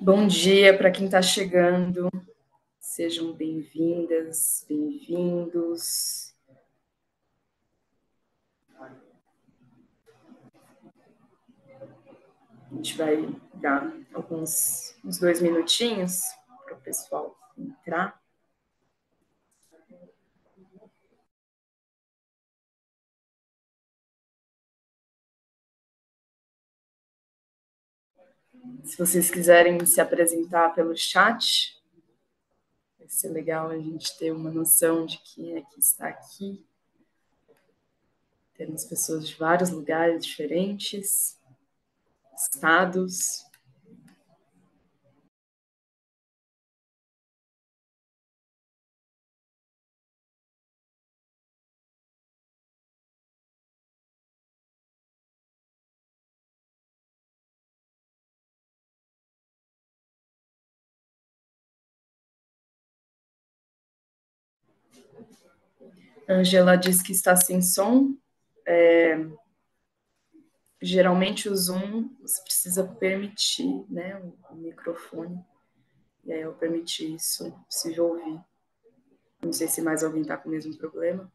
Bom dia para quem está chegando. Sejam bem-vindas, bem-vindos. A gente vai dar alguns uns dois minutinhos para o pessoal entrar. Se vocês quiserem se apresentar pelo chat, vai ser legal a gente ter uma noção de quem é que está aqui. Temos pessoas de vários lugares diferentes, estados. Angela diz que está sem som. É, geralmente o Zoom você precisa permitir né, o, microfone. E aí eu permiti isso, possível ouvir. Não sei se mais alguém está com o mesmo problema.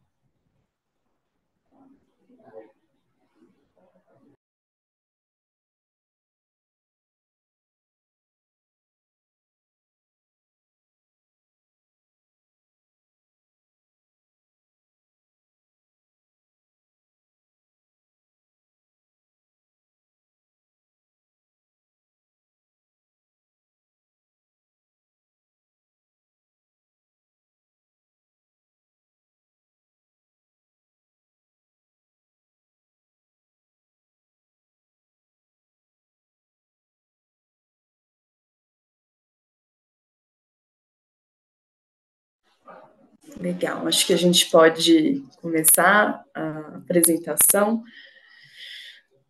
Legal, acho que a gente pode começar a apresentação.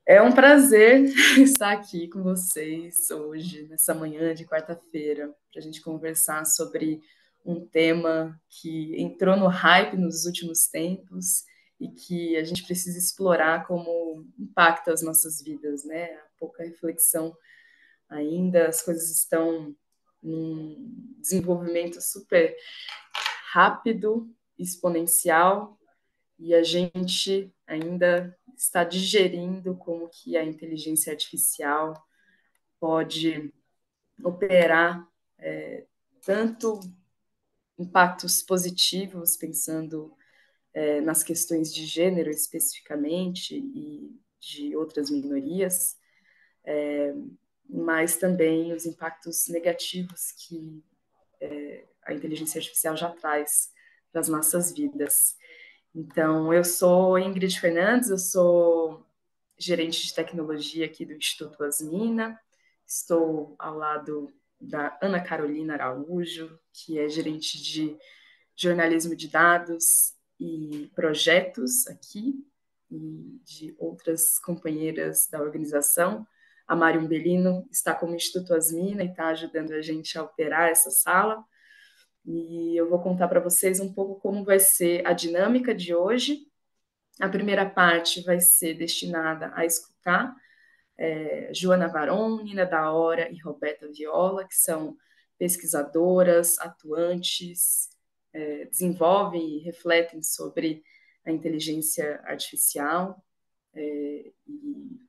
É um prazer estar aqui com vocês hoje, nessa manhã de quarta-feira, para a gente conversar sobre um tema que entrou no hype nos últimos tempos e que a gente precisa explorar como impacta as nossas vidas, né? Há pouca reflexão ainda, as coisas estão num desenvolvimento super rápido, exponencial, e a gente ainda está digerindo como que a inteligência artificial pode operar é, tanto impactos positivos, pensando é, nas questões de gênero especificamente e de outras minorias, é, mas também os impactos negativos que é, a inteligência artificial já traz para as nossas vidas. Então, eu sou Ingrid Fernandes, eu sou gerente de tecnologia aqui do Instituto Asmina, estou ao lado da Ana Carolina Araújo, que é gerente de jornalismo de dados e projetos aqui, e de outras companheiras da organização. A Mari Umbelino está como Instituto Asmina e está ajudando a gente a operar essa sala. E eu vou contar para vocês um pouco como vai ser a dinâmica de hoje. A primeira parte vai ser destinada a escutar é, Joana Varon, Nina da Hora e Roberta Viola, que são pesquisadoras, atuantes, é, desenvolvem e refletem sobre a inteligência artificial. É, e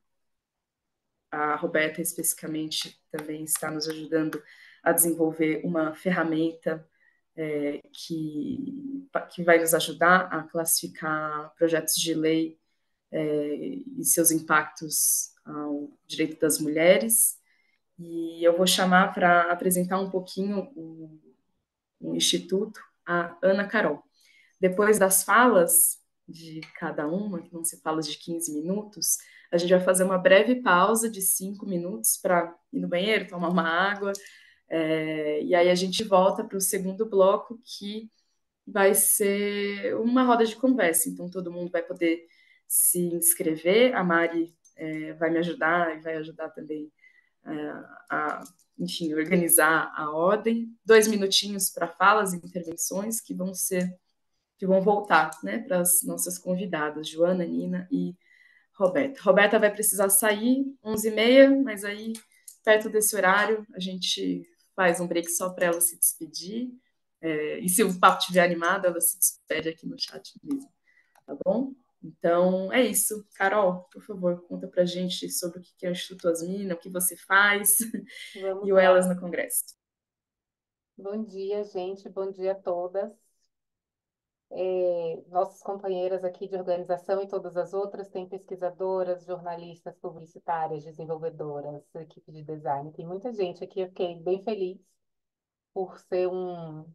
a Roberta, especificamente, também está nos ajudando a desenvolver uma ferramenta é, que, que vai nos ajudar a classificar projetos de lei é, e seus impactos ao direito das mulheres. E eu vou chamar para apresentar um pouquinho o, o Instituto a Ana Carol. Depois das falas de cada uma, que vão ser falas de 15 minutos, a gente vai fazer uma breve pausa de 5 minutos para ir no banheiro, tomar uma água, é, e aí a gente volta para o segundo bloco, que vai ser uma roda de conversa. Então, todo mundo vai poder se inscrever. A Mari é, vai me ajudar e vai ajudar também é, a, enfim, organizar a ordem. Dois minutinhos para falas e intervenções que vão ser, que vão voltar né, para as nossas convidadas, Joana, Nina e Roberta. Roberta vai precisar sair 11h30, mas aí perto desse horário, a gente faz um break só para ela se despedir. É, e se o papo estiver animado, ela se despede aqui no chat mesmo. Tá bom? Então, é isso. Carol, por favor, conta pra gente sobre o que é o Instituto Asmina, o que você faz Vamos e o Elas no Congresso. Bom dia, gente. Bom dia a todas. É, nossas companheiras aqui de organização e todas as outras têm pesquisadoras, jornalistas, publicitárias, desenvolvedoras, equipe de design. Tem muita gente aqui. Eu fiquei bem feliz por ser um,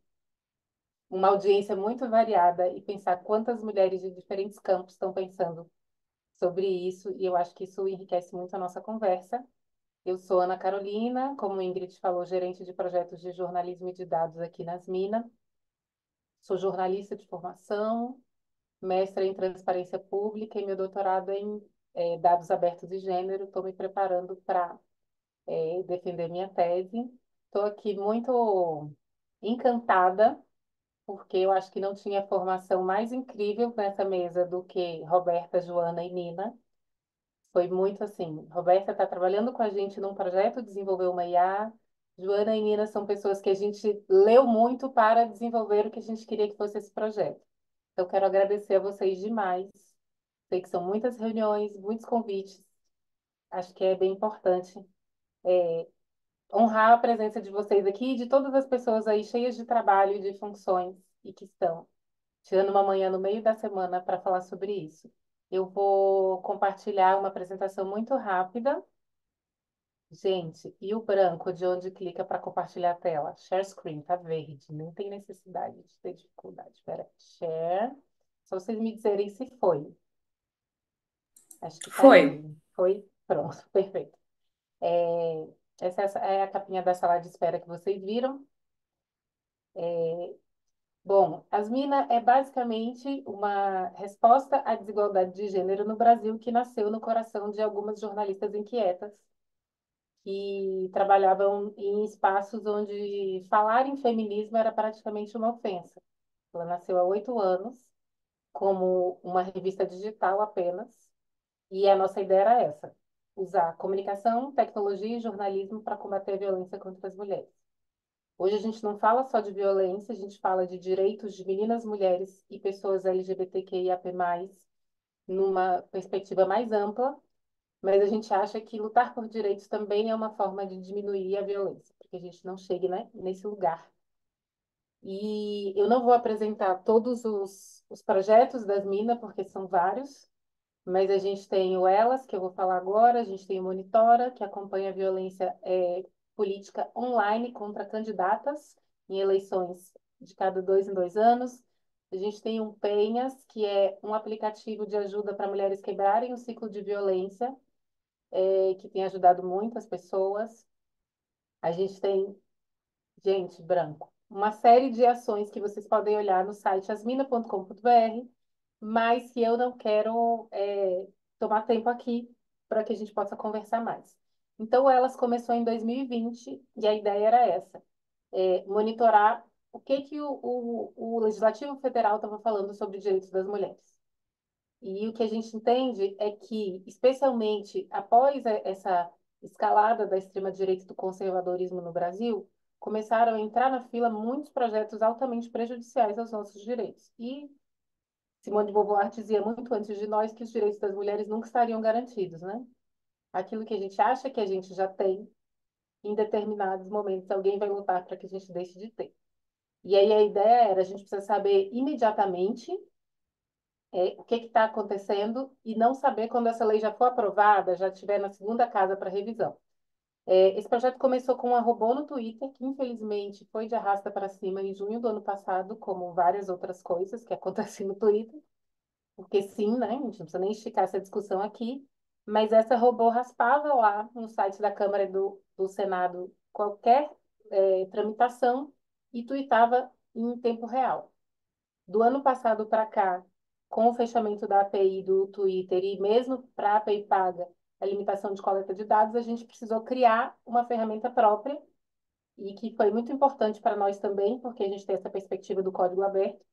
uma audiência muito variada e pensar quantas mulheres de diferentes campos estão pensando sobre isso, e eu acho que isso enriquece muito a nossa conversa. Eu sou Ana Carolina, como Ingrid falou, gerente de projetos de jornalismo e de dados aqui nas Minas. Sou jornalista de formação, mestra em transparência pública e meu doutorado em é, dados abertos e gênero. Estou me preparando para é, defender minha tese. Estou aqui muito encantada porque eu acho que não tinha formação mais incrível nessa mesa do que Roberta, Joana e Nina. Foi muito assim. Roberta está trabalhando com a gente num projeto desenvolver uma IA. Joana e Nina são pessoas que a gente leu muito para desenvolver o que a gente queria que fosse esse projeto. Então, quero agradecer a vocês demais. Sei que são muitas reuniões, muitos convites. Acho que é bem importante é, honrar a presença de vocês aqui e de todas as pessoas aí cheias de trabalho e de funções e que estão tirando uma manhã no meio da semana para falar sobre isso. Eu vou compartilhar uma apresentação muito rápida. Gente, e o branco de onde clica para compartilhar a tela? Share screen, tá verde, não tem necessidade de ter dificuldade. Espera, share. Só vocês me dizerem se foi. Acho que tá foi. Aí. Foi? Pronto, perfeito. É, essa é a capinha da sala de espera que vocês viram. É, bom, Asmina é basicamente uma resposta à desigualdade de gênero no Brasil que nasceu no coração de algumas jornalistas inquietas que trabalhavam em espaços onde falar em feminismo era praticamente uma ofensa. Ela nasceu há oito anos como uma revista digital apenas, e a nossa ideia era essa: usar comunicação, tecnologia e jornalismo para combater a violência contra as mulheres. Hoje a gente não fala só de violência, a gente fala de direitos de meninas, mulheres e pessoas LGBTQIAP+, numa perspectiva mais ampla, mas a gente acha que lutar por direitos também é uma forma de diminuir a violência, porque a gente não chegue né, nesse lugar. E eu não vou apresentar todos os, os projetos das Minas, porque são vários, mas a gente tem o Elas, que eu vou falar agora, a gente tem o Monitora, que acompanha a violência é, política online contra candidatas em eleições de cada dois em dois anos. A gente tem o Penhas, que é um aplicativo de ajuda para mulheres quebrarem o ciclo de violência, é, que tem ajudado muitas pessoas. A gente tem, gente, branco, uma série de ações que vocês podem olhar no site asmina.com.br mas que eu não quero é, tomar tempo aqui para que a gente possa conversar mais. Então, elas começou em 2020 e a ideia era essa: é, monitorar o que, que o, o, o Legislativo Federal estava falando sobre direitos das mulheres. E o que a gente entende é que, especialmente após essa escalada da extrema-direita do conservadorismo no Brasil, começaram a entrar na fila muitos projetos altamente prejudiciais aos nossos direitos. E Simone de Beauvoir dizia muito antes de nós que os direitos das mulheres nunca estariam garantidos, né? Aquilo que a gente acha que a gente já tem, em determinados momentos alguém vai lutar para que a gente deixe de ter. E aí a ideia era a gente precisa saber imediatamente é, o que está acontecendo e não saber quando essa lei já for aprovada, já estiver na segunda casa para revisão. É, esse projeto começou com uma robô no Twitter, que infelizmente foi de arrasta para cima em junho do ano passado, como várias outras coisas que acontecem no Twitter. Porque sim, né? A gente não precisa nem esticar essa discussão aqui. Mas essa robô raspava lá no site da Câmara do, do Senado qualquer é, tramitação e tweetava em tempo real. Do ano passado para cá, com o fechamento da API do Twitter e mesmo para a API paga, a limitação de coleta de dados, a gente precisou criar uma ferramenta própria e que foi muito importante para nós também, porque a gente tem essa perspectiva do código aberto.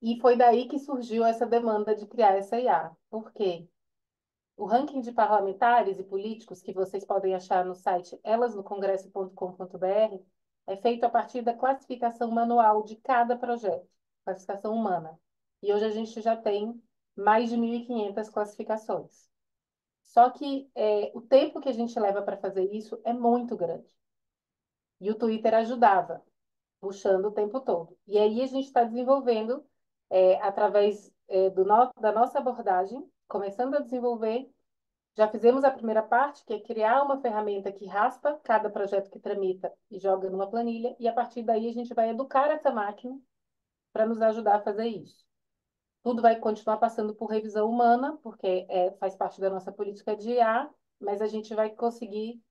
E foi daí que surgiu essa demanda de criar essa IA. Por quê? o ranking de parlamentares e políticos que vocês podem achar no site elasnocongresso.com.br é feito a partir da classificação manual de cada projeto, classificação humana. E hoje a gente já tem mais de 1.500 classificações. Só que é, o tempo que a gente leva para fazer isso é muito grande. E o Twitter ajudava, puxando o tempo todo. E aí a gente está desenvolvendo, é, através é, do no, da nossa abordagem, começando a desenvolver. Já fizemos a primeira parte, que é criar uma ferramenta que raspa cada projeto que tramita e joga numa planilha, e a partir daí a gente vai educar essa máquina para nos ajudar a fazer isso. Tudo vai continuar passando por revisão humana, porque é, faz parte da nossa política de IA, mas a gente vai conseguir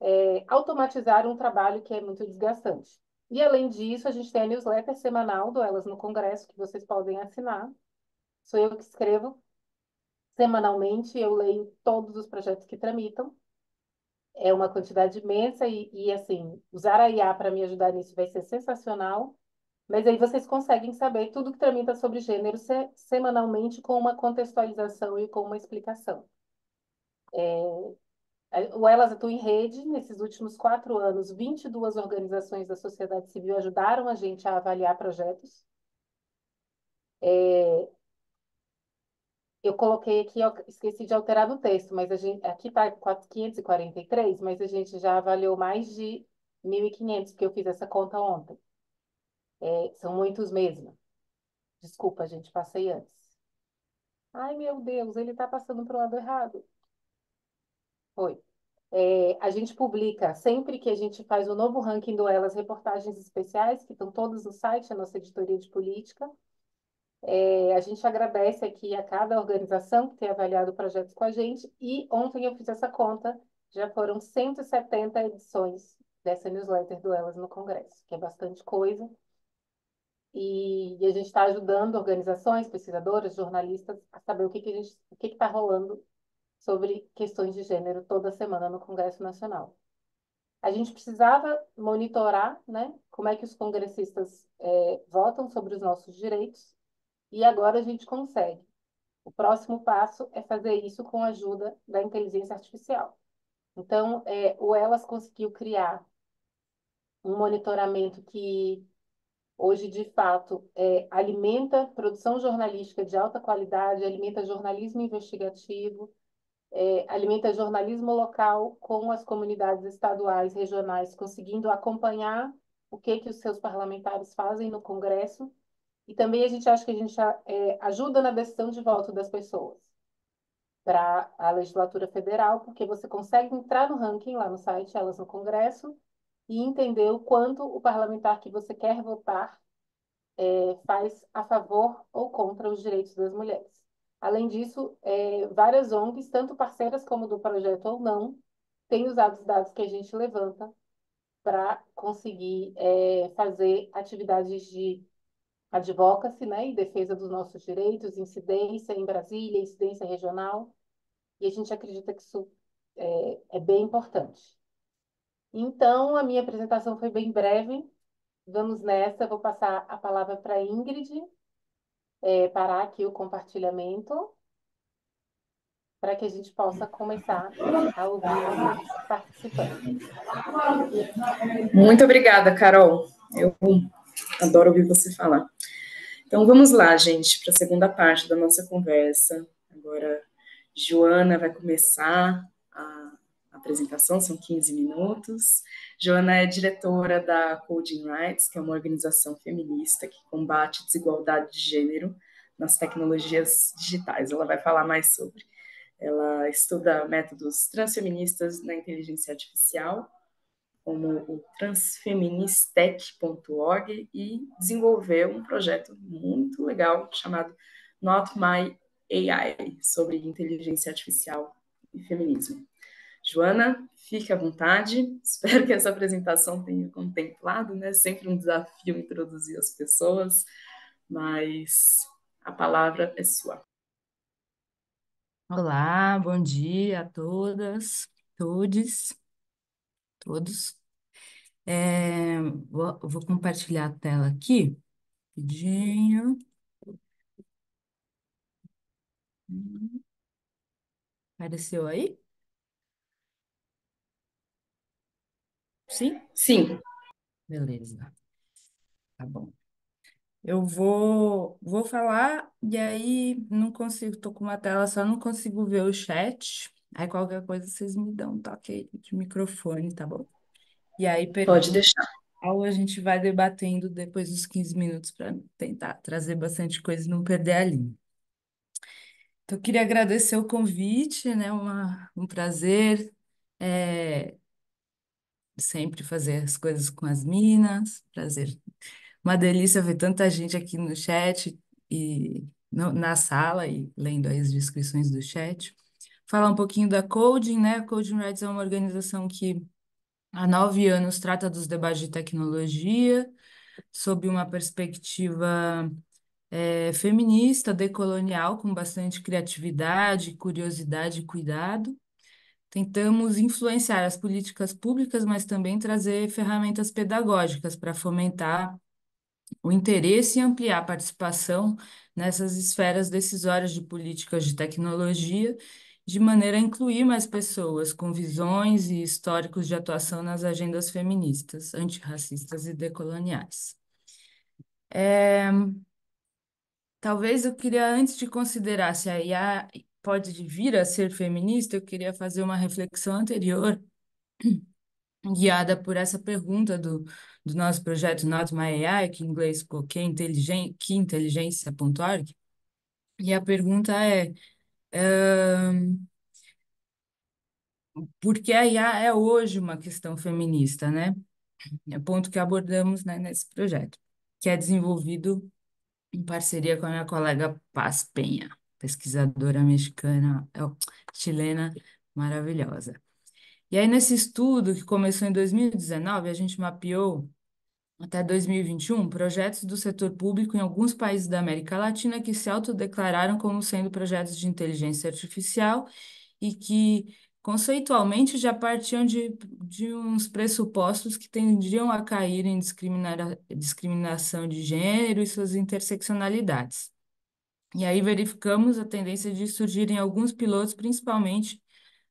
é, automatizar um trabalho que é muito desgastante. E, além disso, a gente tem a newsletter semanal do Elas no Congresso, que vocês podem assinar. Sou eu que escrevo. Semanalmente, eu leio todos os projetos que tramitam. É uma quantidade imensa e, e assim, usar a IA para me ajudar nisso vai ser sensacional. Mas aí vocês conseguem saber tudo que tramita sobre gênero se, semanalmente com uma contextualização e com uma explicação. É, o Elas atua em rede. Nesses últimos quatro anos, 22 organizações da sociedade civil ajudaram a gente a avaliar projetos. É, eu coloquei aqui, eu esqueci de alterar no texto, mas a gente, aqui está 543, mas a gente já avaliou mais de 1.500, porque eu fiz essa conta ontem. É, são muitos mesmo. Desculpa, gente, passei antes. Ai, meu Deus, ele está passando para o lado errado. Foi. É, a gente publica, sempre que a gente faz o novo ranking do Elas, reportagens especiais, que estão todas no site, a nossa editoria de política. É, a gente agradece aqui a cada organização que tem avaliado projetos com a gente. E ontem eu fiz essa conta, já foram 170 edições dessa newsletter do Elas no Congresso, que é bastante coisa. E, e a gente está ajudando organizações, pesquisadoras, jornalistas a saber o que, que gente, o que está rolando sobre questões de gênero toda semana no Congresso Nacional. A gente precisava monitorar né, como é que os congressistas é, votam sobre os nossos direitos e agora a gente consegue. O próximo passo é fazer isso com a ajuda da inteligência artificial. Então, é, o Elas conseguiu criar um monitoramento que hoje, de fato, é, alimenta produção jornalística de alta qualidade, alimenta jornalismo investigativo, é, alimenta jornalismo local com as comunidades estaduais, regionais, conseguindo acompanhar o que que os seus parlamentares fazem no Congresso. E também a gente acha que a gente é, ajuda na decisão de voto das pessoas para a legislatura federal, porque você consegue entrar no ranking lá no site Elas no Congresso e entender o quanto o parlamentar que você quer votar é, faz a favor ou contra os direitos das mulheres. Além disso, é, várias ONGs, tanto parceiras como do projeto ou não, têm usado os dados que a gente levanta para conseguir é, fazer atividades de advocacy né, e defesa dos nossos direitos, incidência em Brasília, incidência regional, e a gente acredita que isso é, é bem importante. Então, a minha apresentação foi bem breve. Vamos nessa, vou passar a palavra para Ingrid, é, parar aqui o compartilhamento para que a gente possa começar a ouvir os participantes. Muito obrigada, Carol. Eu adoro ouvir você falar. Então vamos lá, gente, para a segunda parte da nossa conversa. Agora, Joana vai começar a apresentação, são 15 minutos. Joana é diretora da Coding Rights, que é uma organização feminista que combate desigualdade de gênero nas tecnologias digitais. Ela vai falar mais sobre. Ela estuda métodos transfeministas na inteligência artificial, como o transfeministech.org, e desenvolveu um projeto muito legal chamado Not My AI, sobre inteligência artificial e feminismo. Joana, fique à vontade. Espero que essa apresentação tenha contemplado, né? Sempre um desafio introduzir as pessoas, mas a palavra é sua. Olá, bom dia a todas, todes, todos. É, vou, vou compartilhar a tela aqui, rapidinho. Apareceu aí? Sim? Sim, Beleza. Tá bom. Eu vou, vou falar e aí não consigo, tô com uma tela só, não consigo ver o chat. Aí qualquer coisa vocês me dão um toque de microfone, tá bom? E aí pode deixar. ou a gente vai debatendo depois dos 15 minutos para tentar trazer bastante coisa e não perder a linha. Então, eu queria agradecer o convite, né? Uma, um prazer é, sempre fazer as coisas com as minas, prazer Uma delícia ver tanta gente aqui no chat e no- na sala e lendo as descrições do chat. Falar um pouquinho da Coding, né? A Coding Rights é uma organização que há nove anos trata dos debates de tecnologia sob uma perspectiva eh, feminista, decolonial, com bastante criatividade, curiosidade e cuidado. Tentamos influenciar as políticas públicas, mas também trazer ferramentas pedagógicas para fomentar o interesse em ampliar a participação nessas esferas decisórias de políticas de tecnologia, de maneira a incluir mais pessoas com visões e históricos de atuação nas agendas feministas, antirracistas e decoloniais. É, talvez eu queria, antes de considerar se a IA pode vir a ser feminista, eu queria fazer uma reflexão anterior guiada por essa pergunta do, do nosso projeto Not My AI, que em inglês ficou que inteligen- que inteligência.org. E a pergunta é, ahn, por que a IA é hoje uma questão feminista, né? É o ponto que abordamos, né, nesse projeto, que é desenvolvido em parceria com a minha colega Paz Penha, pesquisadora mexicana, ó, chilena maravilhosa. E aí, nesse estudo, que começou em 2019, a gente mapeou até 2021 projetos do setor público em alguns países da América Latina que se autodeclararam como sendo projetos de inteligência artificial e que conceitualmente já partiam de, de uns pressupostos que tendiam a cair em discriminação de gênero e suas interseccionalidades. E aí verificamos a tendência de surgirem alguns pilotos, principalmente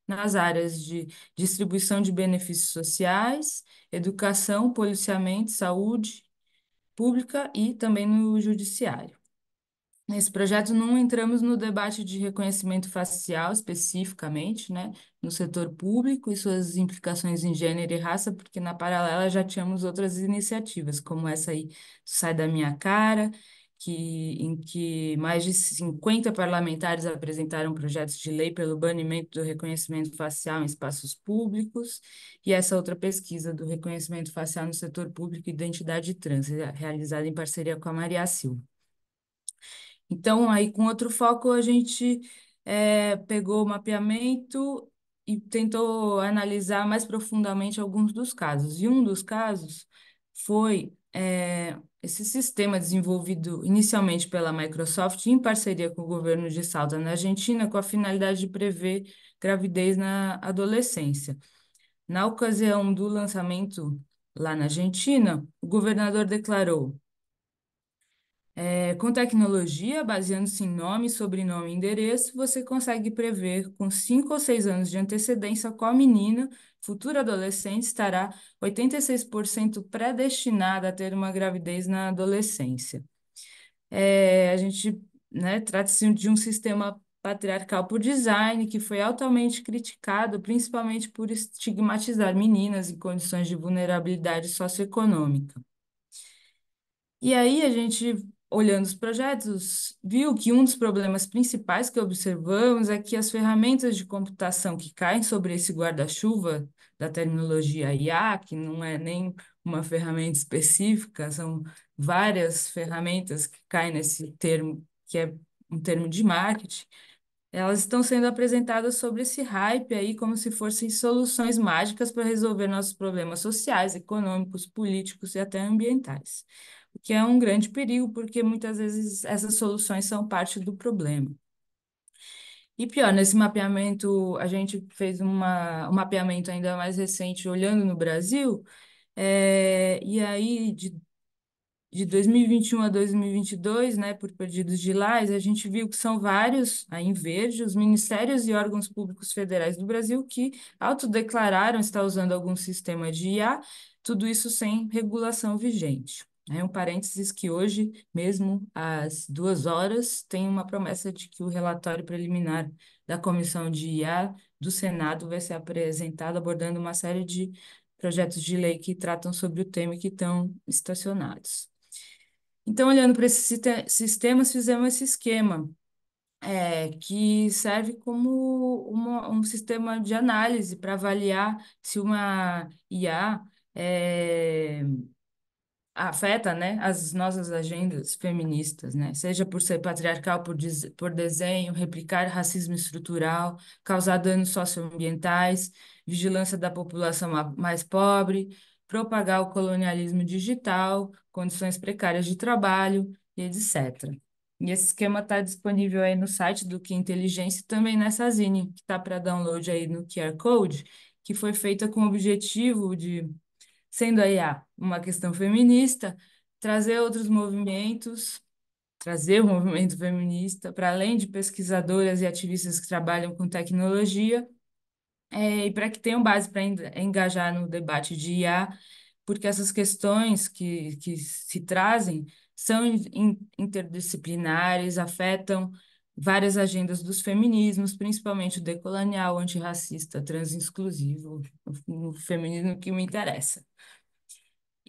nas áreas de distribuição de benefícios sociais, educação, policiamento, saúde pública e também no judiciário. Nesse projeto não entramos no debate de reconhecimento facial especificamente, né, no setor público e suas implicações em gênero e raça, porque na paralela já tínhamos outras iniciativas, como essa aí, Sai da Minha Cara, que, em que mais de 50 parlamentares apresentaram projetos de lei pelo banimento do reconhecimento facial em espaços públicos, e essa outra pesquisa do reconhecimento facial no setor público e identidade trans, realizada em parceria com a Maria Silva. Então, aí com outro foco, a gente eh, pegou o mapeamento e tentou analisar mais profundamente alguns dos casos. E um dos casos foi eh, esse sistema desenvolvido inicialmente pela Microsoft em parceria com o governo de Salta, na Argentina, com a finalidade de prever gravidez na adolescência. Na ocasião do lançamento lá na Argentina, o governador declarou é, com tecnologia, baseando-se em nome, sobrenome e endereço, você consegue prever com cinco ou seis anos de antecedência qual menina, futura adolescente, estará 86% predestinada a ter uma gravidez na adolescência. É, a gente, né, trata-se de um sistema patriarcal por design que foi altamente criticado, principalmente por estigmatizar meninas em condições de vulnerabilidade socioeconômica. E aí a gente, olhando os projetos, viu que um dos problemas principais que observamos é que as ferramentas de computação que caem sobre esse guarda-chuva da terminologia IA, que não é nem uma ferramenta específica, são várias ferramentas que caem nesse termo, que é um termo de marketing, elas estão sendo apresentadas sobre esse hype aí como se fossem soluções mágicas para resolver nossos problemas sociais, econômicos, políticos e até ambientais o que é um grande perigo, porque muitas vezes essas soluções são parte do problema. E pior, nesse mapeamento, a gente fez uma, um mapeamento ainda mais recente, olhando no Brasil, é, e aí de de 2021 a 2022, né, por pedidos de Lais, a gente viu que são vários, aí em verde, os ministérios e órgãos públicos federais do Brasil que autodeclararam estar usando algum sistema de IA, tudo isso sem regulação vigente. É um parênteses que hoje, mesmo às duas horas, tem uma promessa de que o relatório preliminar da Comissão de IA do Senado vai ser apresentado abordando uma série de projetos de lei que tratam sobre o tema e que estão estacionados. Então, olhando para esses sistemas, fizemos esse esquema, é, que serve como uma, um sistema de análise para avaliar se uma IA é, afeta, né, as nossas agendas feministas, né, seja por ser patriarcal por, por desenho, replicar racismo estrutural, causar danos socioambientais, vigilância da população mais pobre, propagar o colonialismo digital, condições precárias de trabalho e etc. E esse esquema está disponível aí no site do Que Inteligência e também nessa zine, que está para download aí no QR Code, que foi feita com o objetivo de sendo a IA uma questão feminista, trazer outros movimentos, trazer o movimento feminista para além de pesquisadoras e ativistas que trabalham com tecnologia, é, e para que tenham base para engajar no debate de IA, porque essas questões que, que se trazem são interdisciplinares, afetam várias agendas dos feminismos, principalmente o decolonial, antirracista, transinclusivo, o feminismo que me interessa.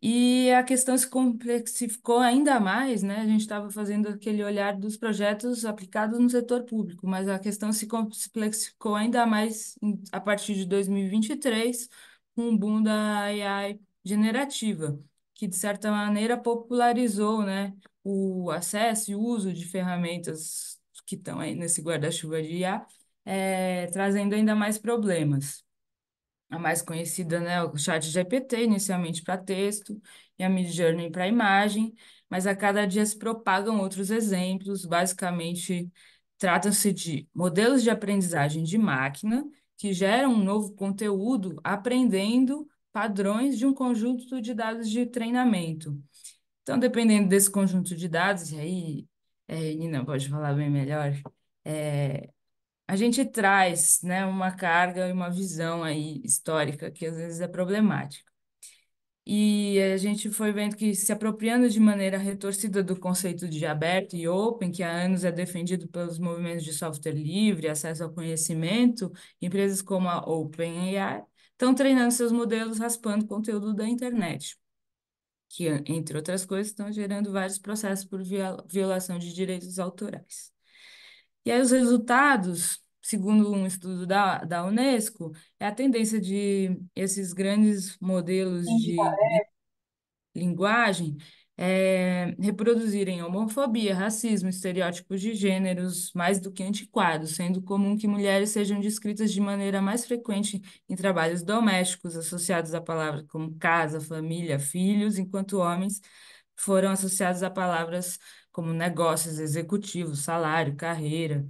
E a questão se complexificou ainda mais, né? A gente estava fazendo aquele olhar dos projetos aplicados no setor público, mas a questão se complexificou ainda mais a partir de 2023, com o boom da AI generativa, que de certa maneira popularizou, né, o acesso e uso de ferramentas que estão aí nesse guarda-chuva de IA, é, trazendo ainda mais problemas a mais conhecida, né, o chat GPT, inicialmente para texto, e a Midjourney para imagem, mas a cada dia se propagam outros exemplos, basicamente tratam-se de modelos de aprendizagem de máquina que geram um novo conteúdo aprendendo padrões de um conjunto de dados de treinamento. Então, dependendo desse conjunto de dados, e aí, é, Nina pode falar bem melhor, é, a gente traz, né, uma carga e uma visão aí histórica que às vezes é problemática. E a gente foi vendo que se apropriando de maneira retorcida do conceito de aberto e open, que há anos é defendido pelos movimentos de software livre, acesso ao conhecimento, empresas como a OpenAI estão treinando seus modelos raspando conteúdo da internet, que, entre outras coisas, estão gerando vários processos por violação de direitos autorais. E aí os resultados, segundo um estudo da, da Unesco, é a tendência de esses grandes modelos de linguagem é, reproduzirem homofobia, racismo, estereótipos de gêneros mais do que antiquados, sendo comum que mulheres sejam descritas de maneira mais frequente em trabalhos domésticos associados a palavras como casa, família, filhos, enquanto homens foram associados a palavras como negócios, executivos, salário, carreira,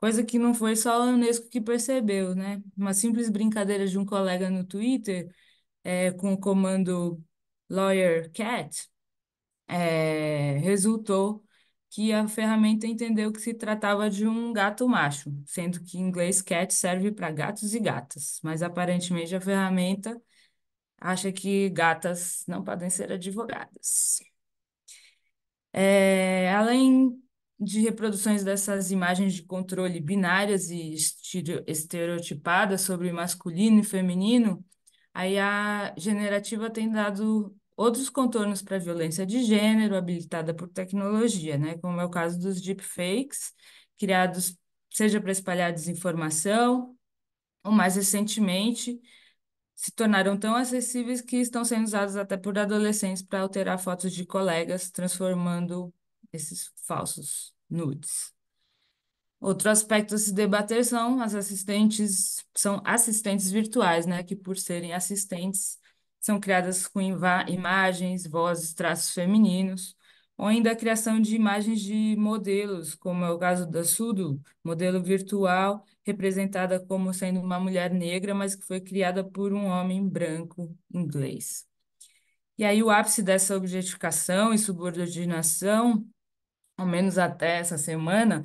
coisa que não foi só a Unesco que percebeu, né? Uma simples brincadeira de um colega no Twitter, é, com o comando Lawyer Cat, é, resultou que a ferramenta entendeu que se tratava de um gato macho, sendo que em inglês cat serve para gatos e gatas, mas aparentemente a ferramenta acha que gatas não podem ser advogadas. É, além de reproduções dessas imagens de controle binárias e estereotipadas sobre masculino e feminino, aí a generativa tem dado outros contornos para violência de gênero habilitada por tecnologia, né? Como é o caso dos deepfakes, criados seja para espalhar desinformação, ou mais recentemente, se tornaram tão acessíveis que estão sendo usados até por adolescentes para alterar fotos de colegas, transformando esses falsos nudes. Outro aspecto a se debater são as assistentes, são assistentes virtuais, né, que por serem assistentes são criadas com imagens, vozes, traços femininos, ou ainda a criação de imagens de modelos, como é o caso da Sudo, modelo virtual, representada como sendo uma mulher negra, mas que foi criada por um homem branco inglês. E aí o ápice dessa objetificação e subordinação, ao menos até essa semana,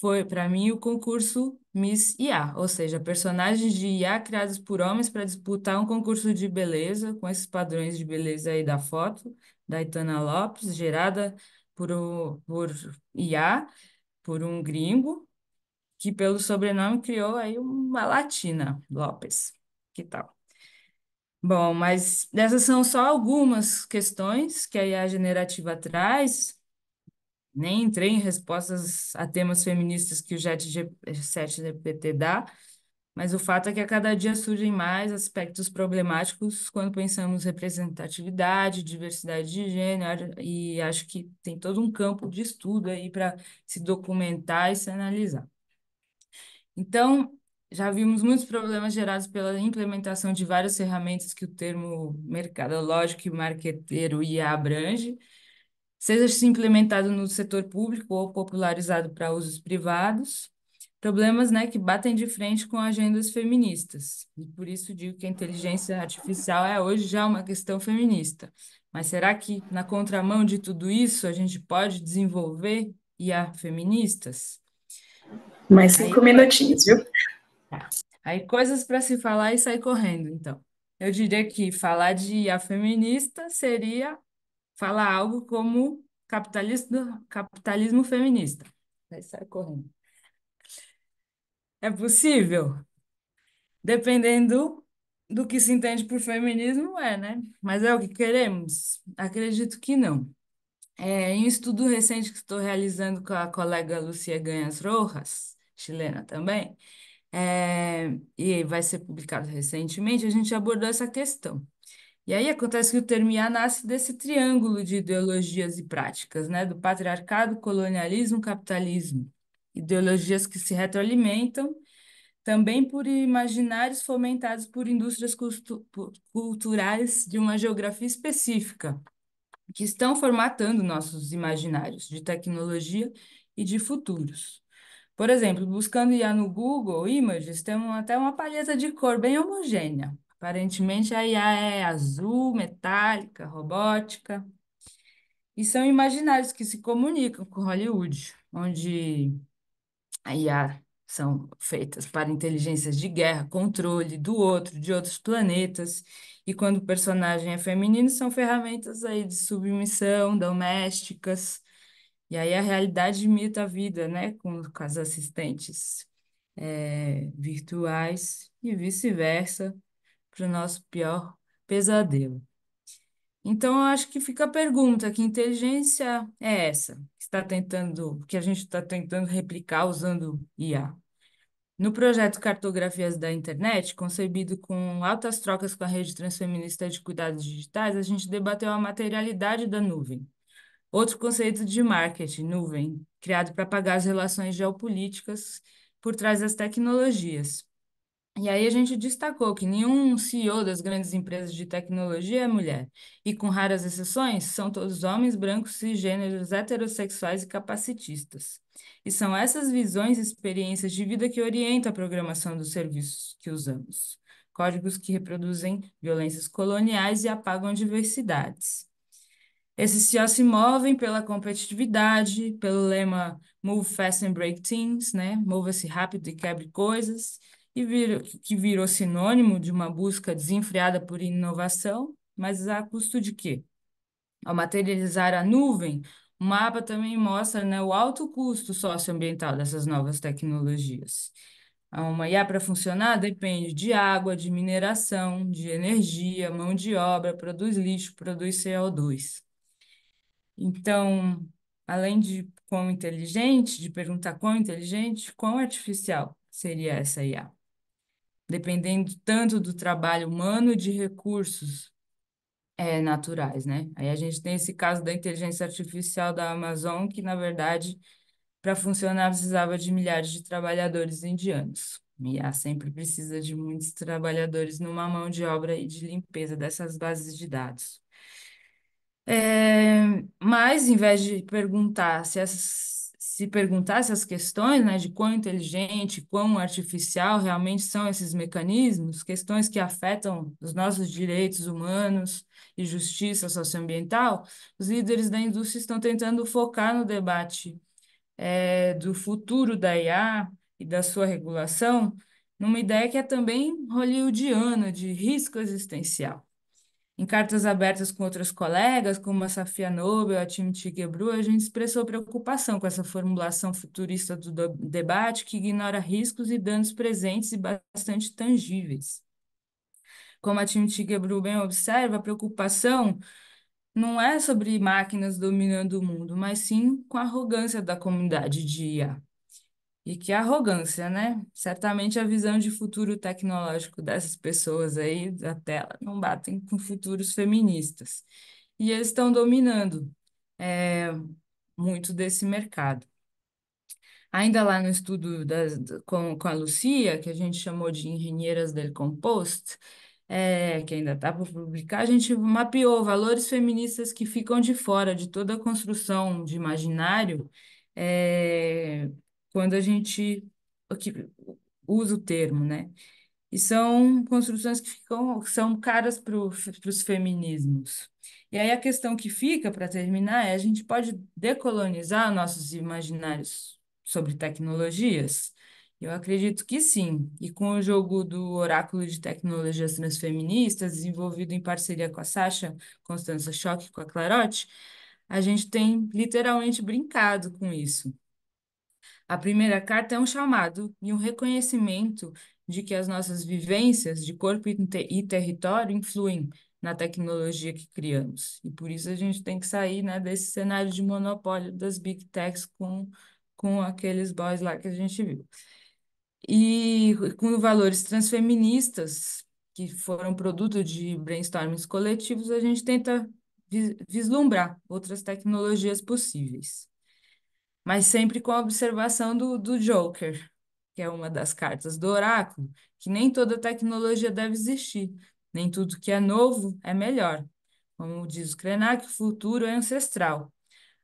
foi para mim o concurso Miss IA, ou seja, personagens de IA criados por homens para disputar um concurso de beleza com esses padrões de beleza aí da foto da Itana Lopes, gerada por, o, por IA, por um gringo, que pelo sobrenome criou aí uma latina, Lopes. Que tal? Bom, mas essas são só algumas questões que a IA generativa traz. Nem entrei em respostas a temas feministas que o ChatGPT dá, mas o fato é que a cada dia surgem mais aspectos problemáticos quando pensamos representatividade, diversidade de gênero, e acho que tem todo um campo de estudo aí para se documentar e se analisar. Então, já vimos muitos problemas gerados pela implementação de várias ferramentas que o termo mercadológico e marqueteiro IA abrange, seja se implementado no setor público ou popularizado para usos privados, problemas né, que batem de frente com agendas feministas. E por isso digo que a inteligência artificial é hoje já uma questão feminista. Mas será que, na contramão de tudo isso, a gente pode desenvolver IA feministas? Mais cinco Aí, minutinhos, viu? Tá. Aí, coisas para se falar e sair correndo, então. Eu diria que falar de IA feminista seria falar algo como capitalismo, capitalismo feminista. Aí sai correndo. É possível? Dependendo do que se entende por feminismo, é, né? Mas é o que queremos? Acredito que não. É, em um estudo recente que estou realizando com a colega Lucia Ganhas Rojas, chilena também, é, e vai ser publicado recentemente, a gente abordou essa questão. E aí acontece que o termo IA nasce desse triângulo de ideologias e práticas, né? Do patriarcado, colonialismo, capitalismo. Ideologias que se retroalimentam também por imaginários fomentados por indústrias culturais de uma geografia específica, que estão formatando nossos imaginários de tecnologia e de futuros. Por exemplo, buscando IA no Google Images, temos até uma palheta de cor bem homogênea. Aparentemente, a IA é azul, metálica, robótica. E são imaginários que se comunicam com Hollywood, onde a IA são feitas para inteligências de guerra, controle do outro, de outros planetas. E quando o personagem é feminino, são ferramentas aí de submissão, domésticas. E aí a realidade imita a vida, né, com, com as assistentes é, virtuais e vice-versa, para o nosso pior pesadelo. Então, eu acho que fica a pergunta: que inteligência é essa que está tentando, que a gente está tentando replicar usando IA? No projeto Cartografias da Internet, concebido com altas trocas com a Rede Transfeminista de Cuidados Digitais, a gente debateu a materialidade da nuvem. Outro conceito de marketing, nuvem, criado para pagar as relações geopolíticas por trás das tecnologias. E aí a gente destacou que nenhum CEO das grandes empresas de tecnologia é mulher, e com raras exceções, são todos homens brancos, cisgêneros, heterossexuais e capacitistas. E são essas visões e experiências de vida que orientam a programação dos serviços que usamos. Códigos que reproduzem violências coloniais e apagam diversidades. Esses CEOs se movem pela competitividade, pelo lema Move Fast and Break Things, né? Mova-se rápido e quebre coisas, e vir, que virou sinônimo de uma busca desenfreada por inovação, mas a custo de quê? Ao materializar a nuvem, o mapa também mostra né, o alto custo socioambiental dessas novas tecnologias. Uma IA para funcionar depende de água, de mineração, de energia, mão de obra, produz lixo, produz CO2. Então, além de quão inteligente, de perguntar quão inteligente, quão artificial seria essa IA? Dependendo tanto do trabalho humano e de recursos é, naturais, né? Aí a gente tem esse caso da inteligência artificial da Amazon, que, na verdade, para funcionar, precisava de milhares de trabalhadores indianos. E a sempre precisa de muitos trabalhadores numa mão de obra e de limpeza dessas bases de dados. É, mas, em vez de perguntar se essas se perguntasse as questões, né, de quão inteligente, quão artificial realmente são esses mecanismos, questões que afetam os nossos direitos humanos e justiça socioambiental, os líderes da indústria estão tentando focar no debate é, do futuro da IA e da sua regulação, numa ideia que é também hollywoodiana, de risco existencial. Em cartas abertas com outras colegas, como a Safia Nobel, a Timothy Gebru, a gente expressou preocupação com essa formulação futurista do debate que ignora riscos e danos presentes e bastante tangíveis. Como a Timothy Gebru bem observa, a preocupação não é sobre máquinas dominando o mundo, mas sim com a arrogância da comunidade de IA. E que arrogância, né? Certamente a visão de futuro tecnológico dessas pessoas aí da tela não batem com futuros feministas. E eles estão dominando é, muito desse mercado. Ainda lá no estudo das, com, com a Lucia, que a gente chamou de Engenheiras del Compost, é, que ainda está por publicar, a gente mapeou valores feministas que ficam de fora de toda a construção de imaginário é, quando a gente usa o termo, né? E são construções que ficam, são caras para os feminismos. E aí a questão que fica, para terminar, é a gente pode decolonizar nossos imaginários sobre tecnologias? Eu acredito que sim. E com o jogo do Oráculo de Tecnologias Transfeministas, desenvolvido em parceria com a Sasha Constança Choque com a Clarote, a gente tem literalmente brincado com isso. A primeira carta é um chamado e um reconhecimento de que as nossas vivências de corpo e, território influem na tecnologia que criamos. E por isso a gente tem que sair né, desse cenário de monopólio das big techs com, com aqueles boys lá que a gente viu. E com valores transfeministas, que foram produto de brainstormings coletivos, a gente tenta vislumbrar outras tecnologias possíveis mas sempre com a observação do, do Joker, que é uma das cartas do oráculo, que nem toda tecnologia deve existir, nem tudo que é novo é melhor. Como diz o Krenak, o futuro é ancestral.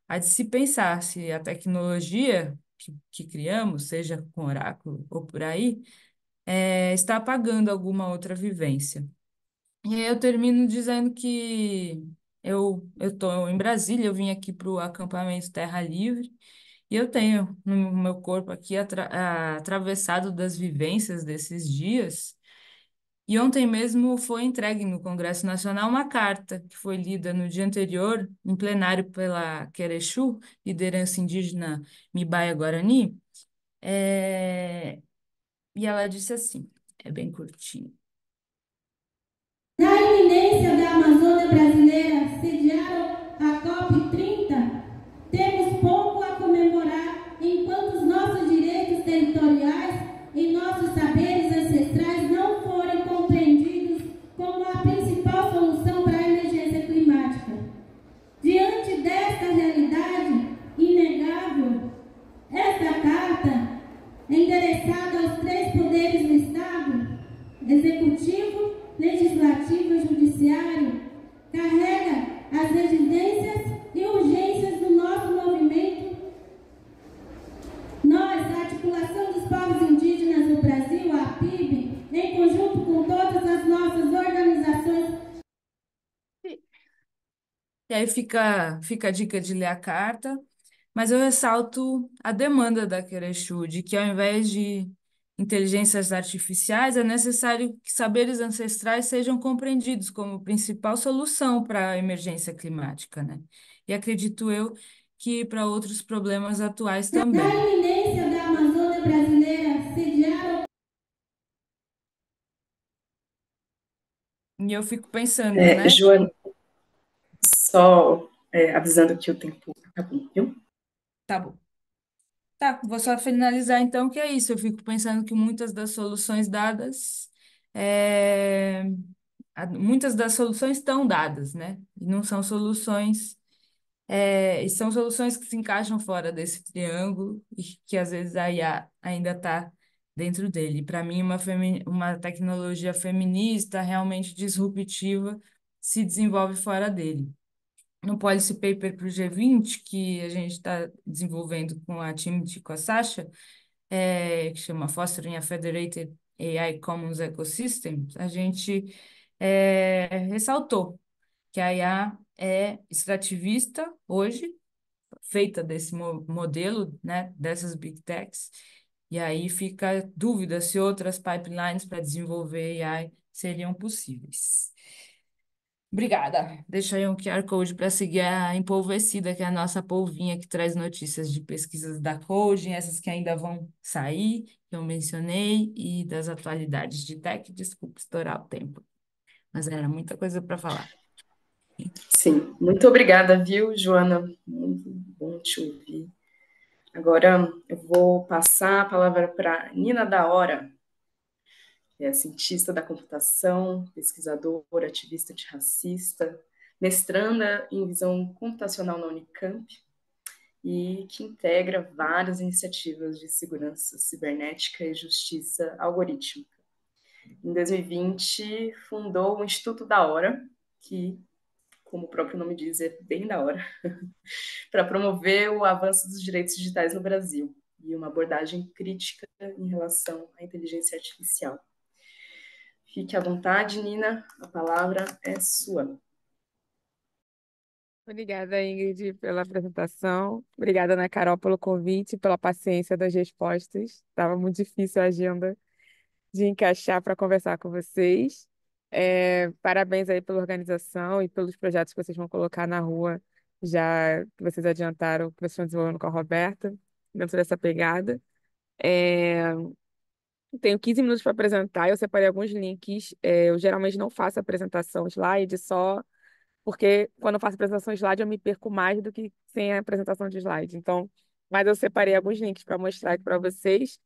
Há de se pensar se a tecnologia que, que criamos, seja com oráculo ou por aí, é, está apagando alguma outra vivência. E aí eu termino dizendo que eu estou em Brasília, eu vim aqui para o acampamento Terra Livre, e eu tenho no meu corpo aqui atra atravessado das vivências desses dias. E ontem mesmo foi entregue no Congresso Nacional uma carta que foi lida no dia anterior, em plenário pela Querexu, liderança indígena Mibaia Guarani. É... E ela disse assim, é bem curtinho. Na iminência da Amazônia brasileira sediar E aí fica, fica a dica de ler a carta, mas eu ressalto a demanda da Querechu de que ao invés de inteligências artificiais, é necessário que saberes ancestrais sejam compreendidos como principal solução para a emergência climática, né? E acredito eu que para outros problemas atuais também. Na iminência da Amazônia brasileira sediar E eu fico pensando, é, né? Joana, só é, avisando que o tempo acabou, viu? Tá bom. Tá, vou só finalizar então, que é isso. Eu fico pensando que muitas das soluções dadas, é, muitas das soluções estão dadas, né? E não são soluções, é, e são soluções que se encaixam fora desse triângulo e que às vezes a IA ainda está dentro dele. Para mim, uma, uma tecnologia feminista realmente disruptiva se desenvolve fora dele. No policy paper para o G20, que a gente está desenvolvendo com a Timothy e com a Sasha, é, que chama Fostering a Federated AI Commons Ecosystem, a gente é, ressaltou que a IA é extrativista hoje, feita desse mo modelo, né, dessas big techs, e aí fica dúvida se outras pipelines para desenvolver AI seriam possíveis. Obrigada. Deixa aí um QR Code para seguir a Empolvecida, que é a nossa polvinha que traz notícias de pesquisas da Code, essas que ainda vão sair, que eu mencionei, e das atualidades de tech. Desculpa estourar o tempo, mas era muita coisa para falar. Sim, muito obrigada, viu, Joana? Muito bom te ouvir. Agora eu vou passar a palavra para Nina da Hora é cientista da computação, pesquisadora, ativista antirracista, mestranda em visão computacional na Unicamp e que integra várias iniciativas de segurança cibernética e justiça algorítmica. Em 2020, fundou o Instituto da Hora, que, como o próprio nome diz, é bem da hora, para promover o avanço dos direitos digitais no Brasil e uma abordagem crítica em relação à inteligência artificial. Fique à vontade, Nina, a palavra é sua. Obrigada, Ingrid, pela apresentação. Obrigada, Ana Carol, pelo convite, pela paciência das respostas. Estava muito difícil a agenda de encaixar para conversar com vocês. É, parabéns aí pela organização e pelos projetos que vocês vão colocar na rua, já que vocês adiantaram, que vocês estão desenvolvendo com a Roberta, dentro dessa pegada. É, tenho 15 minutos para apresentar, eu separei alguns links. É, eu geralmente não faço apresentação slide, só porque quando eu faço apresentação slide eu me perco mais do que sem a apresentação de slide. Então, mas eu separei alguns links para mostrar aqui para vocês.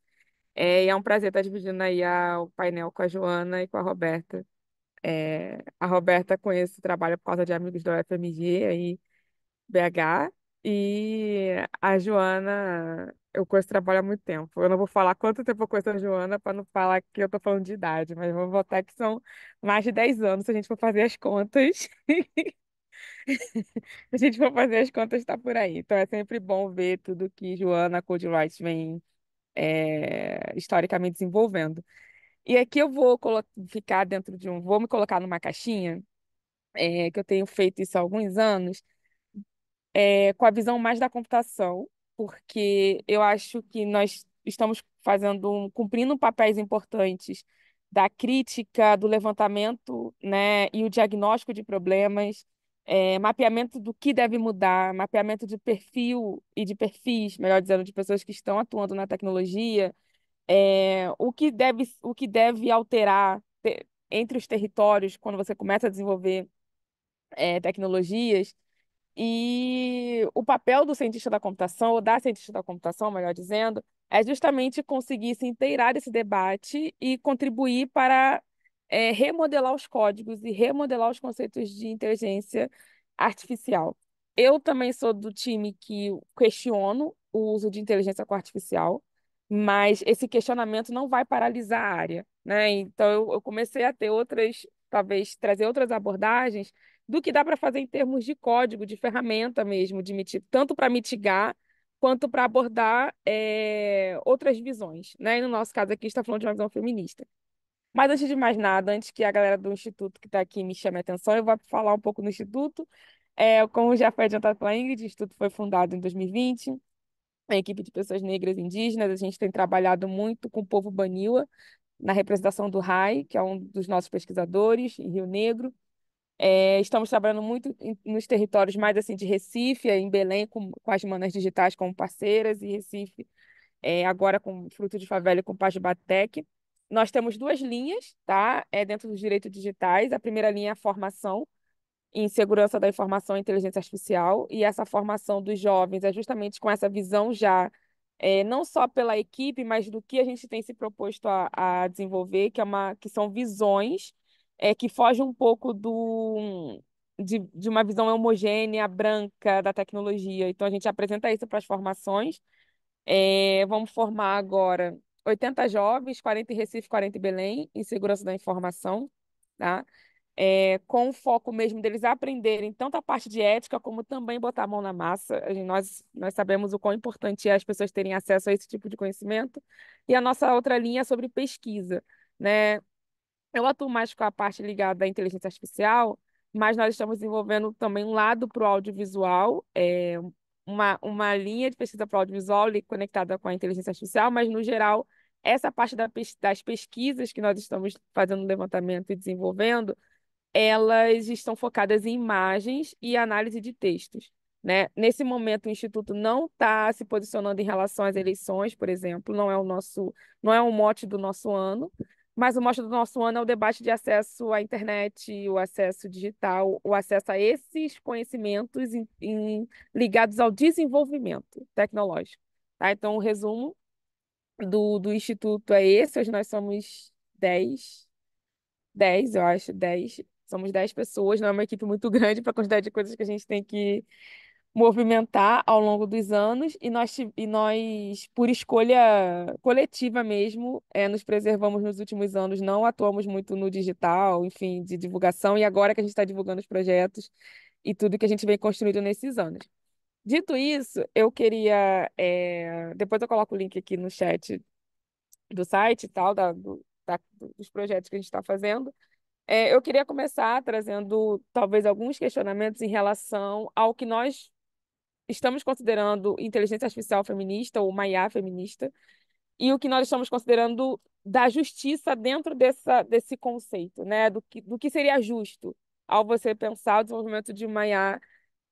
É, e é um prazer estar dividindo aí a, o painel com a Joana e com a Roberta. É, a Roberta conhece o trabalho por causa de amigos da UFMG aí, BH, e a Joana eu conheço trabalho há muito tempo. Eu não vou falar quanto tempo eu conheço a Joana para não falar que eu estou falando de idade, mas vou botar que são mais de 10 anos se a gente for fazer as contas. A gente for fazer as contas, está por aí. Então é sempre bom ver tudo que Joana Code Wright vem é, historicamente desenvolvendo. E aqui eu vou ficar dentro de um. Vou me colocar numa caixinha, é, que eu tenho feito isso há alguns anos, é, com a visão mais da computação porque eu acho que nós estamos fazendo, cumprindo papéis importantes da crítica, do levantamento, né, e o diagnóstico de problemas, é, mapeamento do que deve mudar, mapeamento de perfil e de perfis, melhor dizendo, de pessoas que estão atuando na tecnologia, é, o que deve, o que deve alterar te, entre os territórios quando você começa a desenvolver é, tecnologias. E o papel do cientista da computação, ou da cientista da computação, melhor dizendo, é justamente conseguir se inteirar desse debate e contribuir para é, remodelar os códigos e remodelar os conceitos de inteligência artificial. Eu também sou do time que questiono o uso de inteligência artificial, mas esse questionamento não vai paralisar a área, né? Então eu, eu comecei a ter outras, talvez trazer outras abordagens do que dá para fazer em termos de código, de ferramenta mesmo, de tanto para mitigar quanto para abordar é, outras visões. Né? E no nosso caso aqui, está falando de uma visão feminista. Mas antes de mais nada, antes que a galera do Instituto que está aqui me chame a atenção, eu vou falar um pouco do Instituto. É, como já foi adiantado pela Ingrid, o Instituto foi fundado em 2020. A equipe de pessoas negras e indígenas, a gente tem trabalhado muito com o povo Baniwa, na representação do RAI, que é um dos nossos pesquisadores, em Rio Negro. É, estamos trabalhando muito em, nos territórios mais assim de Recife, em Belém, com, com as manas digitais como parceiras, e Recife, é, agora com Fruto de Favela e com Batec. Nós temos duas linhas, tá? É dentro dos direitos digitais. A primeira linha é a formação em segurança da informação e inteligência artificial, e essa formação dos jovens é justamente com essa visão já, é, não só pela equipe, mas do que a gente tem se proposto a, a desenvolver, que, é uma, que são visões é, que foge um pouco do, de, de uma visão homogênea, branca da tecnologia. Então, a gente apresenta isso para as formações. É, vamos formar agora 80 jovens, 40 em Recife, 40 em Belém, em segurança da informação. Tá? é, com o foco mesmo deles aprenderem tanto a parte de ética como também botar a mão na massa. Nós, nós sabemos o quão importante é as pessoas terem acesso a esse tipo de conhecimento. E a nossa outra linha é sobre pesquisa, né? Eu atuo mais com a parte ligada à inteligência artificial, mas nós estamos desenvolvendo também um lado para o audiovisual, é, uma, uma linha de pesquisa para o audiovisual conectada com a inteligência artificial, mas, no geral, essa parte da das pesquisas que nós estamos fazendo levantamento e desenvolvendo elas estão focadas em imagens e análise de textos, né? Nesse momento, o Instituto não está se posicionando em relação às eleições, por exemplo, não é o nosso, não é o mote do nosso ano, mas o mote do nosso ano é o debate de acesso à internet, o acesso digital, o acesso a esses conhecimentos em- em- ligados ao desenvolvimento tecnológico, tá? Então, o resumo do, do Instituto é esse, hoje nós somos 10 10, eu acho, 10. Somos 10 pessoas, não é uma equipe muito grande para a quantidade de coisas que a gente tem que movimentar ao longo dos anos. E nós, e nós por escolha coletiva mesmo, eh, nos preservamos nos últimos anos, não atuamos muito no digital, enfim, de divulgação. E agora que a gente está divulgando os projetos e tudo que a gente vem construindo nesses anos. Dito isso, eu queria. eh, depois eu coloco o link aqui no chat do site e tal, da, do- da- dos projetos que a gente está fazendo. É, eu queria começar trazendo talvez alguns questionamentos em relação ao que nós estamos considerando inteligência artificial feminista ou uma IA feminista e o que nós estamos considerando da justiça dentro dessa, desse conceito, né? Do que, do que seria justo ao você pensar o desenvolvimento de uma IA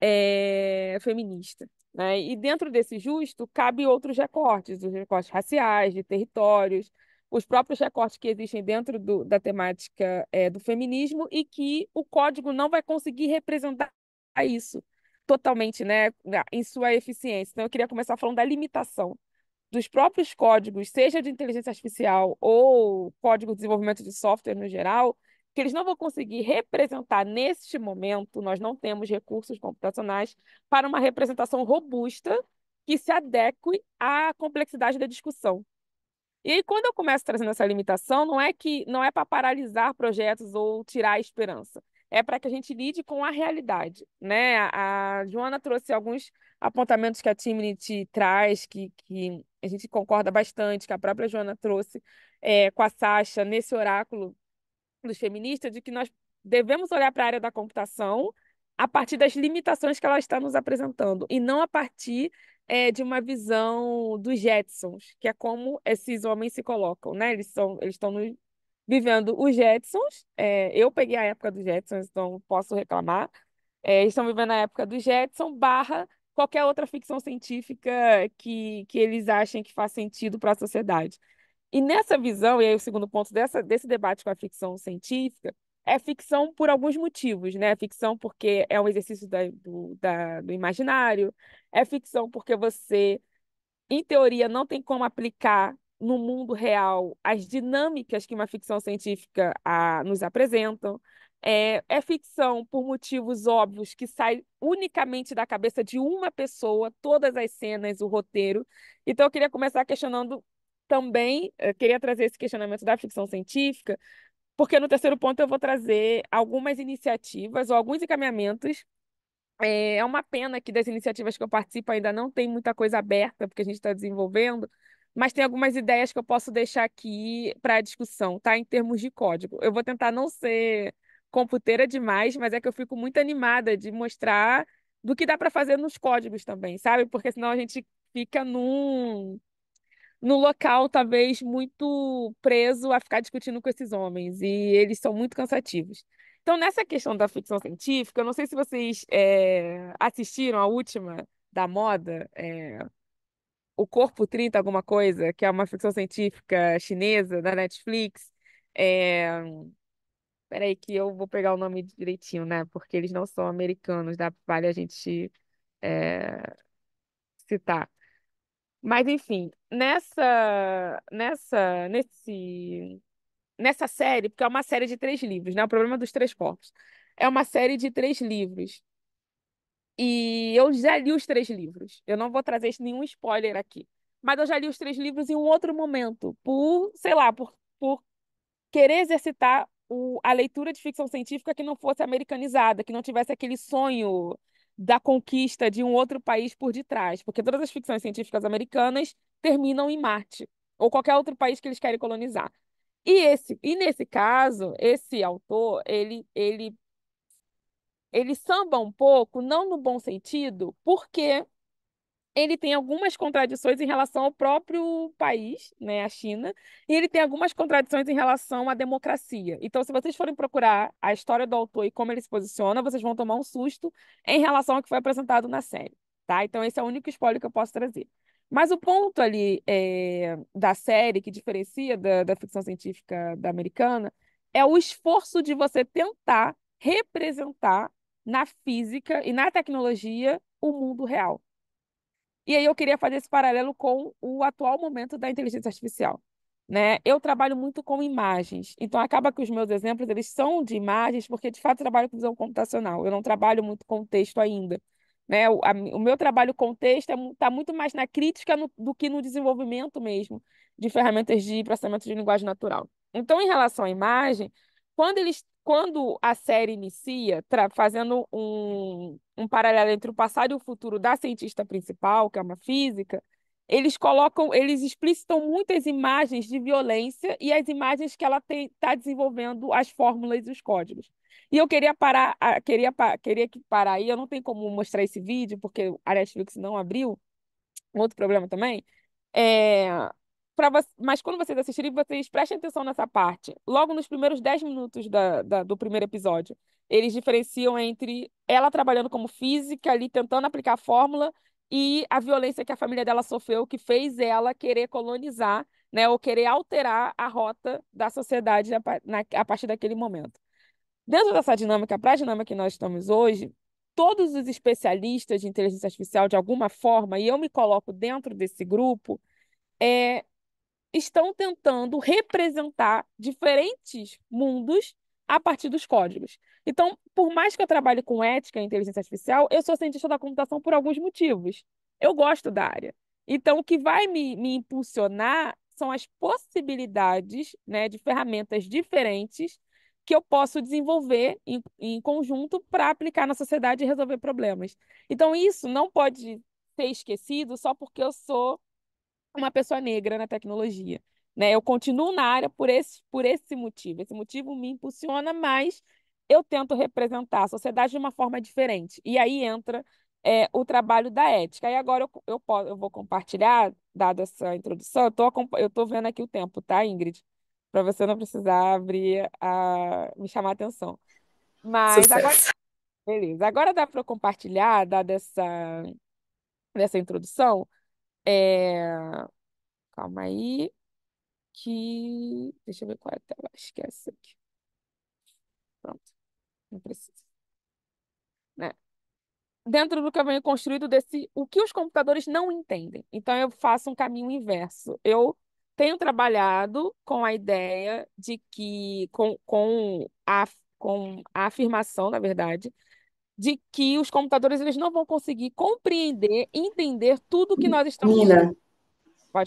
é, feminista. Né? E dentro desse justo, cabe outros recortes, os recortes raciais, de territórios, os próprios recortes que existem dentro do, da temática é, do feminismo e que o código não vai conseguir representar isso totalmente, né, em sua eficiência. Então, eu queria começar falando da limitação dos próprios códigos, seja de inteligência artificial ou código de desenvolvimento de software no geral, que eles não vão conseguir representar neste momento, nós não temos recursos computacionais para uma representação robusta que se adeque à complexidade da discussão. E aí, quando eu começo trazendo essa limitação, não é que não é para paralisar projetos ou tirar a esperança. É para que a gente lide com a realidade, né? A, Joana trouxe alguns apontamentos que a Timnit traz, que, que a gente concorda bastante, que a própria Joana trouxe é, com a Sasha nesse oráculo dos feministas de que nós devemos olhar para a área da computação a partir das limitações que ela está nos apresentando, e não a partir eh, de uma visão dos Jetsons, que é como esses homens se colocam, né? Eles são, eles estão nos- vivendo os Jetsons. eh, eu peguei a época dos Jetsons, então posso reclamar. Eles estão vivendo a época dos Jetson barra qualquer outra ficção científica que, que eles achem que faz sentido para a sociedade. E nessa visão, e aí o segundo ponto dessa, desse debate com a ficção científica, é ficção por alguns motivos, né? É ficção porque é um exercício da- do, da- do imaginário, é ficção porque você, em teoria, não tem como aplicar no mundo real as dinâmicas que uma ficção científica ah, nos apresentam. É, é ficção por motivos óbvios que sai unicamente da cabeça de uma pessoa, todas as cenas, o roteiro. Então, eu queria começar questionando também, eu queria trazer esse questionamento da ficção científica, porque no terceiro ponto eu vou trazer algumas iniciativas ou alguns encaminhamentos. É é uma pena que das iniciativas que eu participo ainda não tem muita coisa aberta, porque a gente está desenvolvendo, mas tem algumas ideias que eu posso deixar aqui para discussão, tá? Em termos de código. Eu vou tentar não ser computeira demais, mas é que eu fico muito animada de mostrar do que dá para fazer nos códigos também, sabe? Porque senão a gente fica num no local, talvez, muito preso a ficar discutindo com esses homens, e eles são muito cansativos. Então, nessa questão da ficção científica, eu não sei se vocês é, assistiram a última da moda, é, O Corpo 30, alguma coisa, que é uma ficção científica chinesa da Netflix. É, peraí, que eu vou pegar o nome direitinho, né? Porque eles não são americanos, dá, vale a gente é, citar. Mas, enfim, nessa, nessa, nesse, nessa série, porque é uma série de três livros, né? O Problema dos Três Corpos. É uma série de três livros. E eu já li os três livros. Eu não vou trazer nenhum spoiler aqui. Mas eu já li os três livros em um outro momento, por, sei lá, por, por querer exercitar o, a leitura de ficção científica que não fosse americanizada, que não tivesse aquele sonho da conquista de um outro país por detrás, porque todas as ficções científicas americanas terminam em Marte ou qualquer outro país que eles querem colonizar. E esse, e nesse caso, esse autor, ele ele ele samba um pouco, não no bom sentido, porque ele tem algumas contradições em relação ao próprio país, né, a China, e ele tem algumas contradições em relação à democracia. Então, se vocês forem procurar a história do autor e como ele se posiciona, vocês vão tomar um susto em relação ao que foi apresentado na série, tá? Então, esse é o único spoiler que eu posso trazer. Mas o ponto ali é, da série que diferencia da, da ficção científica da americana é o esforço de você tentar representar na física e na tecnologia o mundo real. E aí eu queria fazer esse paralelo com o atual momento da inteligência artificial. Né? Eu trabalho muito com imagens, então acaba que os meus exemplos eles são de imagens, porque de fato trabalho com visão computacional. Eu não trabalho muito com texto ainda. Né? O, a, o meu trabalho com texto está é, muito mais na crítica no, do que no desenvolvimento mesmo de ferramentas de processamento de linguagem natural. Então, em relação à imagem, quando eles quando a série inicia, fazendo um, um paralelo entre o passado e o futuro da cientista principal, que é uma física, eles colocam, eles explicitam muitas imagens de violência e as imagens que ela está desenvolvendo as fórmulas e os códigos. E eu queria parar, queria, queria que parar aí, eu não tenho como mostrar esse vídeo, porque a Netflix não abriu, outro problema também, é, mas quando vocês assistirem, vocês prestem atenção nessa parte. Logo nos primeiros 10 minutos da, da, do primeiro episódio, eles diferenciam entre ela trabalhando como física, ali tentando aplicar a fórmula, e a violência que a família dela sofreu, que fez ela querer colonizar, né, ou querer alterar a rota da sociedade a, na, a partir daquele momento. Dentro dessa dinâmica, para a dinâmica que nós estamos hoje, todos os especialistas de inteligência artificial, de alguma forma, e eu me coloco dentro desse grupo, é, estão tentando representar diferentes mundos a partir dos códigos. Então, por mais que eu trabalhe com ética e inteligência artificial, eu sou cientista da computação por alguns motivos. Eu gosto da área. Então, o que vai me, me impulsionar são as possibilidades né, de ferramentas diferentes que eu posso desenvolver em, em conjunto para aplicar na sociedade e resolver problemas. Então, isso não pode ser esquecido só porque eu sou uma pessoa negra na tecnologia. Né? Eu continuo na área por esse, por esse motivo. Esse motivo me impulsiona, mas eu tento representar a sociedade de uma forma diferente. E aí entra é, o trabalho da ética. E agora eu, eu, posso, eu vou compartilhar, dada essa introdução, eu estou vendo aqui o tempo, tá, Ingrid? Para você não precisar abrir a me chamar a atenção. Mas agora, beleza. Agora dá para compartilhar, dada essa, essa introdução, é... Calma aí, que. Deixa eu ver qual é a tela. Esquece aqui. Pronto. Não precisa. Né? Dentro do caminho construído desse. O que os computadores não entendem. Então, eu faço um caminho inverso. Eu tenho trabalhado com a ideia de que. Com, com, a, com a afirmação, na verdade, de que os computadores eles não vão conseguir compreender, entender tudo que nós estamos Nina,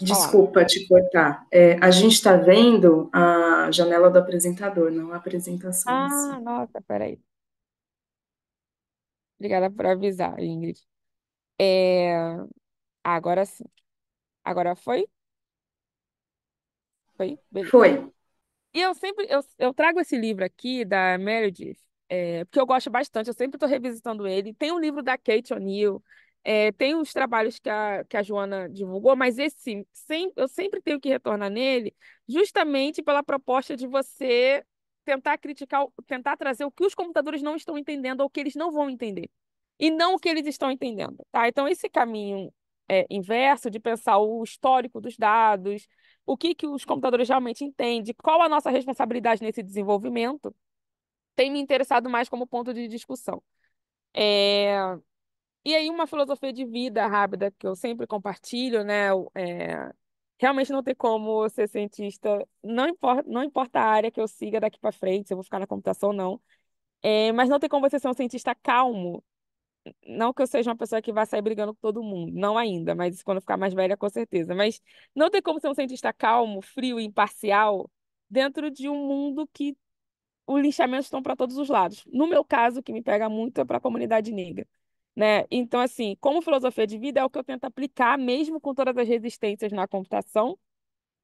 desculpa te cortar. É, a gente está vendo a janela do apresentador, não a apresentação. Ah, nossa, peraí. Obrigada por avisar, Ingrid. É... Agora sim. Agora foi? Foi? Beleza. Foi. E eu sempre eu, eu trago esse livro aqui da Meredith é, porque eu gosto bastante, eu sempre estou revisitando ele. Tem um livro da Kate O'Neill, é, tem os trabalhos que a, que a Joana divulgou, mas esse sem, eu sempre tenho que retornar nele, justamente pela proposta de você tentar criticar, tentar trazer o que os computadores não estão entendendo ou o que eles não vão entender, e não o que eles estão entendendo. Tá? Então, esse caminho é, inverso de pensar o histórico dos dados, o que, que os computadores realmente entendem, qual a nossa responsabilidade nesse desenvolvimento, tem me interessado mais como ponto de discussão. É... E aí, uma filosofia de vida rápida que eu sempre compartilho, né? É... Realmente não tem como ser cientista, não importa, não importa a área que eu siga daqui para frente, se eu vou ficar na computação ou não, é... mas não tem como você ser um cientista calmo. Não que eu seja uma pessoa que vai sair brigando com todo mundo, não ainda, mas quando eu ficar mais velha, com certeza. Mas não tem como ser um cientista calmo, frio e imparcial dentro de um mundo que os linchamentos estão para todos os lados. No meu caso, que me pega muito é para a comunidade negra. Né? Então, assim, como filosofia de vida é o que eu tento aplicar, mesmo com todas as resistências na computação.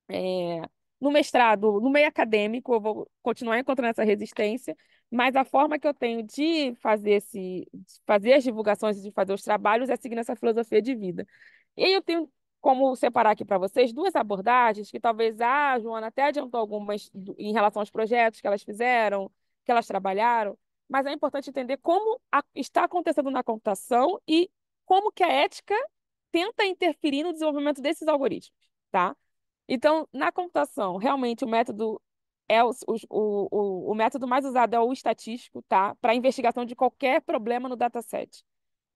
É, no mestrado, no meio acadêmico, eu vou continuar encontrando essa resistência, mas a forma que eu tenho de fazer, esse, de fazer as divulgações de fazer os trabalhos é seguindo essa filosofia de vida. E aí eu tenho como separar aqui para vocês duas abordagens que talvez a Joana até adiantou algumas em relação aos projetos que elas fizeram, que elas trabalharam, mas é importante entender como a, está acontecendo na computação e como que a ética tenta interferir no desenvolvimento desses algoritmos, tá? Então, na computação, realmente o método é o, o, o, o método mais usado é o estatístico, tá? Para investigação de qualquer problema no dataset.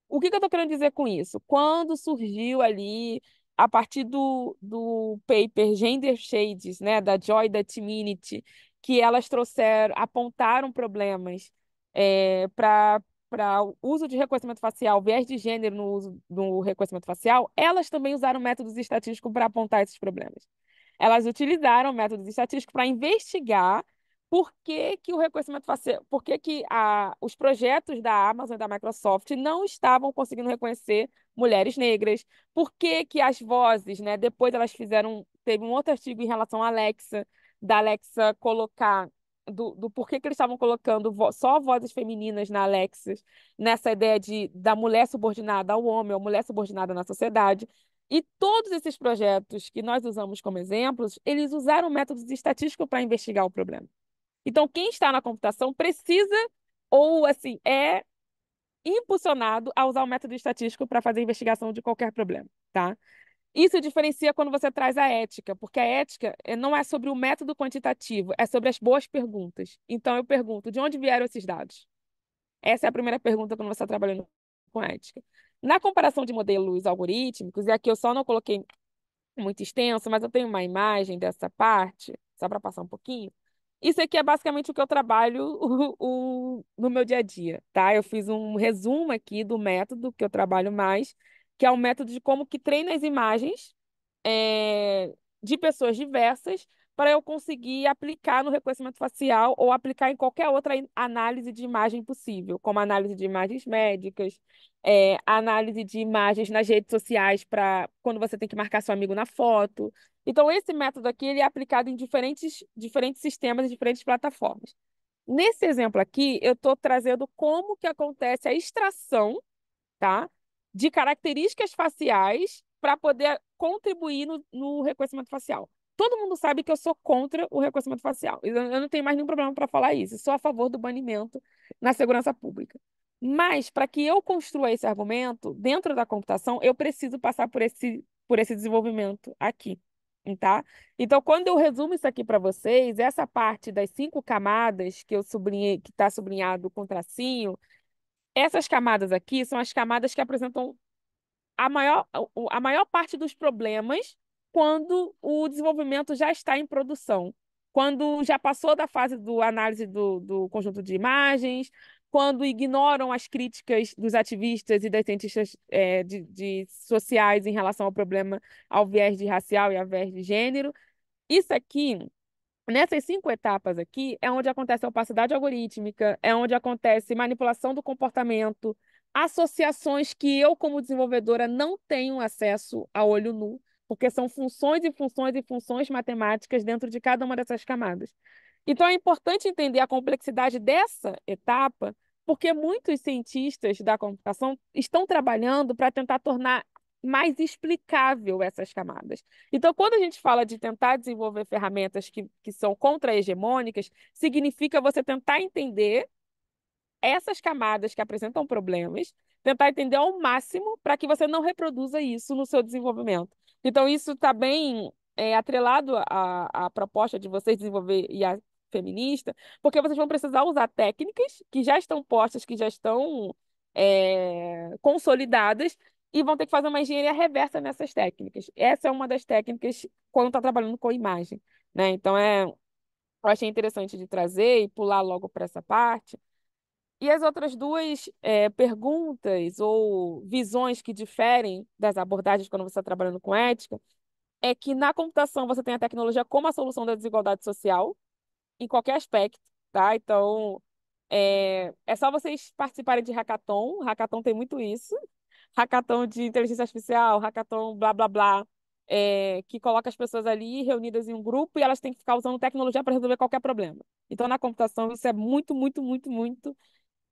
O que, que eu estou querendo dizer com isso? Quando surgiu ali, a partir do, do paper Gender Shades, né, da Joy da Timinity, que elas trouxeram, apontaram problemas é, para para o uso de reconhecimento facial, viés de gênero no uso do reconhecimento facial, elas também usaram métodos estatísticos para apontar esses problemas. Elas utilizaram métodos estatísticos para investigar por que, que o reconhecimento facial, por que, que a, os projetos da Amazon e da Microsoft não estavam conseguindo reconhecer mulheres negras, por que, que as vozes, né? Depois elas fizeram, teve um outro artigo em relação à Alexa, da Alexa colocar do, do porquê que eles estavam colocando vo só vozes femininas na Alexa, nessa ideia de da mulher subordinada ao homem, ou mulher subordinada na sociedade. E todos esses projetos que nós usamos como exemplos, eles usaram métodos estatísticos para investigar o problema. Então, quem está na computação precisa, ou assim, é impulsionado a usar o método estatístico para fazer a investigação de qualquer problema, tá? Isso diferencia quando você traz a ética, porque a ética eh, não é sobre o método quantitativo, é sobre as boas perguntas. Então, eu pergunto: de onde vieram esses dados? Essa é a primeira pergunta quando você está trabalhando com ética. Na comparação de modelos algorítmicos, e aqui eu só não coloquei muito extenso, mas eu tenho uma imagem dessa parte, só para passar um pouquinho. Isso aqui é basicamente o que eu trabalho o, o, no meu dia a dia, tá? Eu fiz um resumo aqui do método que eu trabalho mais, que é um método de como que treina as imagens é, de pessoas diversas para eu conseguir aplicar no reconhecimento facial ou aplicar em qualquer outra análise de imagem possível, como análise de imagens médicas, é, análise de imagens nas redes sociais para quando você tem que marcar seu amigo na foto. Então, esse método aqui ele é aplicado em diferentes, diferentes sistemas e diferentes plataformas. Nesse exemplo aqui, eu estou trazendo como que acontece a extração tá, de características faciais para poder contribuir no, no reconhecimento facial. Todo mundo sabe que eu sou contra o reconhecimento facial. Eu não tenho mais nenhum problema para falar isso. Eu sou a favor do banimento na segurança pública. Mas, para que eu construa esse argumento dentro da computação, eu preciso passar por esse, por esse desenvolvimento aqui. Tá? Então, quando eu resumo isso aqui para vocês, essa parte das cinco camadas que eu sublinhei, que está sublinhado com tracinho, essas camadas aqui são as camadas que apresentam a maior, a maior parte dos problemas quando o desenvolvimento já está em produção, quando já passou da fase do análise do, do conjunto de imagens, quando ignoram as críticas dos ativistas e das cientistas é, de, de sociais em relação ao problema, ao viés de racial e ao viés de gênero. Isso aqui Nessas cinco etapas aqui é onde acontece a opacidade algorítmica, é onde acontece manipulação do comportamento, associações que eu, como desenvolvedora, não tenho acesso a olho nu, porque são funções e funções e funções matemáticas dentro de cada uma dessas camadas. Então, é importante entender a complexidade dessa etapa, porque muitos cientistas da computação estão trabalhando para tentar tornar mais explicável essas camadas. Então, quando a gente fala de tentar desenvolver ferramentas que, que são contra-hegemônicas, significa você tentar entender essas camadas que apresentam problemas, tentar entender ao máximo para que você não reproduza isso no seu desenvolvimento. Então, isso está bem é, atrelado à, à proposta de vocês desenvolver IA feminista, porque vocês vão precisar usar técnicas que já estão postas, que já estão é, consolidadas, e vão ter que fazer uma engenharia reversa nessas técnicas. Essa é uma das técnicas quando está trabalhando com imagem. Né? Então, é, eu achei interessante de trazer e pular logo para essa parte. E as outras duas é, perguntas ou visões que diferem das abordagens quando você está trabalhando com ética é que na computação você tem a tecnologia como a solução da desigualdade social, em qualquer aspecto. tá? Então, é, é só vocês participarem de hackathon. Hackathon tem muito isso. Hackathon de inteligência artificial, hackathon blá blá blá, é, que coloca as pessoas ali reunidas em um grupo e elas têm que ficar usando tecnologia para resolver qualquer problema. Então, na computação, isso é muito, muito, muito, muito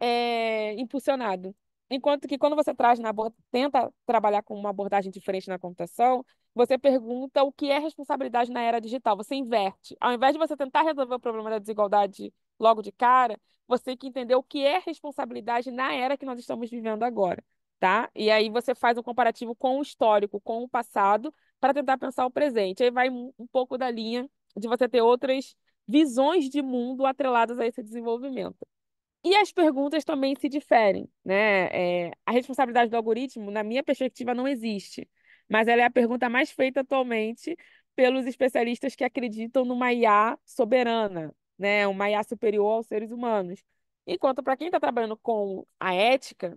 é, impulsionado. Enquanto que quando você traz na tenta trabalhar com uma abordagem diferente na computação, você pergunta o que é responsabilidade na era digital. Você inverte. Ao invés de você tentar resolver o problema da desigualdade logo de cara, você tem que entender o que é responsabilidade na era que nós estamos vivendo agora, tá? E aí você faz um comparativo com o histórico, com o passado, para tentar pensar o presente. Aí vai um pouco da linha de você ter outras visões de mundo atreladas a esse desenvolvimento. E as perguntas também se diferem, né? É, a responsabilidade do algoritmo, na minha perspectiva, não existe, mas ela é a pergunta mais feita atualmente pelos especialistas que acreditam numa IA soberana, né? Uma IA superior aos seres humanos. Enquanto para quem está trabalhando com a ética,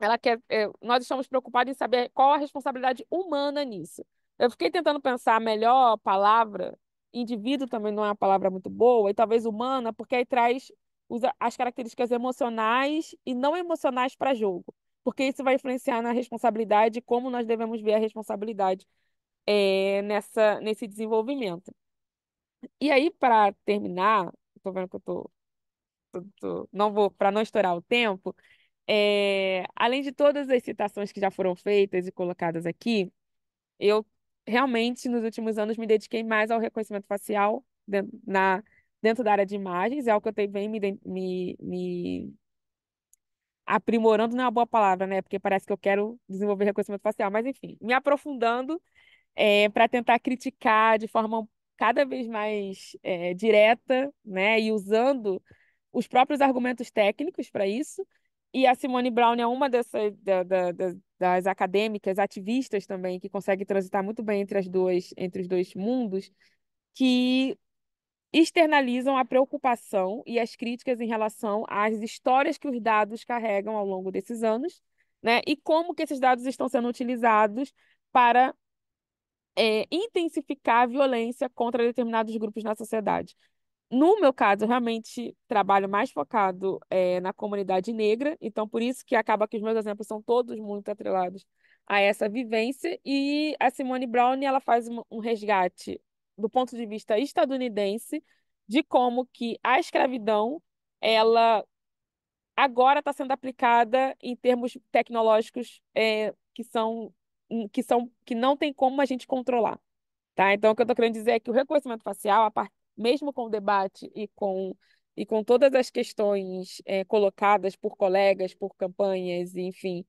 ela quer, é, nós estamos preocupados em saber qual a responsabilidade humana nisso. Eu fiquei tentando pensar a melhor palavra, indivíduo também não é uma palavra muito boa, e talvez humana, porque aí traz as características emocionais e não emocionais para jogo, porque isso vai influenciar na responsabilidade, como nós devemos ver a responsabilidade é, nessa, nesse desenvolvimento. E aí, para terminar, estou vendo que eu tô, tô, tô, não vou, para não estourar o tempo, é, além de todas as citações que já foram feitas e colocadas aqui, eu realmente, nos últimos anos, me dediquei mais ao reconhecimento facial na, dentro da área de imagens, é o que eu tenho bem me, me, me aprimorando, não é uma boa palavra, né? Porque parece que eu quero desenvolver reconhecimento facial, mas enfim, me aprofundando é, para tentar criticar de forma cada vez mais é, direta, né? E usando os próprios argumentos técnicos para isso. E a Simone Brown é uma dessas da, da, das acadêmicas, ativistas também, que consegue transitar muito bem entre as duas, entre os dois mundos, que externalizam a preocupação e as críticas em relação às histórias que os dados carregam ao longo desses anos, né? E como que esses dados estão sendo utilizados para é, intensificar a violência contra determinados grupos na sociedade. No meu caso, eu realmente trabalho mais focado é, na comunidade negra, então por isso que acaba que os meus exemplos são todos muito atrelados a essa vivência. E a Simone Brown ela faz um resgate do ponto de vista estadunidense de como que a escravidão ela agora está sendo aplicada em termos tecnológicos é, que são que são que não tem como a gente controlar, tá? Então o que eu estou querendo dizer é que o reconhecimento facial, part... mesmo com o debate e com e com todas as questões é, colocadas por colegas, por campanhas, enfim,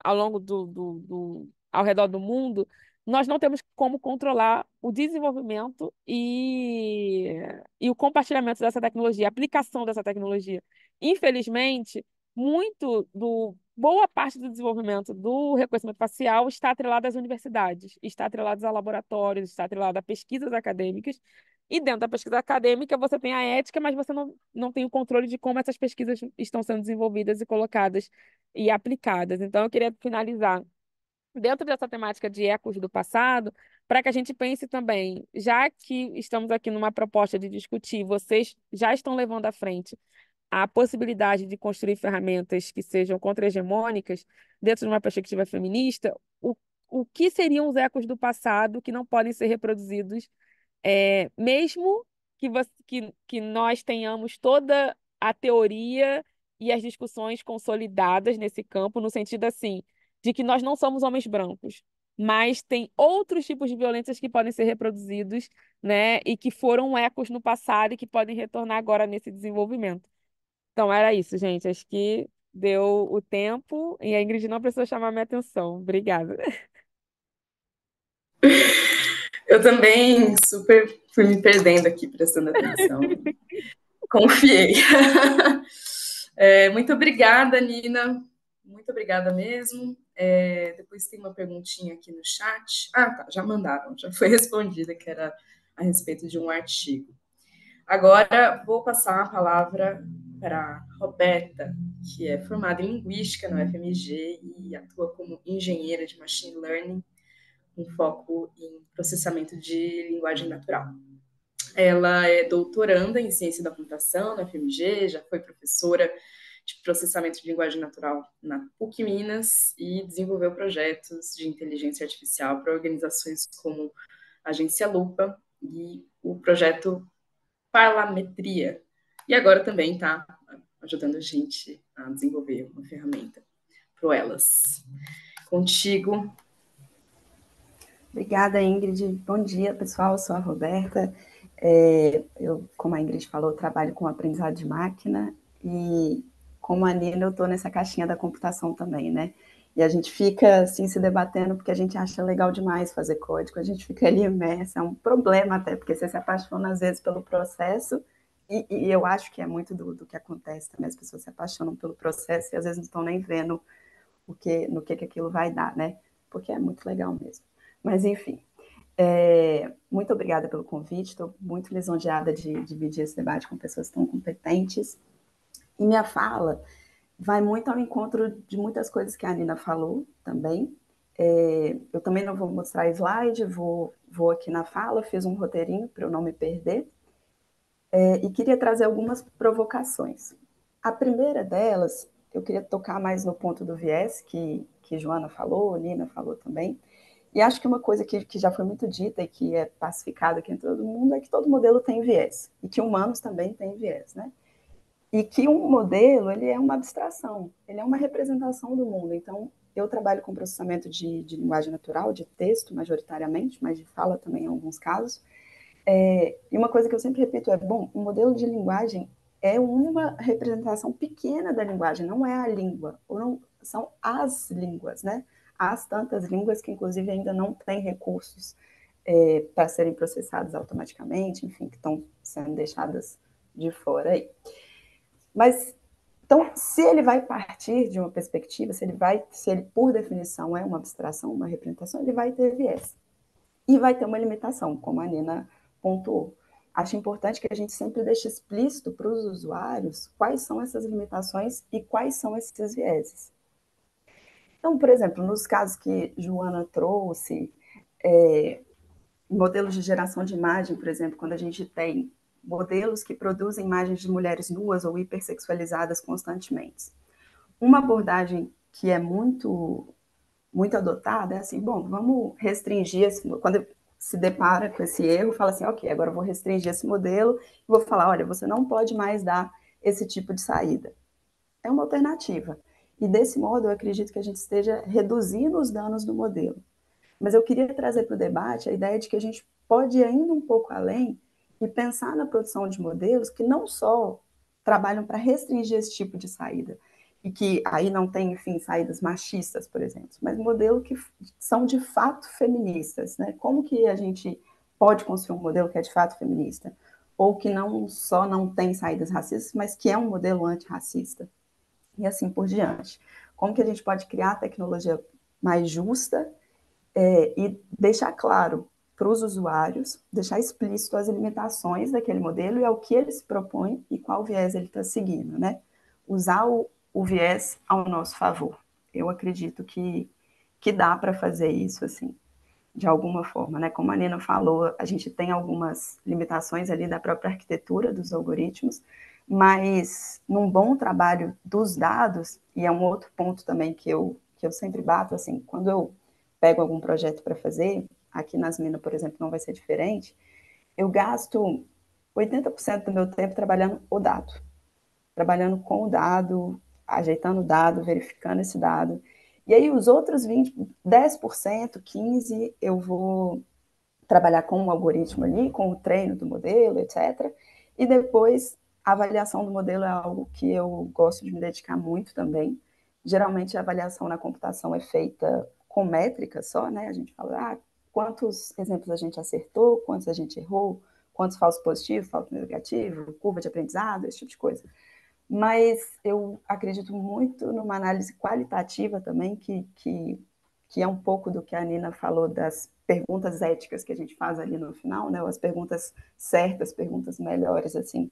ao longo do, do, do ao redor do mundo, nós não temos como controlar o desenvolvimento e, e o compartilhamento dessa tecnologia, a aplicação dessa tecnologia. Infelizmente, muito do boa parte do desenvolvimento do reconhecimento facial está atrelado às universidades, está atrelado a laboratórios, está atrelado a pesquisas acadêmicas. E dentro da pesquisa acadêmica você tem a ética, mas você não, não tem o controle de como essas pesquisas estão sendo desenvolvidas e colocadas e aplicadas. Então, eu queria finalizar dentro dessa temática de ecos do passado, para que a gente pense também, já que estamos aqui numa proposta de discutir, vocês já estão levando à frente a possibilidade de construir ferramentas que sejam contra-hegemônicas dentro de uma perspectiva feminista, o, o que seriam os ecos do passado que não podem ser reproduzidos, é, mesmo que, você, que, que nós tenhamos toda a teoria e as discussões consolidadas nesse campo, no sentido assim, de que nós não somos homens brancos, mas tem outros tipos de violências que podem ser reproduzidos, né, e que foram ecos no passado e que podem retornar agora nesse desenvolvimento. Então, era isso, gente. Acho que deu o tempo e a Ingrid não precisou chamar minha atenção. Obrigada. Eu também super fui me perdendo aqui, prestando atenção. Confiei. É, muito obrigada, Nina. Muito obrigada mesmo. É, depois tem uma perguntinha aqui no chat. Ah, tá, já mandaram, já foi respondida, que era a respeito de um artigo. Agora vou passar a palavra para Roberta, que é formada em Linguística no FMG e atua como engenheira de Machine Learning, com foco em processamento de linguagem natural. Ela é doutoranda em ciência da computação na FMG, já foi professora de processamento de linguagem natural na PUC Minas e desenvolveu projetos de inteligência artificial para organizações como a Agência Lupa e o projeto Parlametria. E agora também está ajudando a gente a desenvolver uma ferramenta para elas. Contigo. Obrigada, Ingrid. Bom dia, pessoal. Eu sou a Roberta. É, eu, como a Ingrid falou, trabalho com aprendizado de máquina e como a Nina, eu estou nessa caixinha da computação também, né? E a gente fica assim se debatendo porque a gente acha legal demais fazer código, a gente fica ali imersa, é um problema até, porque você se apaixona às vezes pelo processo, e, e eu acho que é muito do, do, que acontece também, as pessoas se apaixonam pelo processo e às vezes não estão nem vendo o que, no que, que aquilo vai dar, né? Porque é muito legal mesmo. Mas enfim, é, muito obrigada pelo convite, estou muito lisonjeada de, de dividir esse debate com pessoas tão competentes e minha fala vai muito ao encontro de muitas coisas que a Nina falou também. É, eu também não vou mostrar slide, vou, vou aqui na fala, fiz um roteirinho para eu não me perder. É, e queria trazer algumas provocações. A primeira delas, eu queria tocar mais no ponto do viés, que, que Joana falou, Nina falou também. E acho que uma coisa que, que já foi muito dita e que é pacificada aqui em todo mundo é que todo modelo tem viés, e que humanos também têm viés, né? E que um modelo ele é uma abstração, ele é uma representação do mundo. Então, eu trabalho com processamento de, de linguagem natural, de texto, majoritariamente, mas de fala também em alguns casos. É, e uma coisa que eu sempre repito é: bom, um modelo de linguagem é uma representação pequena da linguagem, não é a língua, ou não, são as línguas, né? As tantas línguas que, inclusive, ainda não têm recursos é, para serem processadas automaticamente, enfim, que estão sendo deixadas de fora aí. Mas então, se ele vai partir de uma perspectiva, se ele vai, se ele por definição é uma abstração, uma representação, ele vai ter viés. E vai ter uma limitação, como a Nina pontuou. Acho importante que a gente sempre deixe explícito para os usuários quais são essas limitações e quais são esses vieses. Então, por exemplo, nos casos que Joana trouxe, é, modelos de geração de imagem, por exemplo, quando a gente tem modelos que produzem imagens de mulheres nuas ou hipersexualizadas constantemente. Uma abordagem que é muito muito adotada é assim, bom, vamos restringir esse, quando se depara com esse erro, fala assim, ok, agora vou restringir esse modelo e vou falar, olha, você não pode mais dar esse tipo de saída. É uma alternativa. E desse modo, eu acredito que a gente esteja reduzindo os danos do modelo. Mas eu queria trazer para o debate a ideia de que a gente pode ir ainda um pouco além e pensar na produção de modelos que não só trabalham para restringir esse tipo de saída, e que aí não tem, enfim, saídas machistas, por exemplo, mas modelos que são de fato feministas, né? Como que a gente pode construir um modelo que é de fato feminista? Ou que não só não tem saídas racistas, mas que é um modelo antirracista? E assim por diante. Como que a gente pode criar tecnologia mais justa é, e deixar claro para os usuários, deixar explícito as limitações daquele modelo e ao que ele se propõe e qual viés ele está seguindo, né? Usar o, o, viés ao nosso favor. Eu acredito que, que dá para fazer isso, assim, de alguma forma, né? Como a Nina falou, a gente tem algumas limitações ali da própria arquitetura dos algoritmos, mas num bom trabalho dos dados, e é um outro ponto também que eu, que eu sempre bato, assim, quando eu pego algum projeto para fazer, aqui nas minas, por exemplo, não vai ser diferente, eu gasto 80% do meu tempo trabalhando o dado, trabalhando com o dado, ajeitando o dado, verificando esse dado. E aí os outros 20, 10%, 15% eu vou trabalhar com o algoritmo ali, com o treino do modelo, etc. E depois a avaliação do modelo é algo que eu gosto de me dedicar muito também. Geralmente a avaliação na computação é feita com métricas só, né? A gente fala, ah, quantos exemplos a gente acertou, quantos a gente errou, quantos falsos positivos, falso negativo, curva de aprendizado, esse tipo de coisa. Mas eu acredito muito numa análise qualitativa também, que, que, que é um pouco do que a Nina falou das perguntas éticas que a gente faz ali no final, né? As perguntas certas, perguntas melhores, assim,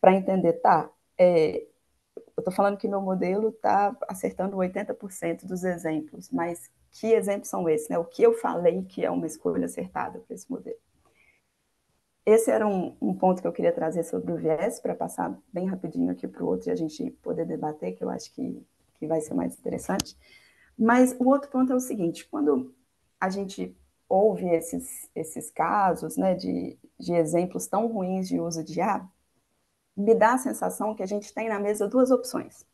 para entender, tá, é, eu estou falando que meu modelo está acertando 80% dos exemplos, mas que exemplos são esses? Né? O que eu falei que é uma escolha acertada para esse modelo? esse era um, um, ponto que eu queria trazer sobre o viés, para passar bem rapidinho aqui para o outro e a gente poder debater, que eu acho que, que vai ser mais interessante. Mas o outro ponto é o seguinte: quando a gente ouve esses, esses casos né, de, de exemplos tão ruins de uso de IA, me dá a sensação que a gente tem na mesa duas opções.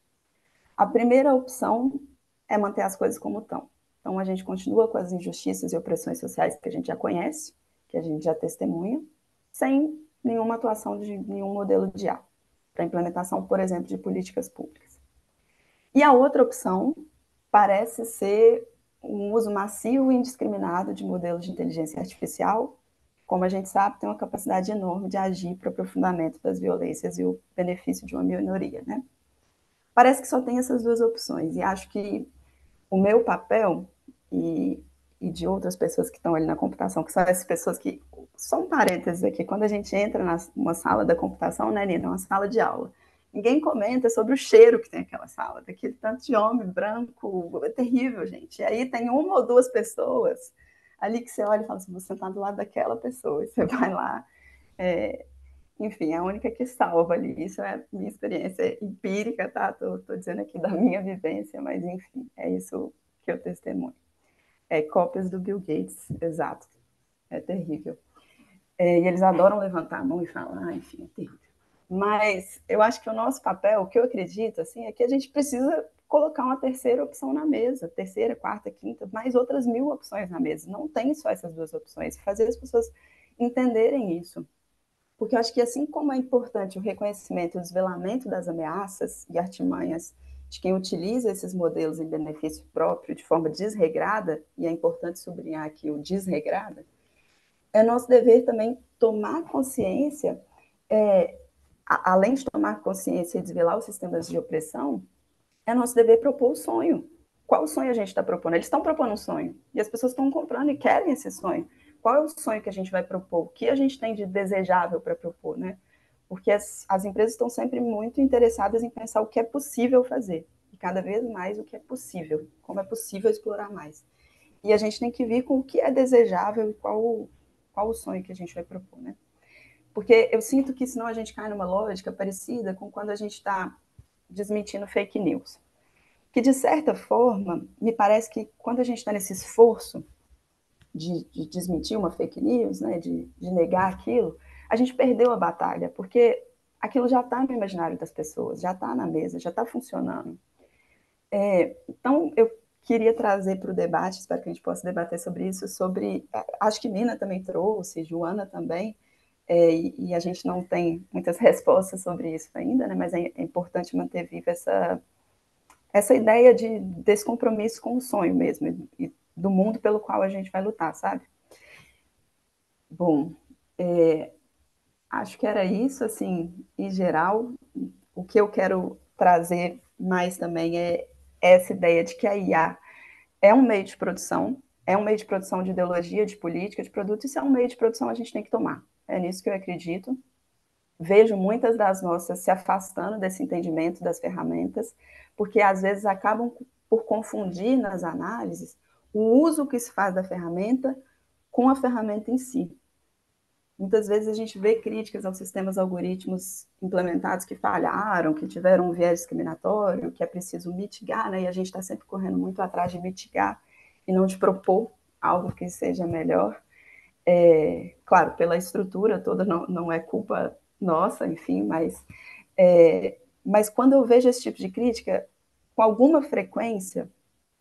A primeira opção é manter as coisas como estão. Então, a gente continua com as injustiças e opressões sociais que a gente já conhece, que a gente já testemunha, sem nenhuma atuação de nenhum modelo de IA, para implementação, por exemplo, de políticas públicas. E a outra opção parece ser um uso massivo e indiscriminado de modelos de inteligência artificial, como a gente sabe, tem uma capacidade enorme de agir para o aprofundamento das violências e o benefício de uma minoria, né? Parece que só tem essas duas opções, e acho que o meu papel e, e de outras pessoas que estão ali na computação, que são essas pessoas que, só um parênteses aqui, quando a gente entra numa sala da computação, né, Nina, uma sala de aula, Ninguém comenta sobre o cheiro que tem aquela sala, daquele tanto de homem branco, é terrível, gente. E aí tem uma ou duas pessoas ali que você olha e fala assim, você sentar do lado daquela pessoa, e você vai lá. É, enfim, é a única que salva ali. Isso é minha experiência empírica, tá? Tô, tô dizendo aqui da minha vivência, mas enfim, é isso que eu testemunho. É, cópias do Bill Gates, exato. É terrível. É, e eles adoram levantar a mão e falar, enfim, é terrível. Mas eu acho que o nosso papel, o que eu acredito, assim, é que a gente precisa colocar uma terceira opção na mesa, terceira, quarta, quinta, mais outras mil opções na mesa. Não tem só essas duas opções. Fazer as pessoas entenderem isso. Porque eu acho que assim como é importante o reconhecimento e o desvelamento das ameaças e artimanhas de quem utiliza esses modelos em benefício próprio de forma desregrada, e é importante sublinhar aqui o desregrada, é nosso dever também tomar consciência é, além de tomar consciência e desvelar os sistemas de opressão, é nosso dever propor o sonho. Qual sonho a gente está propondo? Eles estão propondo um sonho. E as pessoas estão comprando e querem esse sonho. Qual é o sonho que a gente vai propor? O que a gente tem de desejável para propor, né? Porque as, as empresas estão sempre muito interessadas em pensar o que é possível fazer. E cada vez mais o que é possível. Como é possível explorar mais. E a gente tem que vir com o que é desejável e qual, qual o sonho que a gente vai propor, né? Porque eu sinto que senão a gente cai numa lógica parecida com quando a gente está desmentindo fake news. Que, de certa forma, me parece que quando a gente está nesse esforço de, de, desmentir uma fake news, né, de, de negar aquilo, a gente perdeu a batalha, porque aquilo já está no imaginário das pessoas, já está na mesa, já está funcionando. É, então, eu queria trazer para o debate, espero que a gente possa debater sobre isso, sobre, acho que Nina também trouxe, Joana também, é, e, a gente não tem muitas respostas sobre isso ainda, né, mas é, é, importante manter viva essa, essa ideia de, desse compromisso com o sonho mesmo, e, do mundo pelo qual a gente vai lutar, sabe? Bom, é, acho que era isso, assim, em geral. O que eu quero trazer mais também é essa ideia de que a IA é um meio de produção, é um meio de produção de ideologia, de política, de produto, e se é um meio de produção, a gente tem que tomar. É nisso que eu acredito. Vejo muitas das nossas se afastando desse entendimento das ferramentas, porque às vezes acabam por confundir nas análises o uso que se faz da ferramenta com a ferramenta em si. Muitas vezes a gente vê críticas aos sistemas algoritmos implementados que falharam, que tiveram um viés discriminatório, que é preciso mitigar, né? E a gente está sempre correndo muito atrás de mitigar e não de propor algo que seja melhor. É, claro, pela estrutura toda, não, não é culpa nossa, enfim, mas, é, mas quando eu vejo esse tipo de crítica, com alguma frequência,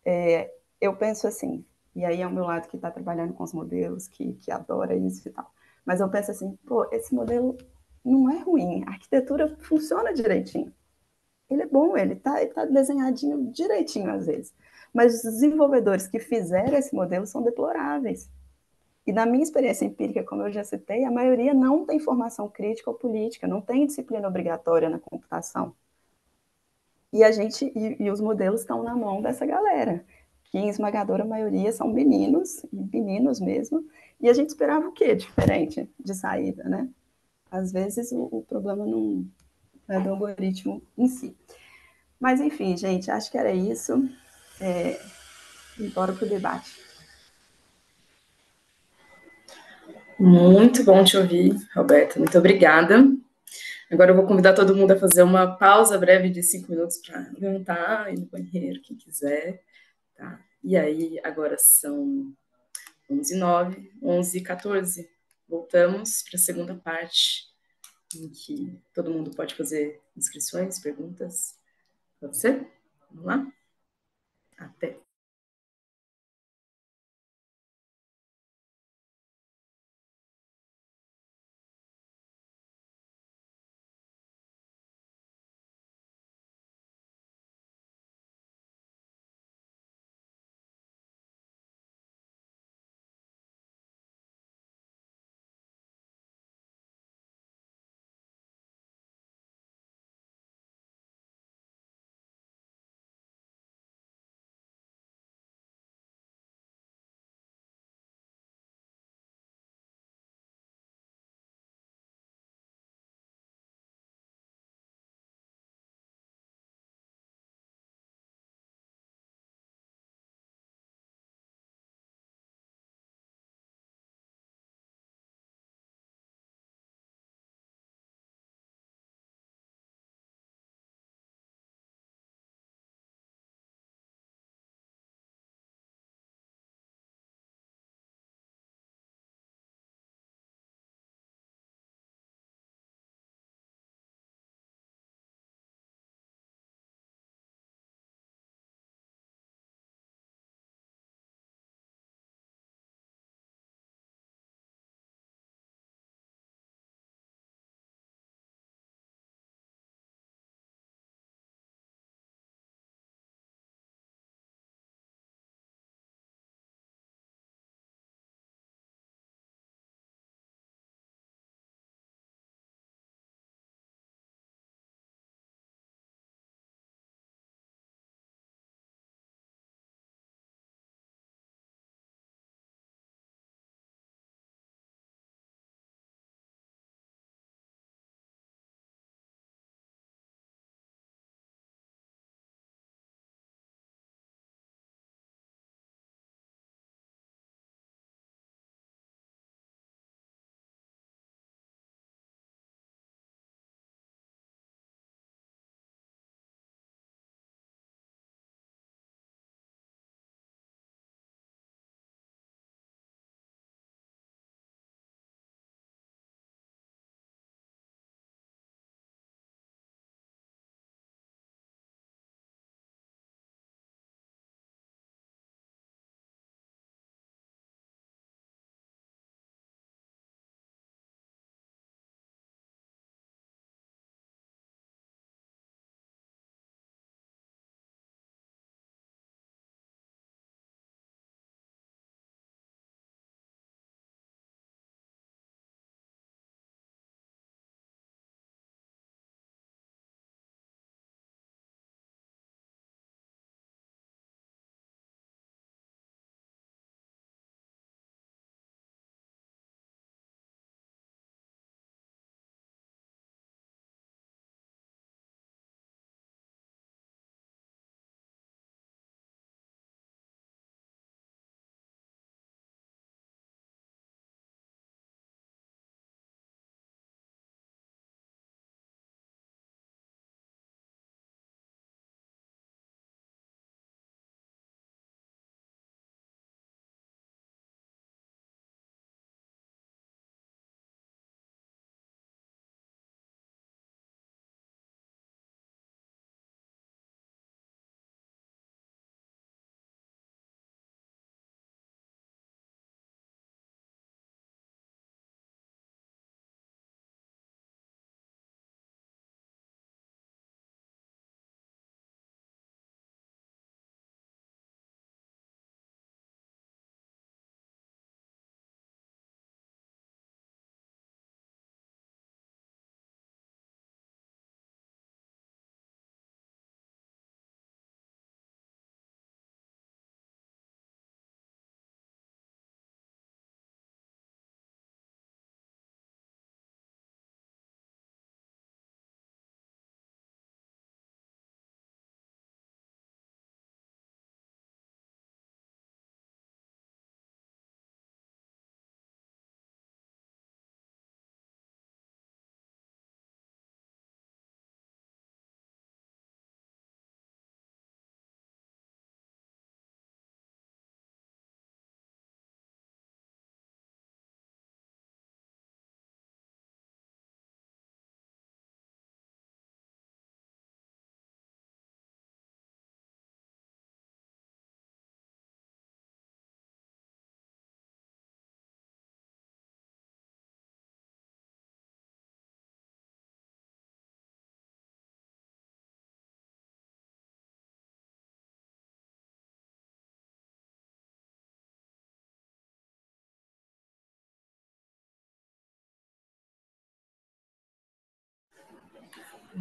é, eu penso assim, e aí é o meu lado que está trabalhando com os modelos, que, que adora isso e tal, mas eu penso assim, pô, esse modelo não é ruim, a arquitetura funciona direitinho. Ele é bom, ele está tá desenhadinho direitinho às vezes. Mas os desenvolvedores que fizeram esse modelo são deploráveis. E na minha experiência empírica, como eu já citei, a maioria não tem formação crítica ou política, não tem disciplina obrigatória na computação. E a gente e, e os modelos estão na mão dessa galera, que em esmagadora maioria são meninos, meninos mesmo, e a gente esperava o quê diferente de saída, né? Às vezes o, o problema não é do algoritmo em si. Mas enfim, gente, acho que era isso. É, bora para o debate. Muito bom te ouvir, Roberta. Muito obrigada. Agora eu vou convidar todo mundo a fazer uma pausa breve de cinco minutos para levantar, ir no banheiro, quem quiser. Tá? E aí, agora são 11 h 09 11 h 14 Voltamos para a segunda parte, em que todo mundo pode fazer inscrições, perguntas. Pode ser? Vamos lá? Até.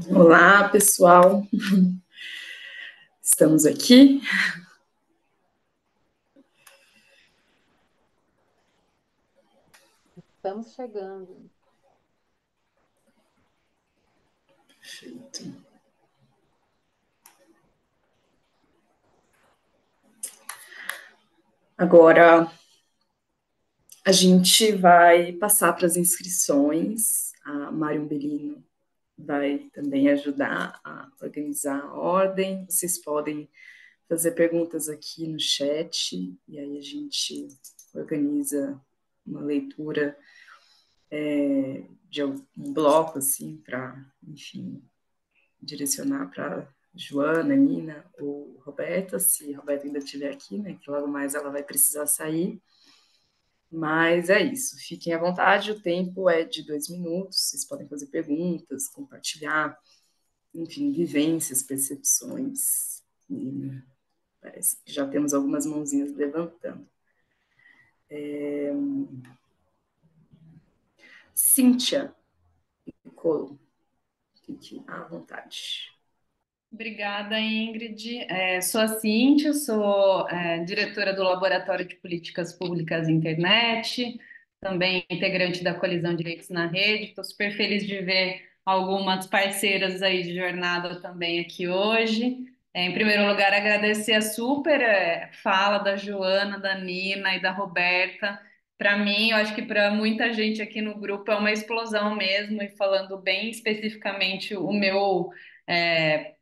Olá, pessoal. Estamos aqui. Estamos chegando. Perfeito. Agora, a gente vai passar para as inscrições. A Marion Bellino vai também ajudar a organizar a ordem. Vocês podem fazer perguntas aqui no chat, e aí a gente organiza uma leitura é, de um bloco, assim, para, enfim, direcionar para Joana, Nina ou Roberta, se Roberta ainda estiver aqui, né, que logo mais ela vai precisar sair. Mas é isso, fiquem à vontade, o tempo é de dois minutos, vocês podem fazer perguntas, compartilhar, enfim, vivências, percepções. E parece que já temos algumas mãozinhas levantando. É... Cíntia Piccolo, fique à vontade. Obrigada, Ingrid. É, sou a Cíntia, sou é, diretora do Laboratório de Políticas Públicas Internet, também integrante da Colisão Direitos na Rede. Estou super feliz de ver algumas parceiras aí de jornada também aqui hoje. É, em primeiro lugar, agradecer a super é, fala da Joana, da Nina e da Roberta. Para mim, eu acho que para muita gente aqui no grupo é uma explosão mesmo, e falando bem especificamente o meu é,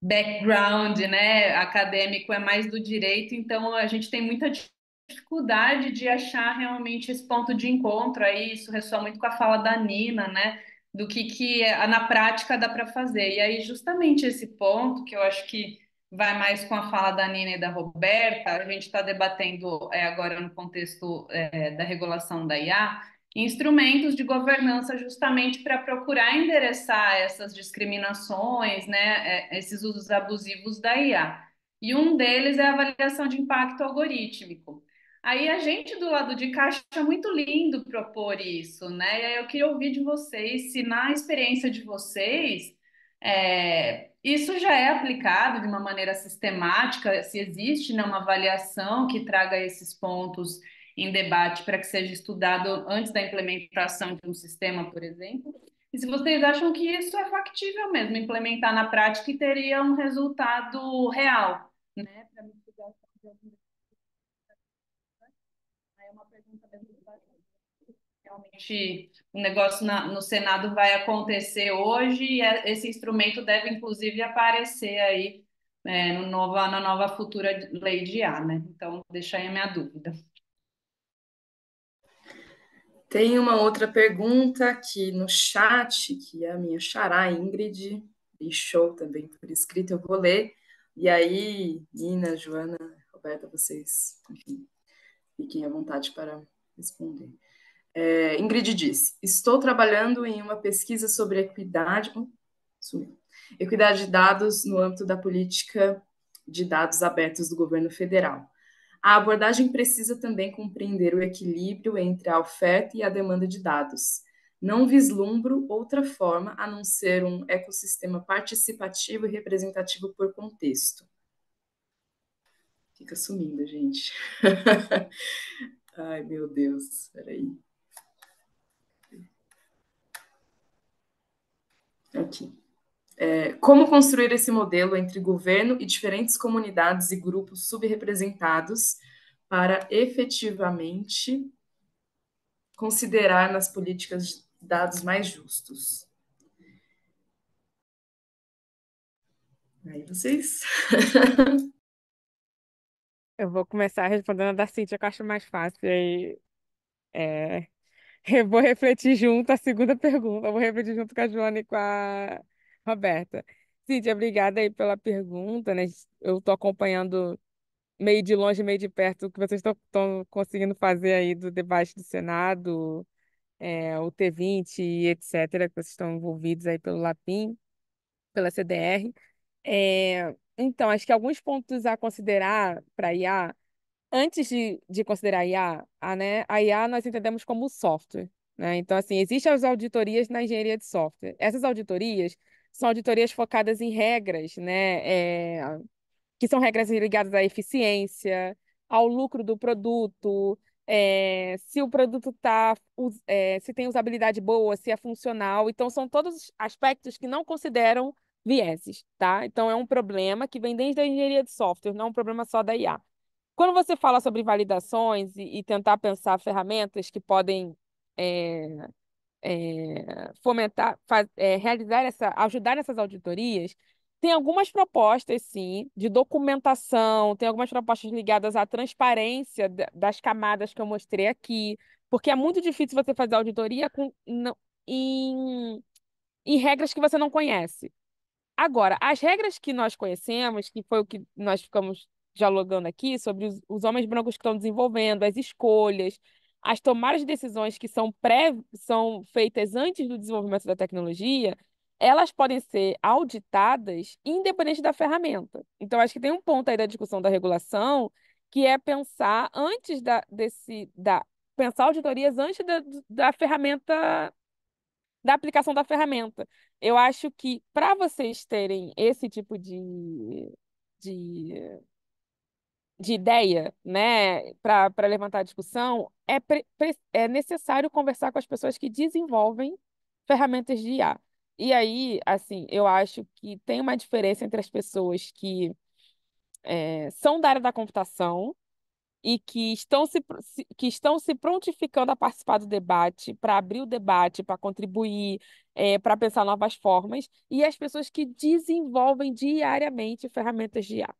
background, né, acadêmico é mais do direito, então a gente tem muita dificuldade de achar realmente esse ponto de encontro. Aí isso ressoa muito com a fala da Nina, né, do que que na prática dá para fazer. E aí justamente esse ponto que eu acho que vai mais com a fala da Nina e da Roberta, a gente está debatendo é, agora no contexto é, da regulação da IA, instrumentos de governança justamente para procurar endereçar essas discriminações, né, é, esses usos abusivos da IA. E um deles é a avaliação de impacto algorítmico. Aí a gente do lado de cá acha muito lindo propor isso, né? E aí eu queria ouvir de vocês se na experiência de vocês é, isso já é aplicado de uma maneira sistemática, se existe né, uma avaliação que traga esses pontos em debate para que seja estudado antes da implementação de um sistema, por exemplo. E se vocês acham que isso é factível mesmo, implementar na prática e teria um resultado real, né, para de algum Aí é uma pergunta mesmo realmente o negócio na, no Senado vai acontecer hoje e é, esse instrumento deve inclusive aparecer aí é, no nova, na nova futura lei de A, né? Então, deixa aí a minha dúvida. Tem uma outra pergunta aqui no chat, que é a minha xará Ingrid deixou também por escrito, eu vou ler. E aí, Nina, Joana, Roberta, vocês, enfim, fiquem à vontade para responder. É, Ingrid disse: Estou trabalhando em uma pesquisa sobre equidade, hum, equidade de dados no âmbito da política de dados abertos do governo federal. A abordagem precisa também compreender o equilíbrio entre a oferta e a demanda de dados. Não vislumbro outra forma a não ser um ecossistema participativo e representativo por contexto. Fica sumindo, gente. Ai, meu Deus, peraí. Aqui. É, como construir esse modelo entre governo e diferentes comunidades e grupos subrepresentados para efetivamente considerar nas políticas dados mais justos? Aí vocês. Eu vou começar respondendo a da Cíntia, que eu acho mais fácil. Aí, é, eu vou refletir junto a segunda pergunta. Eu vou refletir junto com a Joana e com a Roberta. Cíntia, obrigada aí pela pergunta, né? Eu estou acompanhando meio de longe, meio de perto o que vocês estão conseguindo fazer aí do debate do Senado, é, o T20 e etc., que vocês estão envolvidos aí pelo LAPIM, pela CDR. É, então, acho que alguns pontos a considerar para a IA, antes de, de considerar a IA, a, né, a IA nós entendemos como software. Né? Então, assim, existem as auditorias na engenharia de software. Essas auditorias são auditorias focadas em regras, né? É, que são regras ligadas à eficiência, ao lucro do produto, é, se o produto tá, é, se tem usabilidade boa, se é funcional. Então, são todos aspectos que não consideram vieses, tá? Então, é um problema que vem desde a engenharia de software, não é um problema só da IA. Quando você fala sobre validações e, e tentar pensar ferramentas que podem é, é, fomentar, faz, é, realizar essa, ajudar nessas auditorias, tem algumas propostas, sim, de documentação, tem algumas propostas ligadas à transparência das camadas que eu mostrei aqui, porque é muito difícil você fazer auditoria com, não, em, em regras que você não conhece. Agora, as regras que nós conhecemos, que foi o que nós ficamos dialogando aqui, sobre os, os homens brancos que estão desenvolvendo, as escolhas, as tomadas de decisões que são, pré, são feitas antes do desenvolvimento da tecnologia, elas podem ser auditadas independente da ferramenta. Então, acho que tem um ponto aí da discussão da regulação que é pensar antes da, desse, da, pensar auditorias antes da, da ferramenta, da aplicação da ferramenta. Eu acho que para vocês terem esse tipo de, de, de ideia, né, para levantar a discussão, é, pre, é necessário conversar com as pessoas que desenvolvem ferramentas de IA. E aí, assim, eu acho que tem uma diferença entre as pessoas que é, são da área da computação e que estão se, que estão se prontificando a participar do debate, para abrir o debate, para contribuir, é, para pensar novas formas, e as pessoas que desenvolvem diariamente ferramentas de IA.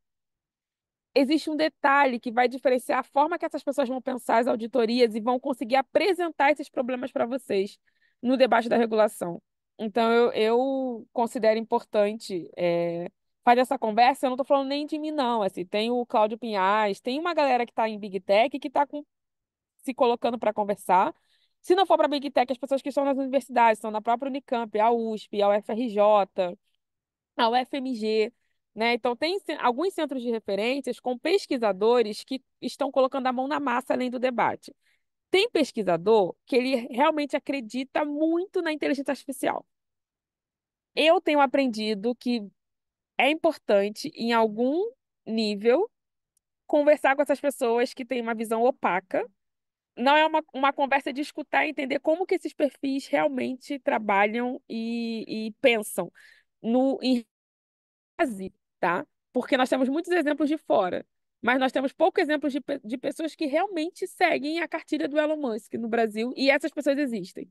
Existe um detalhe que vai diferenciar a forma que essas pessoas vão pensar as auditorias e vão conseguir apresentar esses problemas para vocês no debate da regulação. Então, eu, eu considero importante é, fazer essa conversa. Eu não estou falando nem de mim, não. Assim, tem o Cláudio Pinhais, tem uma galera que está em Big Tech que está se colocando para conversar. Se não for para Big Tech, as pessoas que estão nas universidades, estão na própria Unicamp, a USP, a UFRJ, a UFMG. Né? Então, tem alguns centros de referências com pesquisadores que estão colocando a mão na massa além do debate. Tem pesquisador que ele realmente acredita muito na inteligência artificial. Eu tenho aprendido que é importante, em algum nível, conversar com essas pessoas que têm uma visão opaca. Não é uma, uma conversa de escutar e entender como que esses perfis realmente trabalham e, e pensam no em tá? Porque nós temos muitos exemplos de fora mas nós temos poucos exemplos de, de pessoas que realmente seguem a cartilha do Elon Musk no Brasil, e essas pessoas existem.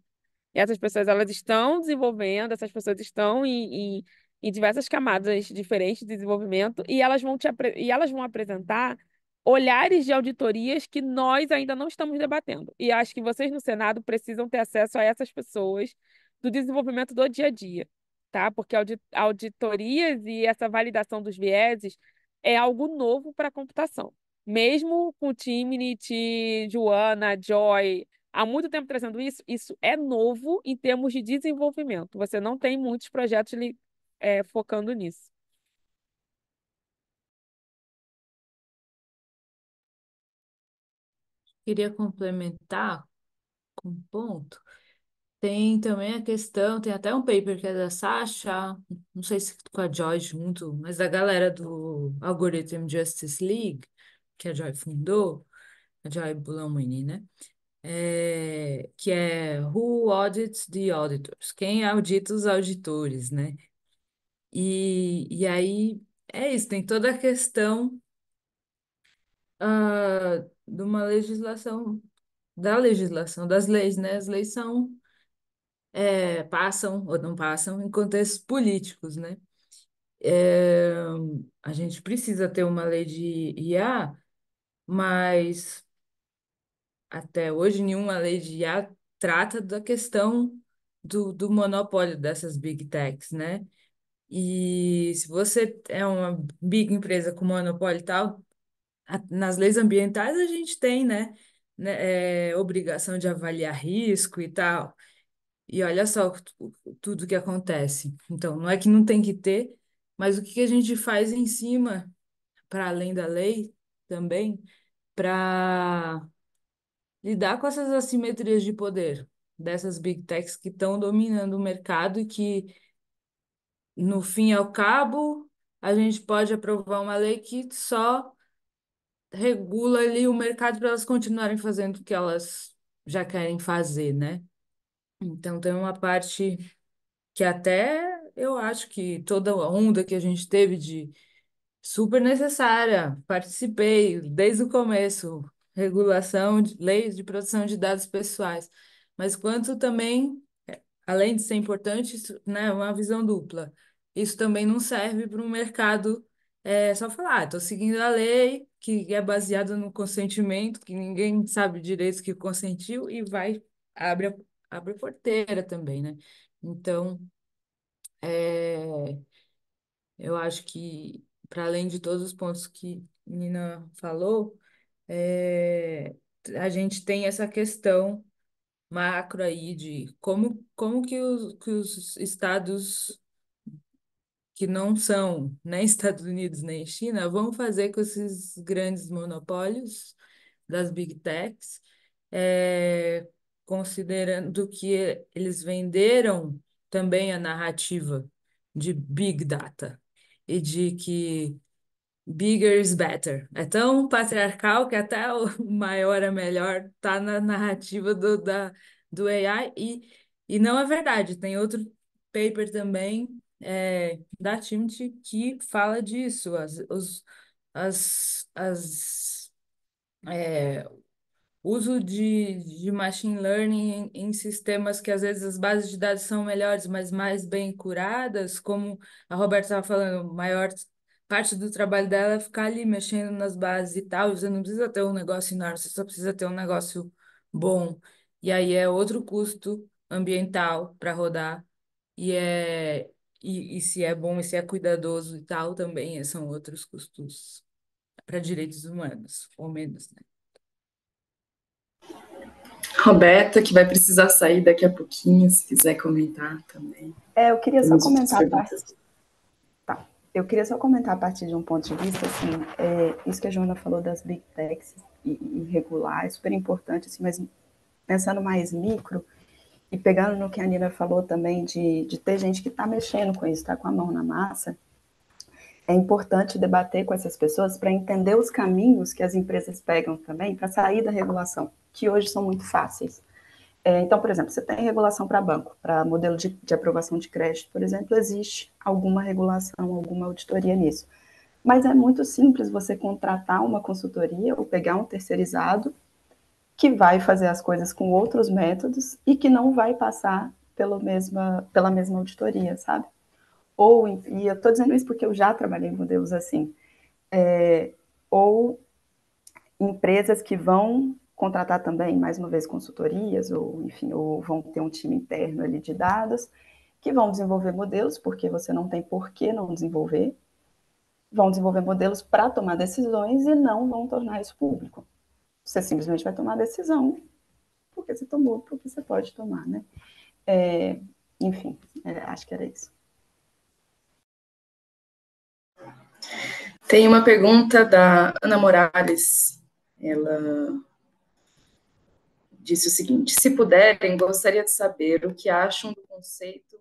E essas pessoas elas estão desenvolvendo, essas pessoas estão em, em, em diversas camadas diferentes de desenvolvimento, e elas vão, te, e elas vão apresentar olhares de auditorias que nós ainda não estamos debatendo. E acho que vocês no Senado precisam ter acesso a essas pessoas do desenvolvimento do dia a dia, tá? Porque auditorias e essa validação dos vieses é algo novo para a computação. Mesmo com Timnit, Joana, Joy, há muito tempo trazendo isso, isso é novo em termos de desenvolvimento. Você não tem muitos projetos é, focando nisso. Queria complementar com um ponto tem também a questão, tem até um paper que é da Sasha, não sei se com a Joy junto, mas da galera do Algorithm Justice League, que a Joy fundou, a Joy Bulamwini, né? É, que é Who Audits the Auditors? Quem audita os auditores, né? E, e aí é isso, tem toda a questão uh, de uma legislação, da legislação, das leis, né? As leis são é, passam ou não passam em contextos políticos, né? É, a gente precisa ter uma lei de IA, mas até hoje nenhuma lei de IA trata da questão do, do monopólio dessas big techs, né? E se você é uma big empresa com monopólio e tal, nas leis ambientais a gente tem, né, né é, obrigação de avaliar risco e tal. E olha só tudo que acontece. Então, não é que não tem que ter, mas o que a gente faz em cima, para além da lei, também, para lidar com essas assimetrias de poder dessas big techs que estão dominando o mercado e que no fim e ao cabo, a gente pode aprovar uma lei que só regula ali o mercado para elas continuarem fazendo o que elas já querem fazer, né? Então tem uma parte que até eu acho que toda a onda que a gente teve de super necessária, participei desde o começo, regulação de leis de proteção de dados pessoais, mas quanto também, além de ser importante, isso, né, uma visão dupla. Isso também não serve para um mercado é, só falar, estou seguindo a lei, que é baseada no consentimento, que ninguém sabe direito que consentiu, e vai, abre abre porteira também, né? Então, é, eu acho que, para além de todos os pontos que Nina falou, é, a gente tem essa questão macro aí de como, como que os, que os estados que não são nem Estados Unidos nem China vão fazer com esses grandes monopólios das big techs, é, considerando que eles venderam também a narrativa de big data e de que bigger is better. É tão patriarcal que até o maior é melhor tá na narrativa do, da, do AI e, e não é verdade. Tem outro paper também é, da Timothy que fala disso. As, os, as, as, é, uso de, de machine learning em, em, sistemas que às vezes as bases de dados são melhores, mas mais bem curadas, como a Roberta estava falando, maior parte do trabalho dela é ficar ali mexendo nas bases e tal. Você não precisa ter um negócio enorme, você só precisa ter um negócio bom. E aí é outro custo ambiental para rodar. E, é, e, e se é bom e se é cuidadoso e tal, também são outros custos para direitos humanos, ou menos, né? Roberta, que vai precisar sair daqui a pouquinho, se quiser comentar também. É, eu queria só comentar a parte. Tá. Eu queria só comentar a partir de um ponto de vista, assim, é, isso que a Joana falou das big techs regular, é super importante, assim, mas pensando mais micro, e pegando no que a Nina falou também, de, de ter gente que está mexendo com isso, está com a mão na massa, é importante debater com essas pessoas para entender os caminhos que as empresas pegam também para sair da regulação que hoje são muito fáceis. É, então, por exemplo, você tem regulação para banco, para modelo de, de aprovação de crédito, por exemplo, existe alguma regulação, alguma auditoria nisso. Mas é muito simples você contratar uma consultoria ou pegar um terceirizado que vai fazer as coisas com outros métodos e que não vai passar pelo mesma, pela mesma auditoria, sabe? Ou, e eu estou dizendo isso porque eu já trabalhei em modelos assim, é, ou empresas que vão contratar também, mais uma vez, consultorias, ou enfim, ou vão ter um time interno ali de dados, que vão desenvolver modelos, porque você não tem por que não desenvolver, vão desenvolver modelos para tomar decisões e não vão tornar isso público. Você simplesmente vai tomar a decisão porque você tomou, porque você pode tomar, né? É, enfim, é, acho que era isso. Tem uma pergunta da Ana Morales. Ela disse o seguinte: se puderem, gostaria de saber o que acham do conceito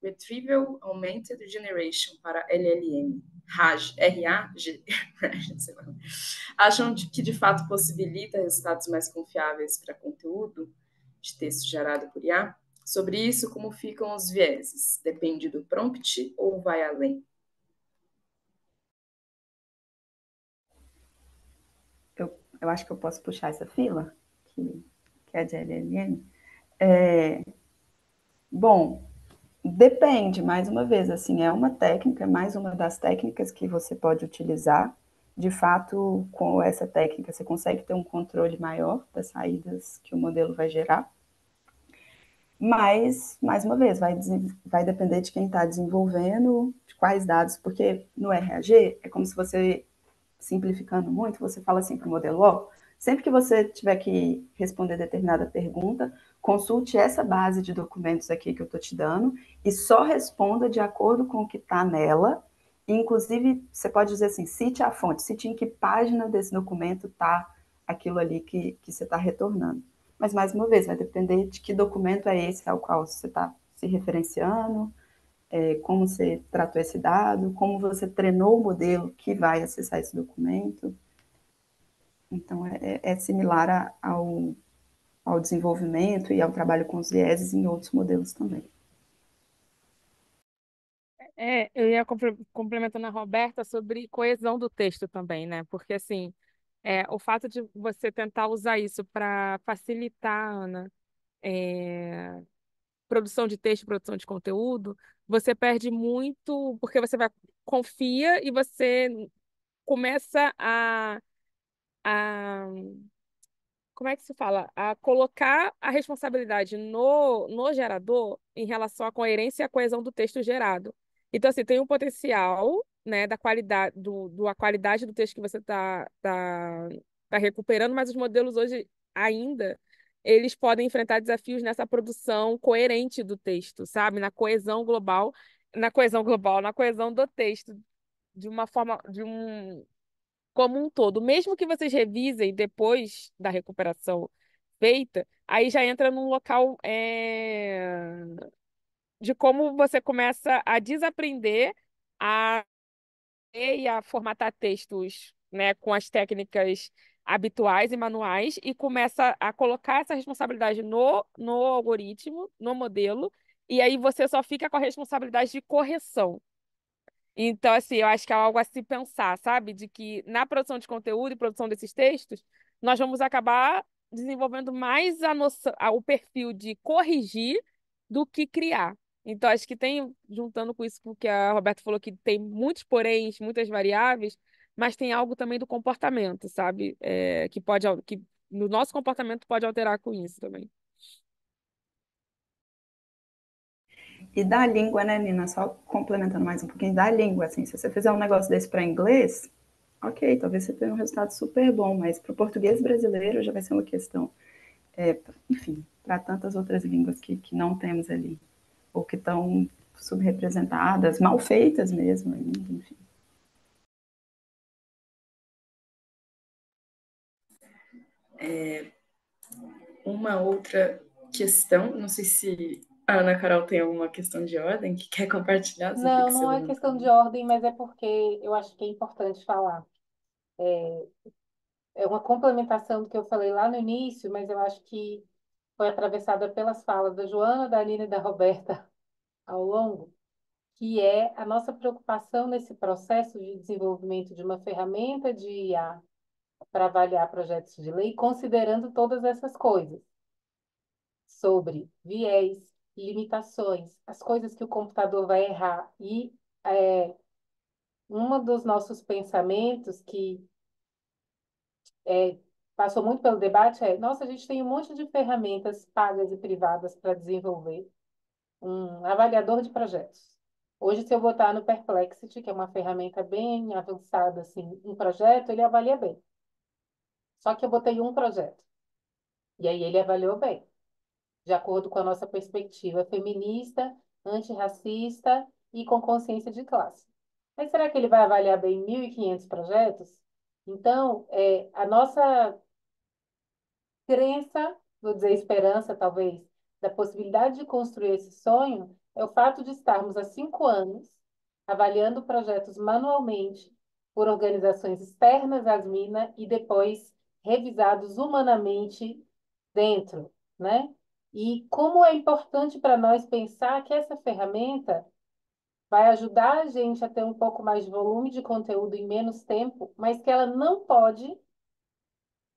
Retrieval Augmented Generation para LLM, RAG, acham que de fato possibilita resultados mais confiáveis para conteúdo de texto gerado por IA? Sobre isso, como ficam os vieses? Depende do prompt ou vai além? Eu, eu acho que eu posso puxar essa fila, que é de LLM? É, bom, depende, mais uma vez, assim, é uma técnica, mais uma das técnicas que você pode utilizar. De fato, com essa técnica, você consegue ter um controle maior das saídas que o modelo vai gerar. Mas, mais uma vez, vai, vai depender de quem está desenvolvendo, de quais dados, porque no RAG é como se você, simplificando muito, você fala assim para o modelo, ó, oh, Sempre que você tiver que responder determinada pergunta, consulte essa base de documentos aqui que eu estou te dando e só responda de acordo com o que está nela. Inclusive, você pode dizer assim, cite a fonte, cite em que página desse documento está aquilo ali que, que você está retornando. Mas, mais uma vez, vai depender de que documento é esse ao qual você está se referenciando, é, como você tratou esse dado, como você treinou o modelo que vai acessar esse documento. Então, é, é similar a, ao, ao desenvolvimento e ao trabalho com os vieses em outros modelos também. É, eu ia complementando a Roberta sobre coesão do texto também, né? Porque, assim, é, o fato de você tentar usar isso para facilitar, Ana, é, produção de texto, produção de conteúdo, você perde muito, porque você vai, confia e você começa a, a como é que se fala? A colocar a responsabilidade no, no gerador em relação à coerência e à coesão do texto gerado. Então, assim, tem um potencial, né, da qualidade, do, do, a qualidade do texto que você está tá, tá recuperando, mas os modelos hoje ainda eles podem enfrentar desafios nessa produção coerente do texto, sabe? Na coesão global, na coesão global, na coesão do texto, de uma forma, de um como um todo. Mesmo que vocês revisem depois da recuperação feita, aí já entra num local é... de como você começa a desaprender a e a formatar textos, né, com as técnicas habituais e manuais e começa a colocar essa responsabilidade no, no algoritmo, no modelo, e aí você só fica com a responsabilidade de correção. Então, assim, eu acho que é algo a se pensar, sabe? De que na produção de conteúdo e produção desses textos, nós vamos acabar desenvolvendo mais a noção, o perfil de corrigir do que criar. Então, acho que tem, juntando com isso, porque a Roberta falou que tem muitos poréns, muitas variáveis, mas tem algo também do comportamento, sabe? É, que pode, que no nosso comportamento pode alterar com isso também. E da língua, né, Nina? Só complementando mais um pouquinho da língua, assim, se você fizer um negócio desse para inglês, ok, talvez você tenha um resultado super bom, mas para o português brasileiro já vai ser uma questão, é, enfim, para tantas outras línguas que, que não temos ali, ou que estão subrepresentadas, mal feitas mesmo, enfim. É, uma outra questão, não sei se a Ana Carol tem alguma questão de ordem que quer compartilhar? Não, não é questão de ordem, mas é porque eu acho que é importante falar. É, é uma complementação do que eu falei lá no início, mas eu acho que foi atravessada pelas falas da Joana, da Nina e da Roberta ao longo, que é a nossa preocupação nesse processo de desenvolvimento de uma ferramenta de IA para avaliar projetos de lei, considerando todas essas coisas sobre viés, limitações, as coisas que o computador vai errar. E é, um dos nossos pensamentos que é, passou muito pelo debate é: nossa, a gente tem um monte de ferramentas pagas e privadas para desenvolver um avaliador de projetos. Hoje, se eu botar no Perplexity, que é uma ferramenta bem avançada, assim, um projeto, ele avalia bem. Só que eu botei um projeto. E aí ele avaliou bem, de acordo com a nossa perspectiva feminista, antirracista e com consciência de classe. Mas será que ele vai avaliar bem 1.500 projetos? Então, é, a nossa crença, vou dizer esperança, talvez, da possibilidade de construir esse sonho é o fato de estarmos há cinco anos avaliando projetos manualmente por organizações externas às minas e depois revisados humanamente dentro, né? E como é importante para nós pensar que essa ferramenta vai ajudar a gente a ter um pouco mais de volume de conteúdo em menos tempo, mas que ela não pode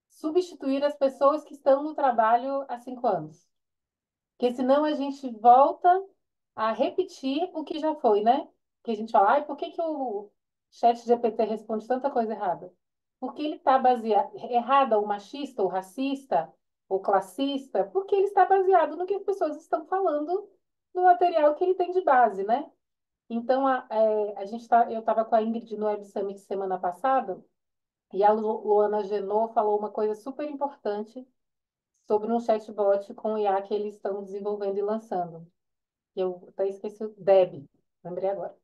substituir as pessoas que estão no trabalho há cinco anos. Porque senão a gente volta a repetir o que já foi, né? Que a gente fala, ai, por que, que o chat GPT responde tanta coisa errada? porque ele está baseado, errada ou machista, ou racista, ou classista, porque ele está baseado no que as pessoas estão falando no material que ele tem de base, né? Então, a, é, a gente tá, eu estava com a Ingrid no Web Summit semana passada, e a Luana Genot falou uma coisa super importante sobre um chatbot com o IA que eles estão desenvolvendo e lançando. Eu até esqueci, Deb, lembrei agora.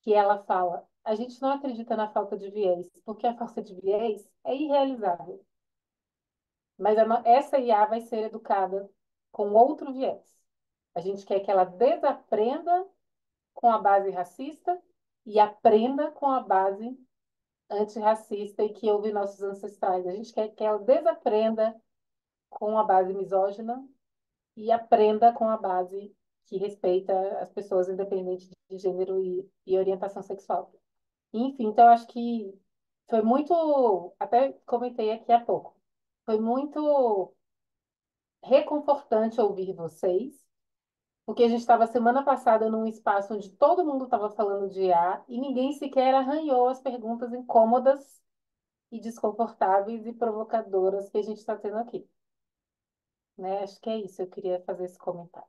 Que ela fala, a gente não acredita na falta de viés, porque a falta de viés é irrealizável. Mas essa IA vai ser educada com outro viés. A gente quer que ela desaprenda com a base racista e aprenda com a base antirracista e que houve nossos ancestrais. A gente quer que ela desaprenda com a base misógina e aprenda com a base que respeita as pessoas independente de gênero e, e orientação sexual. Enfim, então acho que foi muito, até comentei aqui há pouco, foi muito reconfortante ouvir vocês, porque a gente estava semana passada num espaço onde todo mundo estava falando de IA e ninguém sequer arranhou as perguntas incômodas e desconfortáveis e provocadoras que a gente está tendo aqui. Né? Acho que é isso, eu queria fazer esse comentário.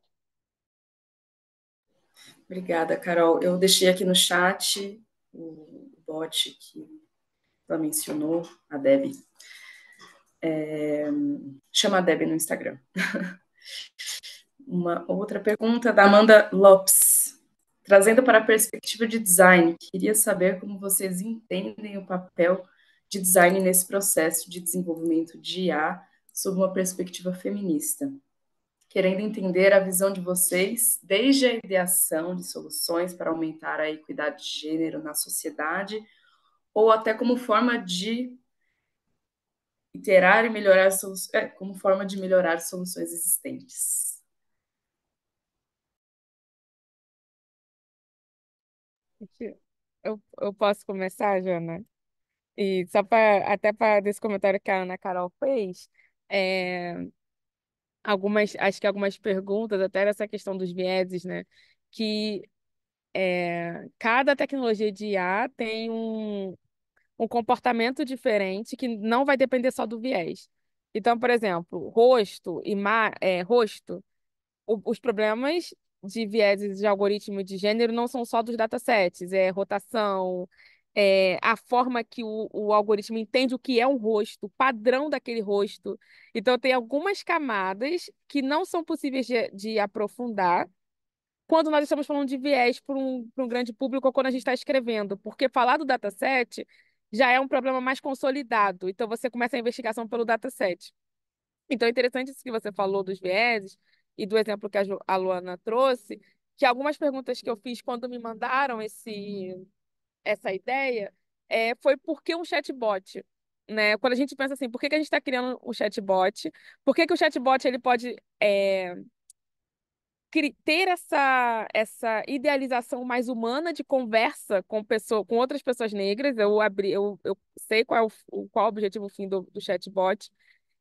Obrigada, Carol. Eu deixei aqui no chat o bot que ela mencionou, a Deb. É, chama a Deb no Instagram. Uma outra pergunta da Amanda Lopes. Trazendo para a perspectiva de design, queria saber como vocês entendem o papel de design nesse processo de desenvolvimento de IA sob uma perspectiva feminista. Querendo entender a visão de vocês desde a ideação de soluções para aumentar a equidade de gênero na sociedade, ou até como forma de iterar e melhorar é, como forma de melhorar soluções existentes. Eu, eu posso começar, Jana? E só para até para desse comentário que a Ana Carol fez, é, algumas, acho que algumas perguntas, até dessa questão dos vieses, né? Que é, cada tecnologia de IA tem um, um comportamento diferente que não vai depender só do viés. Então, por exemplo, rosto e é, rosto, o, os problemas de vieses de algoritmo de gênero não são só dos datasets, é rotação, é, a forma que o, o algoritmo entende o que é um rosto, o padrão daquele rosto. Então, tem algumas camadas que não são possíveis de, de aprofundar quando nós estamos falando de viés para um, um grande público ou quando a gente está escrevendo, porque falar do dataset já é um problema mais consolidado. Então, você começa a investigação pelo dataset. Então, é interessante isso que você falou dos vieses e do exemplo que a Luana trouxe, que algumas perguntas que eu fiz quando me mandaram esse, essa ideia é, foi por que um chatbot? Né? Quando a gente pensa assim, por que, que a gente está criando um chatbot? Por que, que o chatbot ele pode é, ter essa, essa idealização mais humana de conversa com, pessoa, com outras pessoas negras. Eu abri, eu, eu sei qual é o, qual é o objetivo fim do, do chatbot.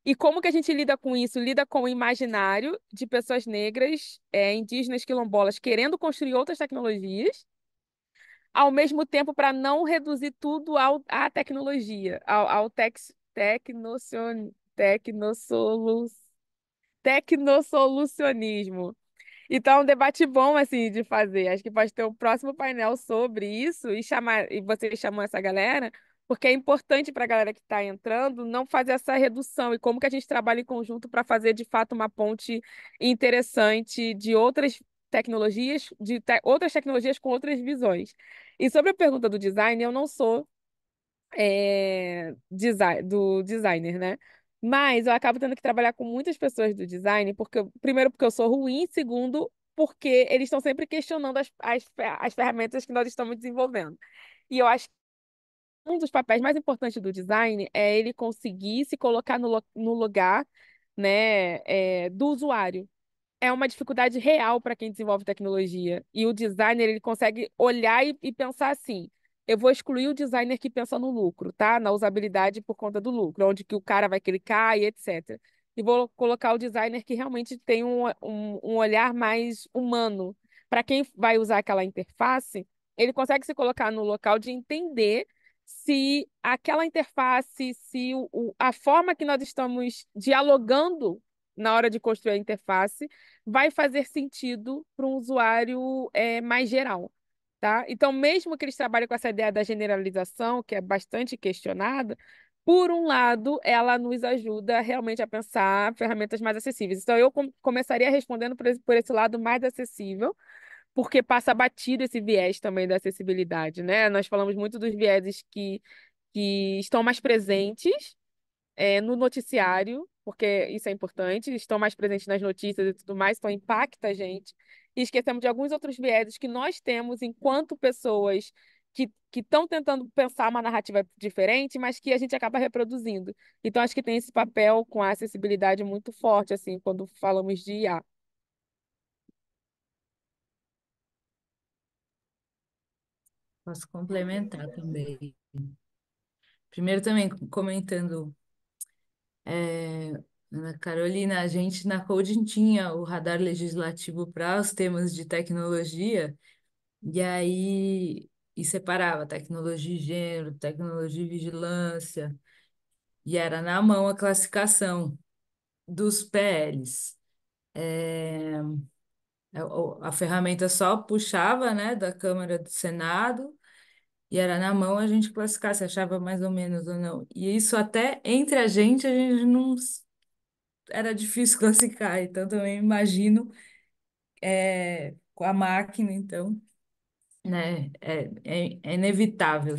E como que a gente lida com isso? Lida com o imaginário de pessoas negras, é, indígenas, quilombolas, querendo construir outras tecnologias, ao mesmo tempo para não reduzir tudo ao, à tecnologia, ao, ao tex, tecnossolus, tecnosolucionismo. Então, é um debate bom, assim, de fazer. Acho que pode ter um próximo painel sobre isso e chamar, e você chamou essa galera, porque é importante para a galera que está entrando não fazer essa redução e como que a gente trabalha em conjunto para fazer, de fato, uma ponte interessante de outras tecnologias, de te outras tecnologias com outras visões. E sobre a pergunta do design, eu não sou é, design, do designer, né? Mas eu acabo tendo que trabalhar com muitas pessoas do design, porque primeiro porque eu sou ruim, segundo porque eles estão sempre questionando as, as, as ferramentas que nós estamos desenvolvendo. E eu acho que um dos papéis mais importantes do design é ele conseguir se colocar no, no lugar né, é, do usuário. É uma dificuldade real para quem desenvolve tecnologia. E o designer ele consegue olhar e, e pensar assim: eu vou excluir o designer que pensa no lucro, tá? Na usabilidade por conta do lucro, onde que o cara vai clicar e etc. E vou colocar o designer que realmente tem um, um, um olhar mais humano. Para quem vai usar aquela interface, ele consegue se colocar no local de entender se aquela interface, se o, o, a forma que nós estamos dialogando na hora de construir a interface vai fazer sentido para um usuário é, mais geral. Tá? Então, mesmo que eles trabalhem com essa ideia da generalização, que é bastante questionada, por um lado, ela nos ajuda realmente a pensar ferramentas mais acessíveis. Então, eu com começaria respondendo por esse, por esse lado mais acessível, porque passa batido esse viés também da acessibilidade, né? Nós falamos muito dos vieses que, que estão mais presentes é, no noticiário, porque isso é importante, estão mais presentes nas notícias e tudo mais, então impacta a gente. E esquecemos de alguns outros vieses que nós temos enquanto pessoas que estão tentando pensar uma narrativa diferente, mas que a gente acaba reproduzindo. Então, acho que tem esse papel com a acessibilidade muito forte, assim, quando falamos de IA. Posso complementar também. Primeiro também comentando, é, Ana Carolina, a gente na Coding tinha o radar legislativo para os temas de tecnologia, e aí e separava tecnologia e gênero, tecnologia e vigilância, e era na mão a classificação dos PLs. É, a ferramenta só puxava, né, da Câmara do Senado, e era na mão a gente classificar se achava mais ou menos ou não. E isso até entre a gente, a gente não era difícil classificar, então também imagino é, com a máquina, então, né, é, é, é inevitável.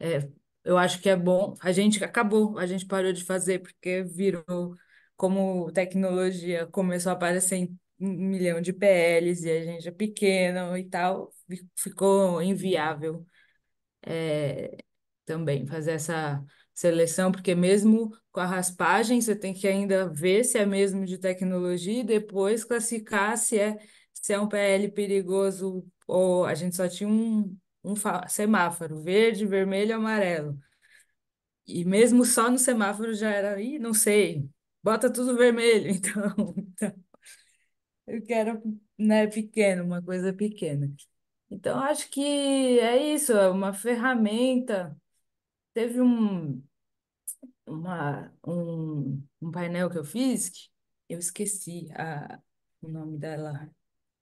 É, eu acho que é bom. A gente acabou, a gente parou de fazer porque virou como tecnologia começou a aparecer em um milhão de PLs e a gente é pequeno e tal, ficou inviável é, também fazer essa seleção, porque mesmo com a raspagem, você tem que ainda ver se é mesmo de tecnologia e depois classificar se é, se é um PL perigoso ou a gente só tinha um, um semáforo, verde, vermelho, amarelo. E mesmo só no semáforo já era, ih, não sei, bota tudo vermelho, então, então eu quero, né, pequeno, uma coisa pequena. Então, acho que é isso, é uma ferramenta. Teve um, uma, um, um painel que eu fiz, que eu esqueci a, o nome dela.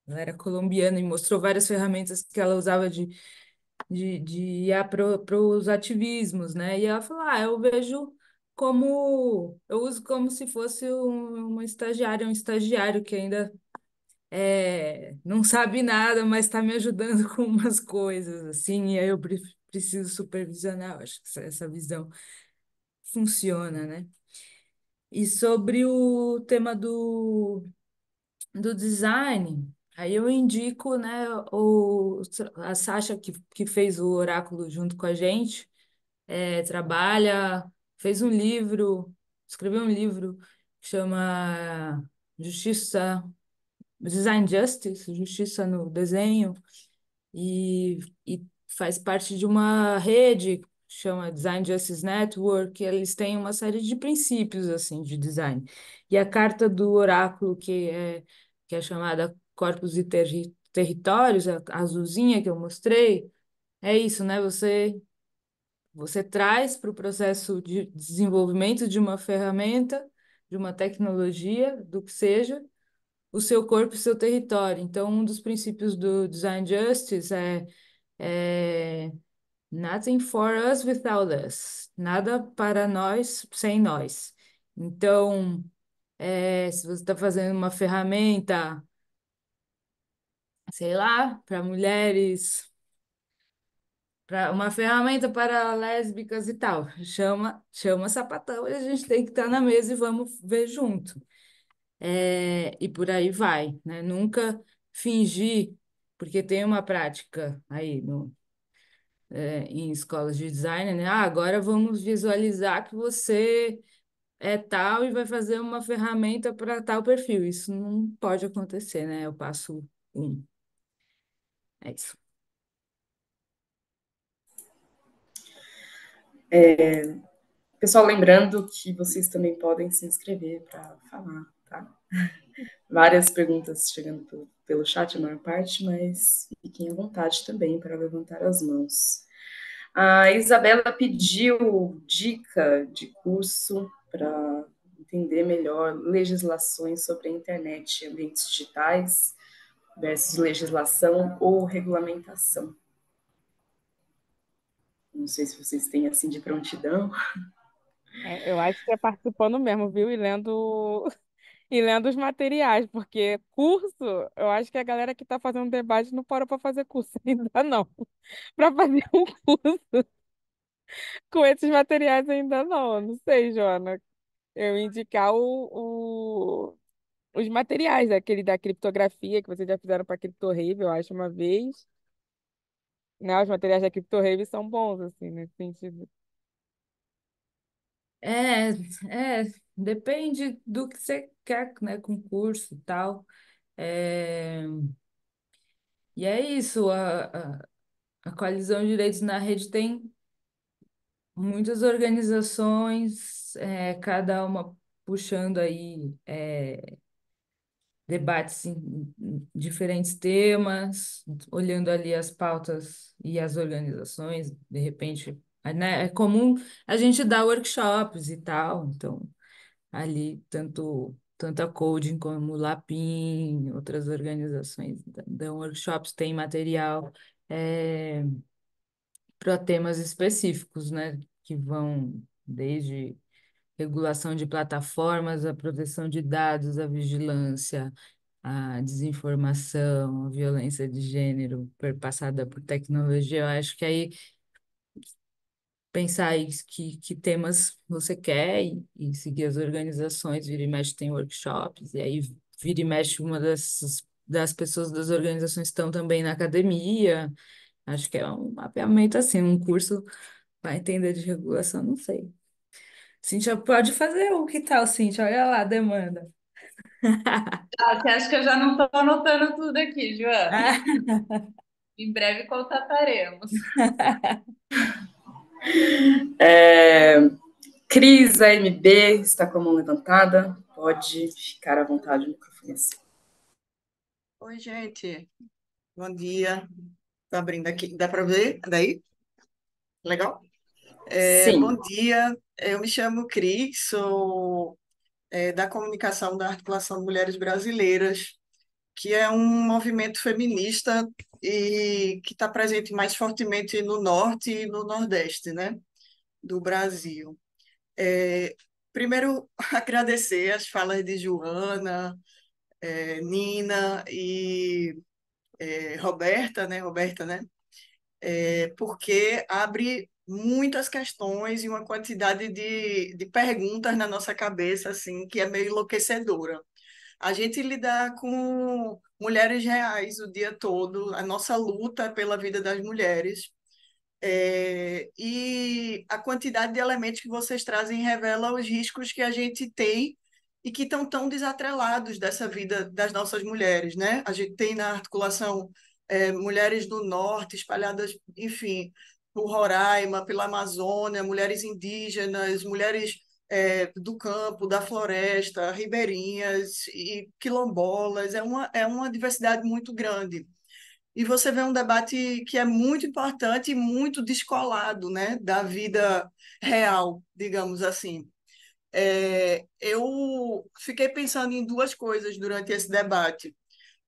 Ela era colombiana e mostrou várias ferramentas que ela usava de, de, de ir para os ativismos, né? E ela falou: ah, eu vejo como. Eu uso como se fosse um, uma estagiária, um estagiário que ainda é, não sabe nada, mas está me ajudando com umas coisas, assim, e aí eu pre- preciso supervisionar. Acho que essa visão funciona, né? E sobre o tema do, do design, aí eu indico, né, o, a Sasha, que, que fez o Oráculo junto com a gente, é, trabalha, fez um livro, escreveu um livro que chama Justiça, Design Justice, Justiça no Desenho, e, e faz parte de uma rede chama Design Justice Network, eles têm uma série de princípios assim de design. E a carta do oráculo que é que é chamada Corpos e Terri Territórios, a azulzinha que eu mostrei, é isso, né? Você você traz para o processo de desenvolvimento de uma ferramenta, de uma tecnologia, do que seja, o seu corpo e seu território. Então, um dos princípios do Design Justice é, é Nothing for us without us. Nada para nós sem nós. Então, é, se você está fazendo uma ferramenta, sei lá, para mulheres, para uma ferramenta para lésbicas e tal, chama, chama sapatão e a gente tem que estar tá na mesa e vamos ver junto. É, e por aí vai, né? Nunca fingir, porque tem uma prática aí no, é, em escolas de design, né? Ah, agora vamos visualizar que você é tal e vai fazer uma ferramenta para tal perfil. Isso não pode acontecer, né? Eu passo um. É isso. É, pessoal, lembrando que vocês também podem se inscrever para falar, tá? Várias perguntas chegando pelo, pelo chat, a maior parte, mas fiquem à vontade também para levantar as mãos. A Isabela pediu dica de curso para entender melhor legislações sobre a internet, ambientes digitais versus legislação ou regulamentação. Não sei se vocês têm assim de prontidão. É, eu acho que é participando mesmo, viu? E lendo e lendo os materiais, porque curso, eu acho que a galera que está fazendo debate não parou para fazer curso ainda não. Para fazer um curso com esses materiais ainda não. Não sei, Joana. Eu indicar o, o os materiais, aquele da criptografia que vocês já fizeram para CryptoRave, eu acho, uma vez. Né? Os materiais da CryptoRave são bons, assim, nesse sentido. É, é, depende do que você quer, né, com curso e tal. É, e é isso, a, a, a Coalizão de Direitos na Rede tem muitas organizações, é, cada uma puxando aí é, debates em diferentes temas, olhando ali as pautas e as organizações, de repente, né, é comum a gente dar workshops e tal, então ali tanto tanto a Coding como o Lapin, outras organizações dão workshops, tem material é, para temas específicos, né, que vão desde regulação de plataformas, a proteção de dados, a vigilância, a desinformação, a violência de gênero perpassada por tecnologia. Eu acho que aí pensar aí que, que temas você quer e, e seguir as organizações, vira e mexe tem workshops, e aí vira e mexe uma das, das pessoas das organizações estão também na academia. Acho que é um mapeamento assim, um curso para entender de regulação, não sei. Cíntia, pode fazer o que tal, Cíntia? Olha lá a demanda. Ah, acha que eu já não estou anotando tudo aqui, Joana? Em breve contataremos. É, Cris, AMB, está com a mão levantada. Pode ficar à vontade, o microfone é. Oi, gente. Bom dia. Tá abrindo aqui. Dá para ver daí? Legal? É, Sim. bom dia. Eu me chamo Cris, sou é, da comunicação da Articulação de Mulheres Brasileiras, que é um movimento feminista e que está presente mais fortemente no norte e no nordeste, né, do Brasil. É, primeiro, agradecer as falas de Joana, é, Nina e é, Roberta, né, Roberta, né, é, porque abre muitas questões e uma quantidade de, de perguntas na nossa cabeça, assim, que é meio enlouquecedora. A gente lidar com mulheres reais o dia todo, a nossa luta pela vida das mulheres, é, e a quantidade de elementos que vocês trazem revela os riscos que a gente tem e que estão tão desatrelados dessa vida das nossas mulheres, né? A gente tem na articulação é, mulheres do norte espalhadas, enfim, por Roraima, pela Amazônia, mulheres indígenas, mulheres é, do campo, da floresta, ribeirinhas e quilombolas. É uma, é uma diversidade muito grande. E você vê um debate que é muito importante e muito descolado né, da vida real, digamos assim. É, eu fiquei pensando em duas coisas durante esse debate.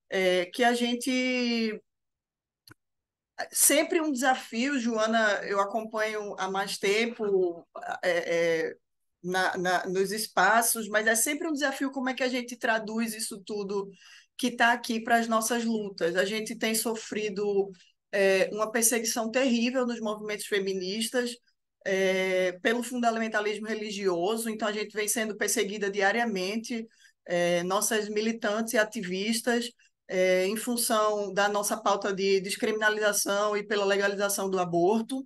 É, que a gente sempre um desafio, Joana, eu acompanho há mais tempo é, é, na, na, nos espaços, mas é sempre um desafio como é que a gente traduz isso tudo que está aqui para as nossas lutas. A gente tem sofrido é, uma perseguição terrível nos movimentos feministas é, pelo fundamentalismo religioso, então a gente vem sendo perseguida diariamente, é, nossas militantes e ativistas é, em função da nossa pauta de descriminalização e pela legalização do aborto.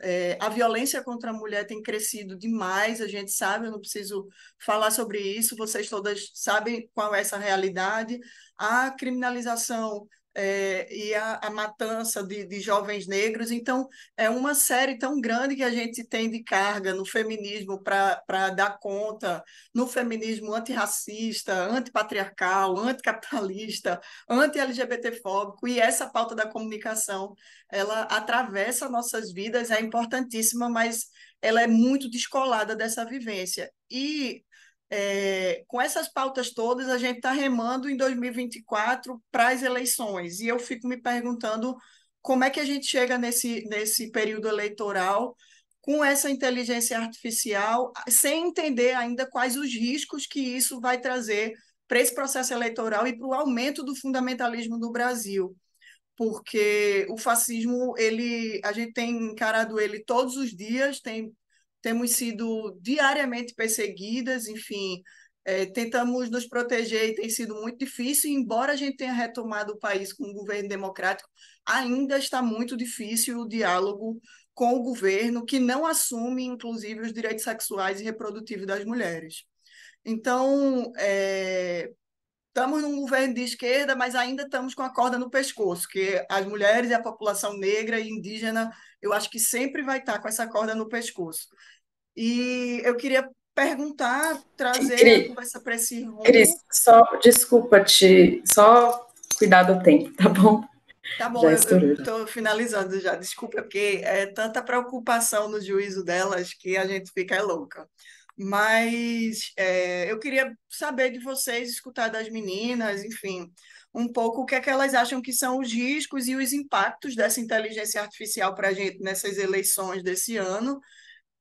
É, a violência contra a mulher tem crescido demais, a gente sabe, eu não preciso falar sobre isso, vocês todas sabem qual é essa realidade. A criminalização é, e a, a matança de, de, jovens negros. Então, é uma série tão grande que a gente tem de carga no feminismo para dar conta, no feminismo antirracista, antipatriarcal, anticapitalista, anti-LGBTfóbico, e essa pauta da comunicação, ela atravessa nossas vidas, é importantíssima, mas ela é muito descolada dessa vivência. E é, com essas pautas todas, a gente está remando em 2024 para as eleições. E eu fico me perguntando como é que a gente chega nesse, nesse período eleitoral com essa inteligência artificial, sem entender ainda quais os riscos que isso vai trazer para esse processo eleitoral e para o aumento do fundamentalismo no Brasil. Porque o fascismo, ele, a gente tem encarado ele todos os dias, tem temos sido diariamente perseguidas, enfim, é, tentamos nos proteger e tem sido muito difícil, embora a gente tenha retomado o país com um governo democrático, ainda está muito difícil o diálogo com o governo, que não assume, inclusive, os direitos sexuais e reprodutivos das mulheres. Então, é, estamos num governo de esquerda, mas ainda estamos com a corda no pescoço, que as mulheres e a população negra e indígena, eu acho que sempre vai estar com essa corda no pescoço. E eu queria perguntar, trazer Cris, a conversa para esse rumo. Cris, só desculpa te, só cuidar do tempo, tá bom? Tá bom, já eu estou finalizando já. Desculpa, porque é tanta preocupação no juízo delas que a gente fica louca. Mas é, eu queria saber de vocês, escutar das meninas, enfim, um pouco o que é que elas acham que são os riscos e os impactos dessa inteligência artificial para a gente nessas eleições desse ano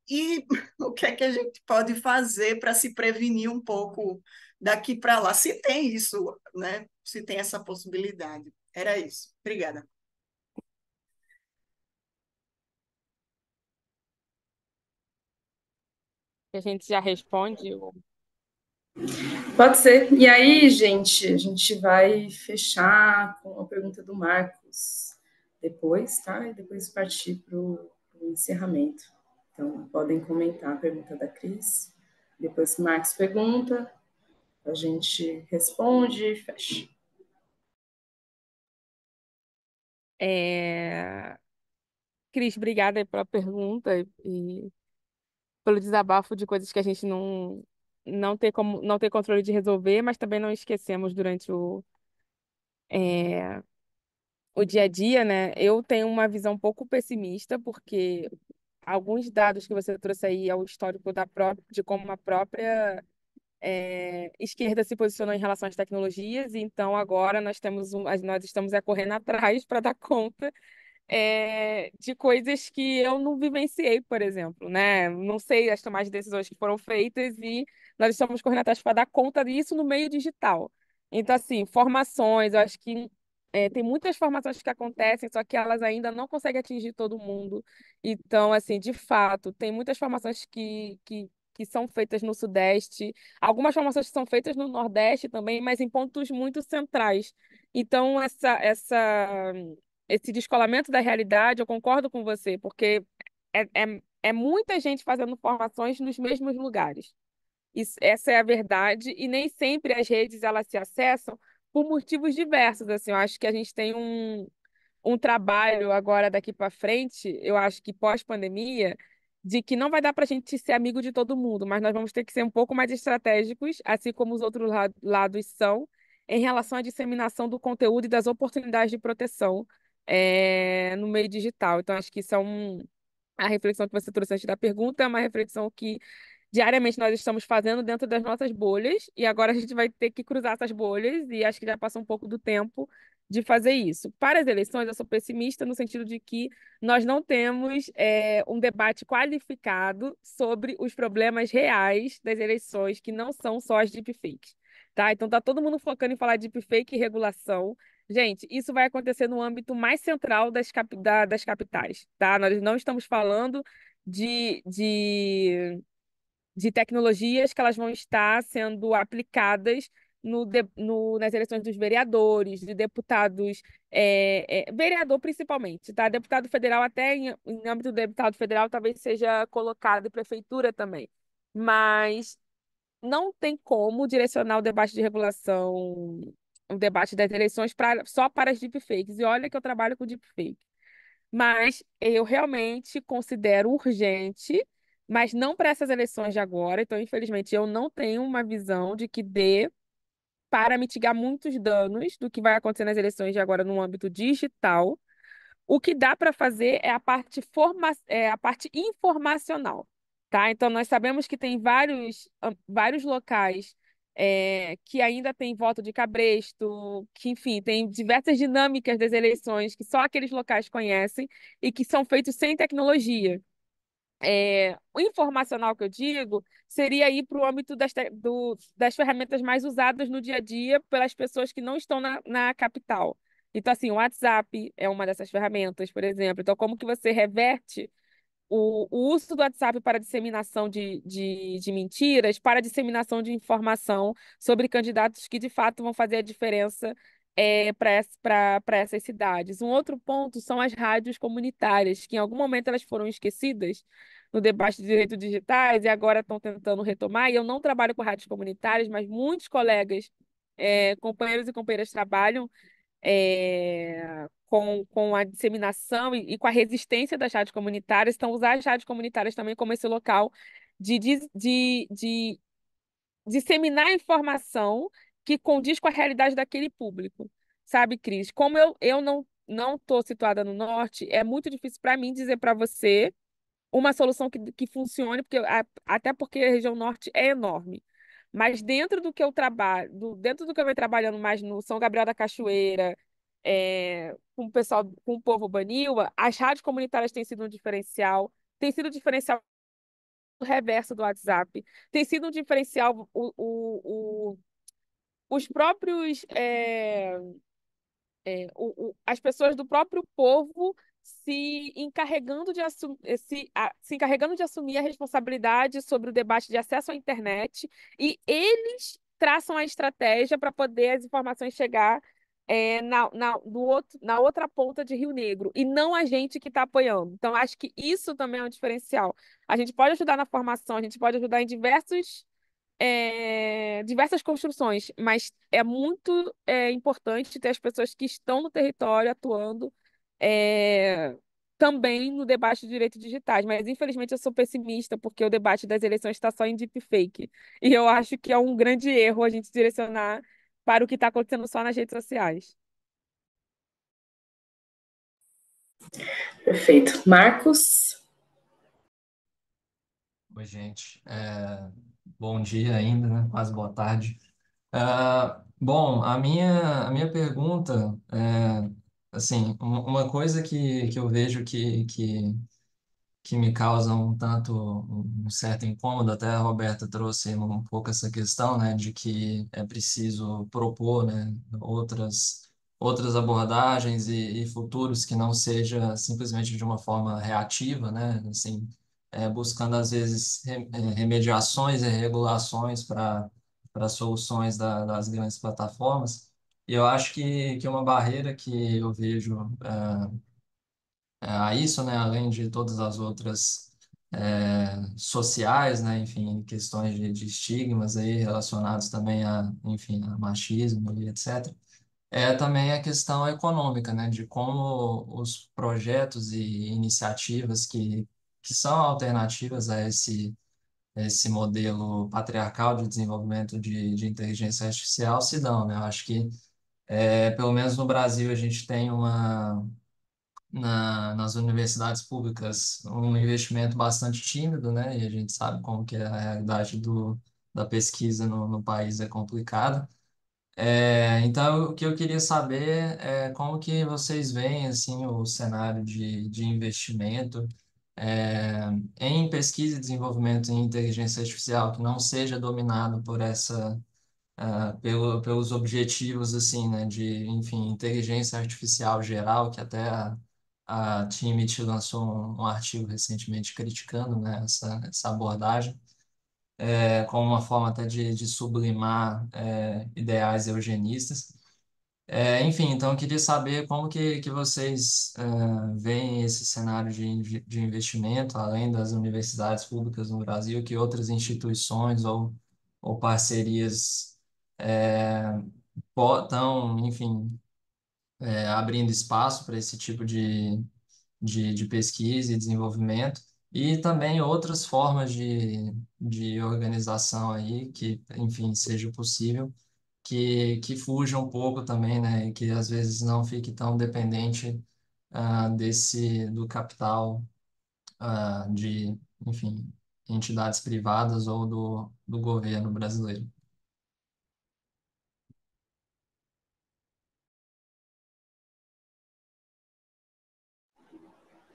e o que é que a gente pode fazer para se prevenir um pouco daqui para lá, se tem isso, né? Se tem essa possibilidade. Era isso. Obrigada. A gente já responde? Pode ser. E aí, gente, a gente vai fechar com a pergunta do Marcos depois, tá? E depois partir para o encerramento. Então, podem comentar a pergunta da Cris. Depois, Marcos pergunta, a gente responde e fecha. É... Cris, obrigada pela pergunta e pelo desabafo de coisas que a gente não não tem como não tem controle de resolver, mas também não esquecemos durante o é, o dia a dia, né? Eu tenho uma visão um pouco pessimista porque alguns dados que você trouxe aí ao histórico da própria, de como a própria é, esquerda se posicionou em relação às tecnologias, e então agora nós temos um, nós estamos é, correndo atrás para dar conta é, de coisas que eu não vivenciei, por exemplo, né? Não sei as tomadas de decisões que foram feitas e nós estamos correndo atrás para dar conta disso no meio digital. Então, assim, formações, eu acho que é, tem muitas formações que acontecem, só que elas ainda não conseguem atingir todo mundo. Então, assim, de fato, tem muitas formações que, que, que são feitas no Sudeste, algumas formações que são feitas no Nordeste também, mas em pontos muito centrais. Então, essa, essa, esse descolamento da realidade, eu concordo com você, porque é, é, é muita gente fazendo formações nos mesmos lugares. Isso, essa é a verdade, e nem sempre as redes elas se acessam por motivos diversos, assim, eu acho que a gente tem um, um trabalho agora daqui para frente, eu acho que pós-pandemia, de que não vai dar para a gente ser amigo de todo mundo, mas nós vamos ter que ser um pouco mais estratégicos, assim como os outros lados são, em relação à disseminação do conteúdo e das oportunidades de proteção é, no meio digital. Então, acho que isso é um, a reflexão que você trouxe antes da pergunta, é uma reflexão que diariamente nós estamos fazendo dentro das nossas bolhas, e agora a gente vai ter que cruzar essas bolhas, e acho que já passou um pouco do tempo de fazer isso. Para as eleições, eu sou pessimista no sentido de que nós não temos é, um debate qualificado sobre os problemas reais das eleições, que não são só as deepfakes. Tá? Então, tá todo mundo focando em falar de deepfake e regulação. Gente, isso vai acontecer no âmbito mais central das, cap da, das capitais. Tá? Nós não estamos falando de, de de tecnologias que elas vão estar sendo aplicadas no, no, nas eleições dos vereadores, de deputados, é, é, vereador principalmente, tá? Deputado federal, até em, em âmbito do deputado federal, talvez seja colocado, e prefeitura também. Mas não tem como direcionar o debate de regulação, o debate das eleições pra, só para as deepfakes. E olha que eu trabalho com deepfake. Mas eu realmente considero urgente mas não para essas eleições de agora. Então, infelizmente, eu não tenho uma visão de que dê para mitigar muitos danos do que vai acontecer nas eleições de agora no âmbito digital. O que dá para fazer é a parte, forma... é a parte informacional. Tá? Então, nós sabemos que tem vários, vários locais é, que ainda tem voto de cabresto, que, enfim, tem diversas dinâmicas das eleições que só aqueles locais conhecem e que são feitos sem tecnologia. É, o informacional que eu digo seria ir para o âmbito das, do, das ferramentas mais usadas no dia a dia pelas pessoas que não estão na, na capital. Então, assim, o WhatsApp é uma dessas ferramentas, por exemplo. Então, como que você reverte o, o uso do WhatsApp para disseminação de, de, de mentiras, para disseminação de informação sobre candidatos que de fato vão fazer a diferença é, para essas cidades. Um outro ponto são as rádios comunitárias, que em algum momento elas foram esquecidas no debate de direitos digitais e agora estão tentando retomar. E eu não trabalho com rádios comunitárias, mas muitos colegas, é, companheiros e companheiras trabalham é, com, com a disseminação e, e, com a resistência das rádios comunitárias, então usar as rádios comunitárias também como esse local de, de, de, de disseminar informação que condiz com a realidade daquele público. Sabe, Cris? Como eu, eu não não estou situada no norte, é muito difícil para mim dizer para você uma solução que, que funcione, porque, até porque a região norte é enorme. Mas dentro do que eu trabalho, do, dentro do que eu venho trabalhando mais no São Gabriel da Cachoeira, é, com o pessoal, com o povo Baniwa, as rádios comunitárias têm sido um diferencial, tem sido um diferencial o reverso do WhatsApp, tem sido um diferencial o, o, o os próprios é, é, o, o, as pessoas do próprio povo se encarregando de, assumir, eh, se, a, se encarregando de assumir a responsabilidade sobre o debate de acesso à internet e eles traçam a estratégia para poder as informações chegar é, na, na, do outro, na outra ponta de Rio Negro, e não a gente que está apoiando. Então, acho que isso também é um diferencial. A gente pode ajudar na formação, a gente pode ajudar em diversos é, diversas construções, mas é muito é, importante ter as pessoas que estão no território atuando é, também no debate de direitos digitais. Mas, infelizmente, eu sou pessimista, porque o debate das eleições está só em deepfake. E eu acho que é um grande erro a gente direcionar para o que está acontecendo só nas redes sociais. Perfeito. Marcos? Oi, gente. É, bom dia ainda, né? Quase boa tarde. Uh, bom, a minha, a minha pergunta é, assim, uma coisa que, que eu vejo que, que, que me causa um tanto, um certo incômodo, até a Roberta trouxe um pouco essa questão, né, de que é preciso propor, né, outras, outras abordagens e, e futuros que não seja simplesmente de uma forma reativa, né, assim, é, buscando às vezes é, remediações e regulações para para soluções da, das grandes plataformas. E eu acho que, que uma barreira que eu vejo é, é, a isso, né, além de todas as outras é, sociais, né, enfim, questões de, de estigmas aí relacionados também a, enfim, a machismo e etc. É também a questão econômica, né, de como os projetos e iniciativas que que são alternativas a esse, esse modelo patriarcal de desenvolvimento de, de inteligência artificial se dão, né? Eu acho que, é, pelo menos no Brasil, a gente tem uma, na, nas universidades públicas um investimento bastante tímido, né? E a gente sabe como que é a realidade do, da pesquisa no, no país é complicada. É, então, o que eu queria saber é como que vocês veem assim o cenário de, de investimento é, em pesquisa e desenvolvimento em inteligência artificial que não seja dominado por essa uh, pelo, pelos objetivos assim né de enfim inteligência artificial geral que até a, a Timit lançou um, um, artigo recentemente criticando né essa, essa abordagem é, como uma forma até de, de sublimar é, ideais eugenistas é, enfim, então eu queria saber como que, que vocês uh, veem esse cenário de, de investimento, além das universidades públicas no Brasil, que outras instituições ou, ou parcerias estão, é, enfim, é, abrindo espaço para esse tipo de, de, de pesquisa e desenvolvimento, e também outras formas de, de organização aí que, enfim, seja possível que, que fuja um pouco também, né? E que às vezes não fique tão dependente uh, desse do capital uh, de, enfim, entidades privadas ou do, do governo brasileiro.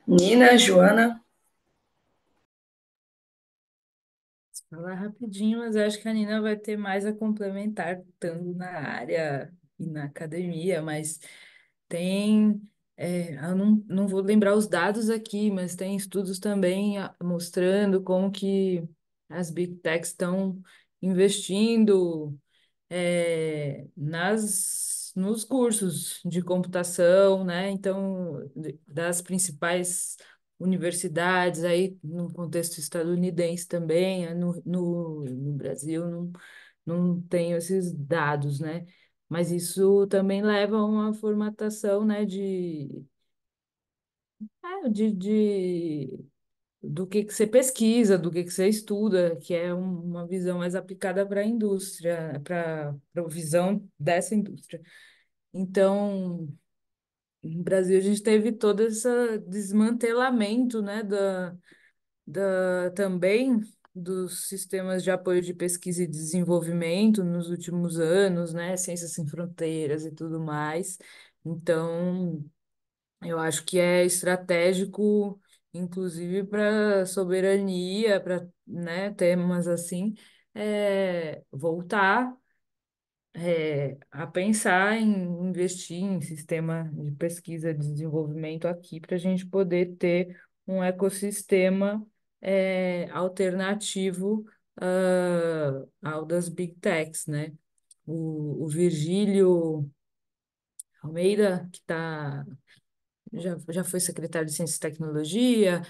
Nina, Joana. Falar rapidinho, mas acho que a Nina vai ter mais a complementar, tanto na área e na academia, mas tem é, eu não, não vou lembrar os dados aqui, mas tem estudos também mostrando como que as Big Techs estão investindo é, nas, nos cursos de computação, né? Então, das principais universidades, aí no contexto estadunidense também, eh, no, no, no Brasil não, não tenho esses dados, né? Mas isso também leva a uma formatação, né, de, é, de, de do que que você pesquisa, do que que você estuda, que é um- uma visão mais aplicada para a indústria, para a visão dessa indústria. Então, no Brasil a gente teve todo esse desmantelamento, né, da, da, também dos sistemas de apoio de pesquisa e desenvolvimento nos últimos anos, né, Ciências Sem Fronteiras e tudo mais. Então, eu acho que é estratégico, inclusive para soberania, para, né, temas assim, é, voltar é, a pensar em investir em sistema de pesquisa e desenvolvimento aqui para a gente poder ter um ecossistema é, alternativo ah, ao das Big Techs, né? O, o Virgílio Almeida, que está já, já foi secretário de Ciência e Tecnologia,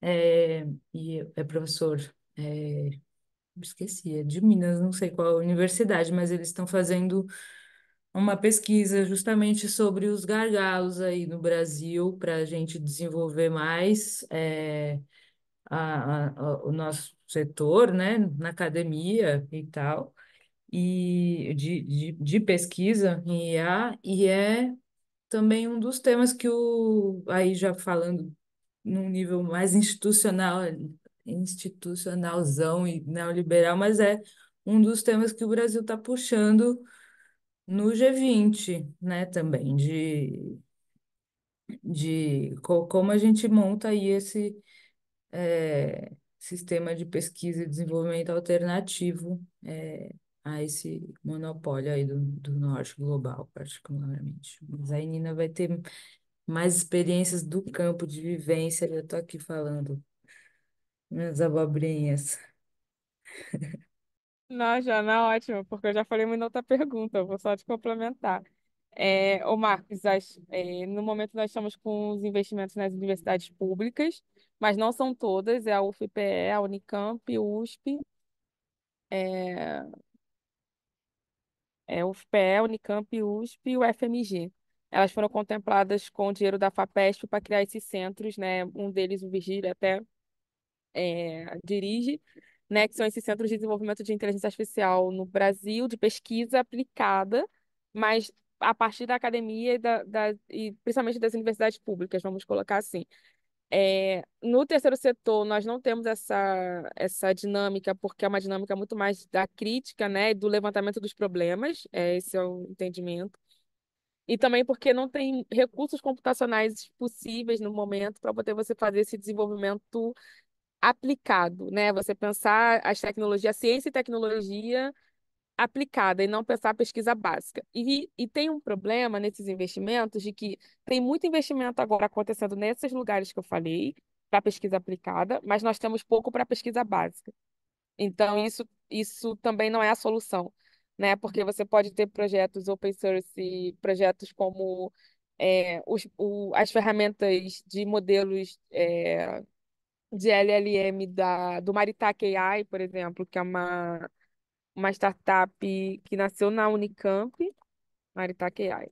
é, e é professor, é, esqueci, é de Minas, não sei qual universidade, mas eles estão fazendo uma pesquisa justamente sobre os gargalos aí no Brasil, para a gente desenvolver mais é, a, a- o nosso setor, né, na academia e tal, e de, de, de pesquisa em IA, e é também um dos temas que o, aí já falando num nível mais institucional, institucionalzão e neoliberal, mas é um dos temas que o Brasil está puxando no G20, né, também, de, de co- como a gente monta aí esse é, sistema de pesquisa e desenvolvimento alternativo é, a esse monopólio aí do, do norte global, particularmente. Mas aí Nina vai ter mais experiências do campo de vivência, eu tô aqui falando minhas abobrinhas. Não, Jana, ótimo, porque eu já falei uma outra pergunta, eu vou só te complementar. É, ô Marcos, as- é, no momento nós estamos com os investimentos nas universidades públicas, mas não são todas, é a UFPE, a Unicamp, USP, é, é UFPE, Unicamp, USP e o FMG. Elas foram contempladas com o dinheiro da FAPESP para criar esses centros, né? Um deles, o Vigília, até é, dirige, né, que são esses centros de desenvolvimento de inteligência artificial no Brasil, de pesquisa aplicada, mas a partir da academia e, da, da- e principalmente das universidades públicas, vamos colocar assim. É, no terceiro setor, nós não temos essa, essa dinâmica, porque é uma dinâmica muito mais da crítica, né, do levantamento dos problemas, é, esse é o entendimento. E também porque não tem recursos computacionais possíveis no momento para poder você fazer esse desenvolvimento aplicado, né? Você pensar as tecnologias, a ciência e tecnologia aplicada e não pensar a pesquisa básica. E, e tem um problema nesses investimentos de que tem muito investimento agora acontecendo nesses lugares que eu falei, para pesquisa aplicada, mas nós temos pouco para pesquisa básica. Então, isso, isso também não é a solução, né? Porque você pode ter projetos open source, projetos como é, os, o, as ferramentas de modelos é, de LLM da, do Maritake AI, por exemplo, que é uma, uma startup que nasceu na Unicamp, Maritake AI.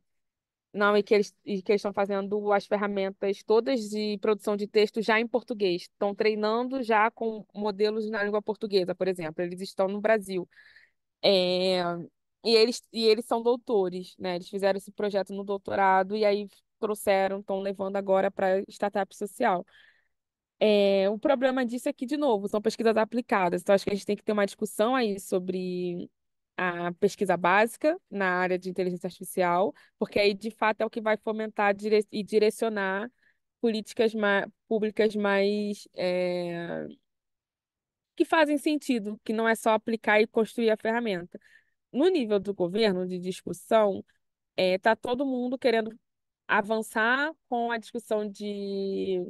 Não, e que eles, e que eles estão fazendo as ferramentas todas de produção de texto já em português. Estão treinando já com modelos na língua portuguesa, por exemplo. Eles estão no Brasil. É, e eles, e eles são doutores, né? Eles fizeram esse projeto no doutorado e aí trouxeram, estão levando agora para startup social. É, o problema disso é que, de novo, são pesquisas aplicadas. Então, acho que a gente tem que ter uma discussão aí sobre a pesquisa básica na área de inteligência artificial, porque aí, de fato, é o que vai fomentar dire- e direcionar políticas ma- públicas mais é, que fazem sentido, que não é só aplicar e construir a ferramenta. No nível do governo, de discussão, está todo mundo querendo avançar com a discussão de,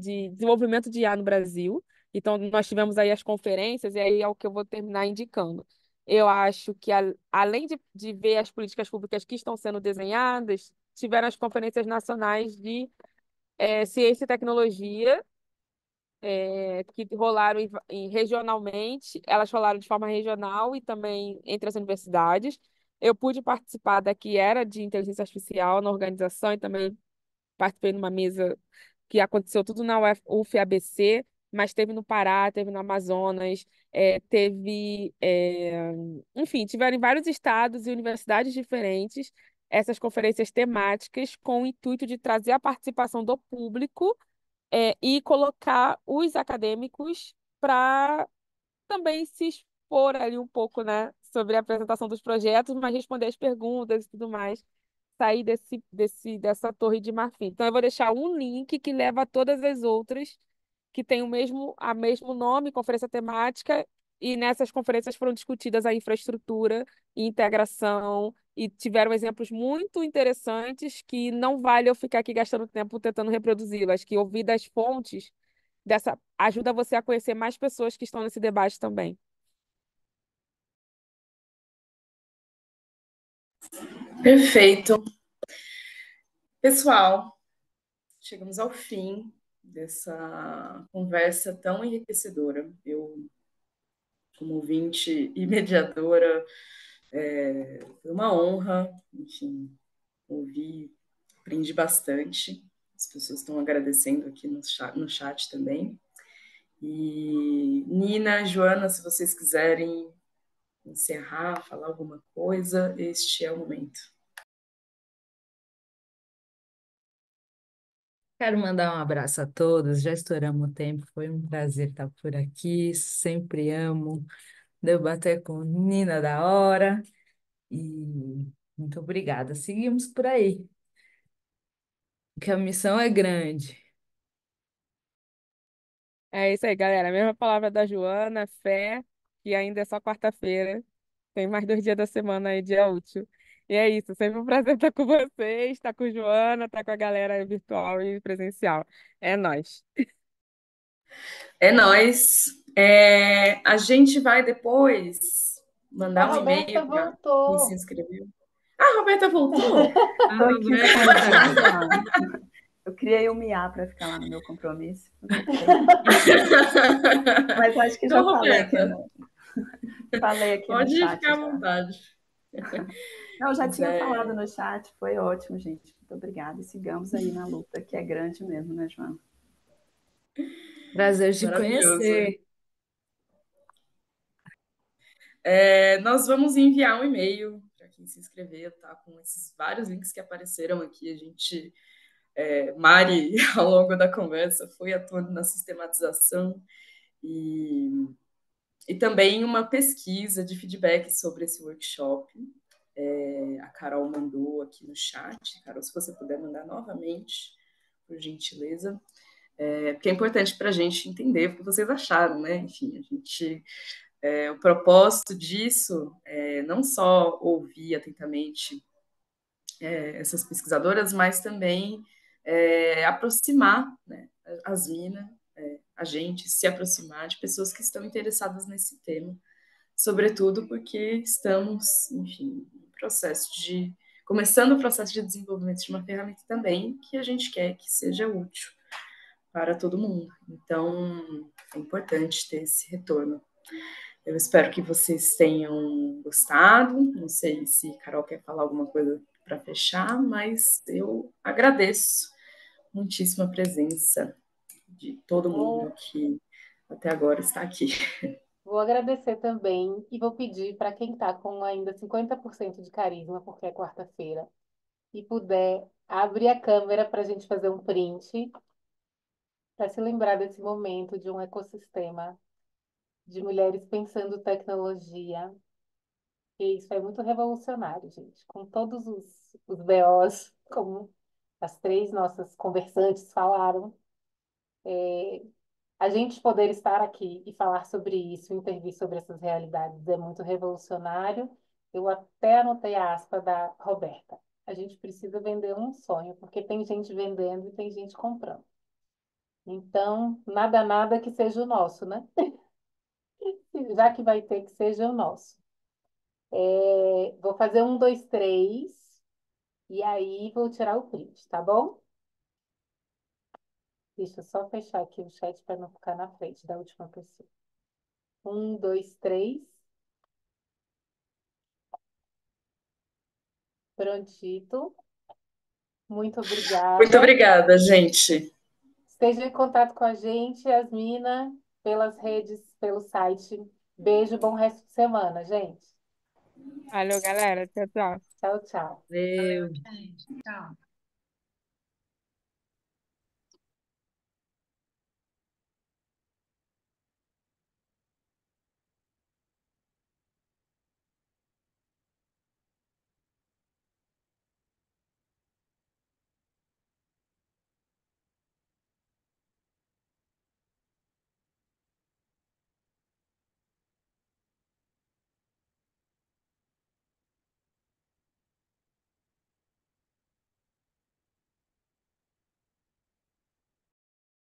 de desenvolvimento de IA no Brasil. Então, nós tivemos aí as conferências, e aí é o que eu vou terminar indicando. Eu acho que, a, além de, de ver as políticas públicas que estão sendo desenhadas, tiveram as conferências nacionais de é, ciência e tecnologia, é, que rolaram em, em, regionalmente, elas rolaram de forma regional e também entre as universidades. Eu pude participar da que era de inteligência artificial na organização e também participei numa mesa que aconteceu tudo na UF, UFABC, mas teve no Pará, teve no Amazonas, é, teve, é, enfim, tiveram em vários estados e universidades diferentes essas conferências temáticas com o intuito de trazer a participação do público é, e colocar os acadêmicos para também se expor ali um pouco, né, sobre a apresentação dos projetos, mas responder as perguntas e tudo mais, sair desse, desse, dessa torre de marfim. Então, eu vou deixar um link que leva a todas as outras que têm o mesmo, a mesmo nome, conferência temática, e nessas conferências foram discutidas a infraestrutura e integração, e tiveram exemplos muito interessantes que não vale eu ficar aqui gastando tempo tentando reproduzi-las, que ouvir das fontes dessa ajuda você a conhecer mais pessoas que estão nesse debate também. Perfeito. Pessoal, chegamos ao fim dessa conversa tão enriquecedora. Eu, como ouvinte e mediadora, é, foi uma honra, enfim, ouvir, aprendi bastante. As pessoas estão agradecendo aqui no chat, no chat também. E Nina, Joana, se vocês quiserem encerrar, falar alguma coisa, este é o momento. Quero mandar um abraço a todos, já estouramos o tempo, foi um prazer estar por aqui, sempre amo debater com Nina da hora e muito obrigada. Seguimos por aí, que a missão é grande. É isso aí, galera. A mesma palavra da Joana, fé, que ainda é só quarta-feira. Tem mais dois dias da semana aí, dia útil. E é isso, sempre um prazer estar com vocês, estar com Joana, estar com a galera virtual e presencial. É nós. É nós. É, a gente vai depois mandar a um e-mail Roberta para voltou. quem se inscreveu. Ah, a Roberta voltou? A Tô aqui Roberta, Eu criei o MIA para ficar lá no meu compromisso. Mas acho que já Então, falei aqui Roberta, no, falei aqui no pode chat ficar à já. vontade. Não, já tinha é, falado no chat, foi ótimo, gente. Muito obrigada. E sigamos aí na luta, que é grande mesmo, né, Joana? prazer te conhecer. É, nós vamos enviar um e-mail para quem se inscreveu, tá? Com esses vários links que apareceram aqui. A gente, é, Mari, ao longo da conversa, foi atuando na sistematização e, e também uma pesquisa de feedback sobre esse workshop. É, a Carol mandou aqui no chat. Carol, se você puder mandar novamente, por gentileza. É, porque é importante para a gente entender o que vocês acharam, né? Enfim, a gente é, o propósito disso é não só ouvir atentamente é, essas pesquisadoras, mas também é, aproximar né, as minas, a gente se aproximar de pessoas que estão interessadas nesse tema, sobretudo porque estamos, enfim, processo de começando o processo de desenvolvimento de uma ferramenta também que a gente quer que seja útil para todo mundo. Então, é importante ter esse retorno. Eu espero que vocês tenham gostado. Não sei se Carol quer falar alguma coisa para fechar, mas eu agradeço muitíssimo a presença de todo mundo que até agora está aqui. vou agradecer também e vou pedir para quem está com ainda 50% de carisma, porque é quarta-feira, e puder abrir a câmera para a gente fazer um print, para se lembrar desse momento de um ecossistema de mulheres pensando tecnologia. E isso é muito revolucionário, gente. Com todos os, os BOs, como as três nossas conversantes falaram, é, a gente poder estar aqui e falar sobre isso, intervir sobre essas realidades é muito revolucionário. Eu até anotei a aspa da Roberta. a gente precisa vender um sonho, porque tem gente vendendo e tem gente comprando. Então, nada, nada que seja o nosso, né? Já que vai ter que seja o nosso. É, vou fazer um, dois, três, e aí vou tirar o print, tá bom? Deixa eu só fechar aqui o chat para não ficar na frente da última pessoa. Um, dois, três. Prontito. Muito obrigada. Muito obrigada, gente. Esteja em contato com a gente, Yasmina, pelas redes, pelo site. Beijo, bom resto de semana, gente. Valeu, galera. Tchau, tchau. Tchau, tchau. Valeu. Gente, tchau.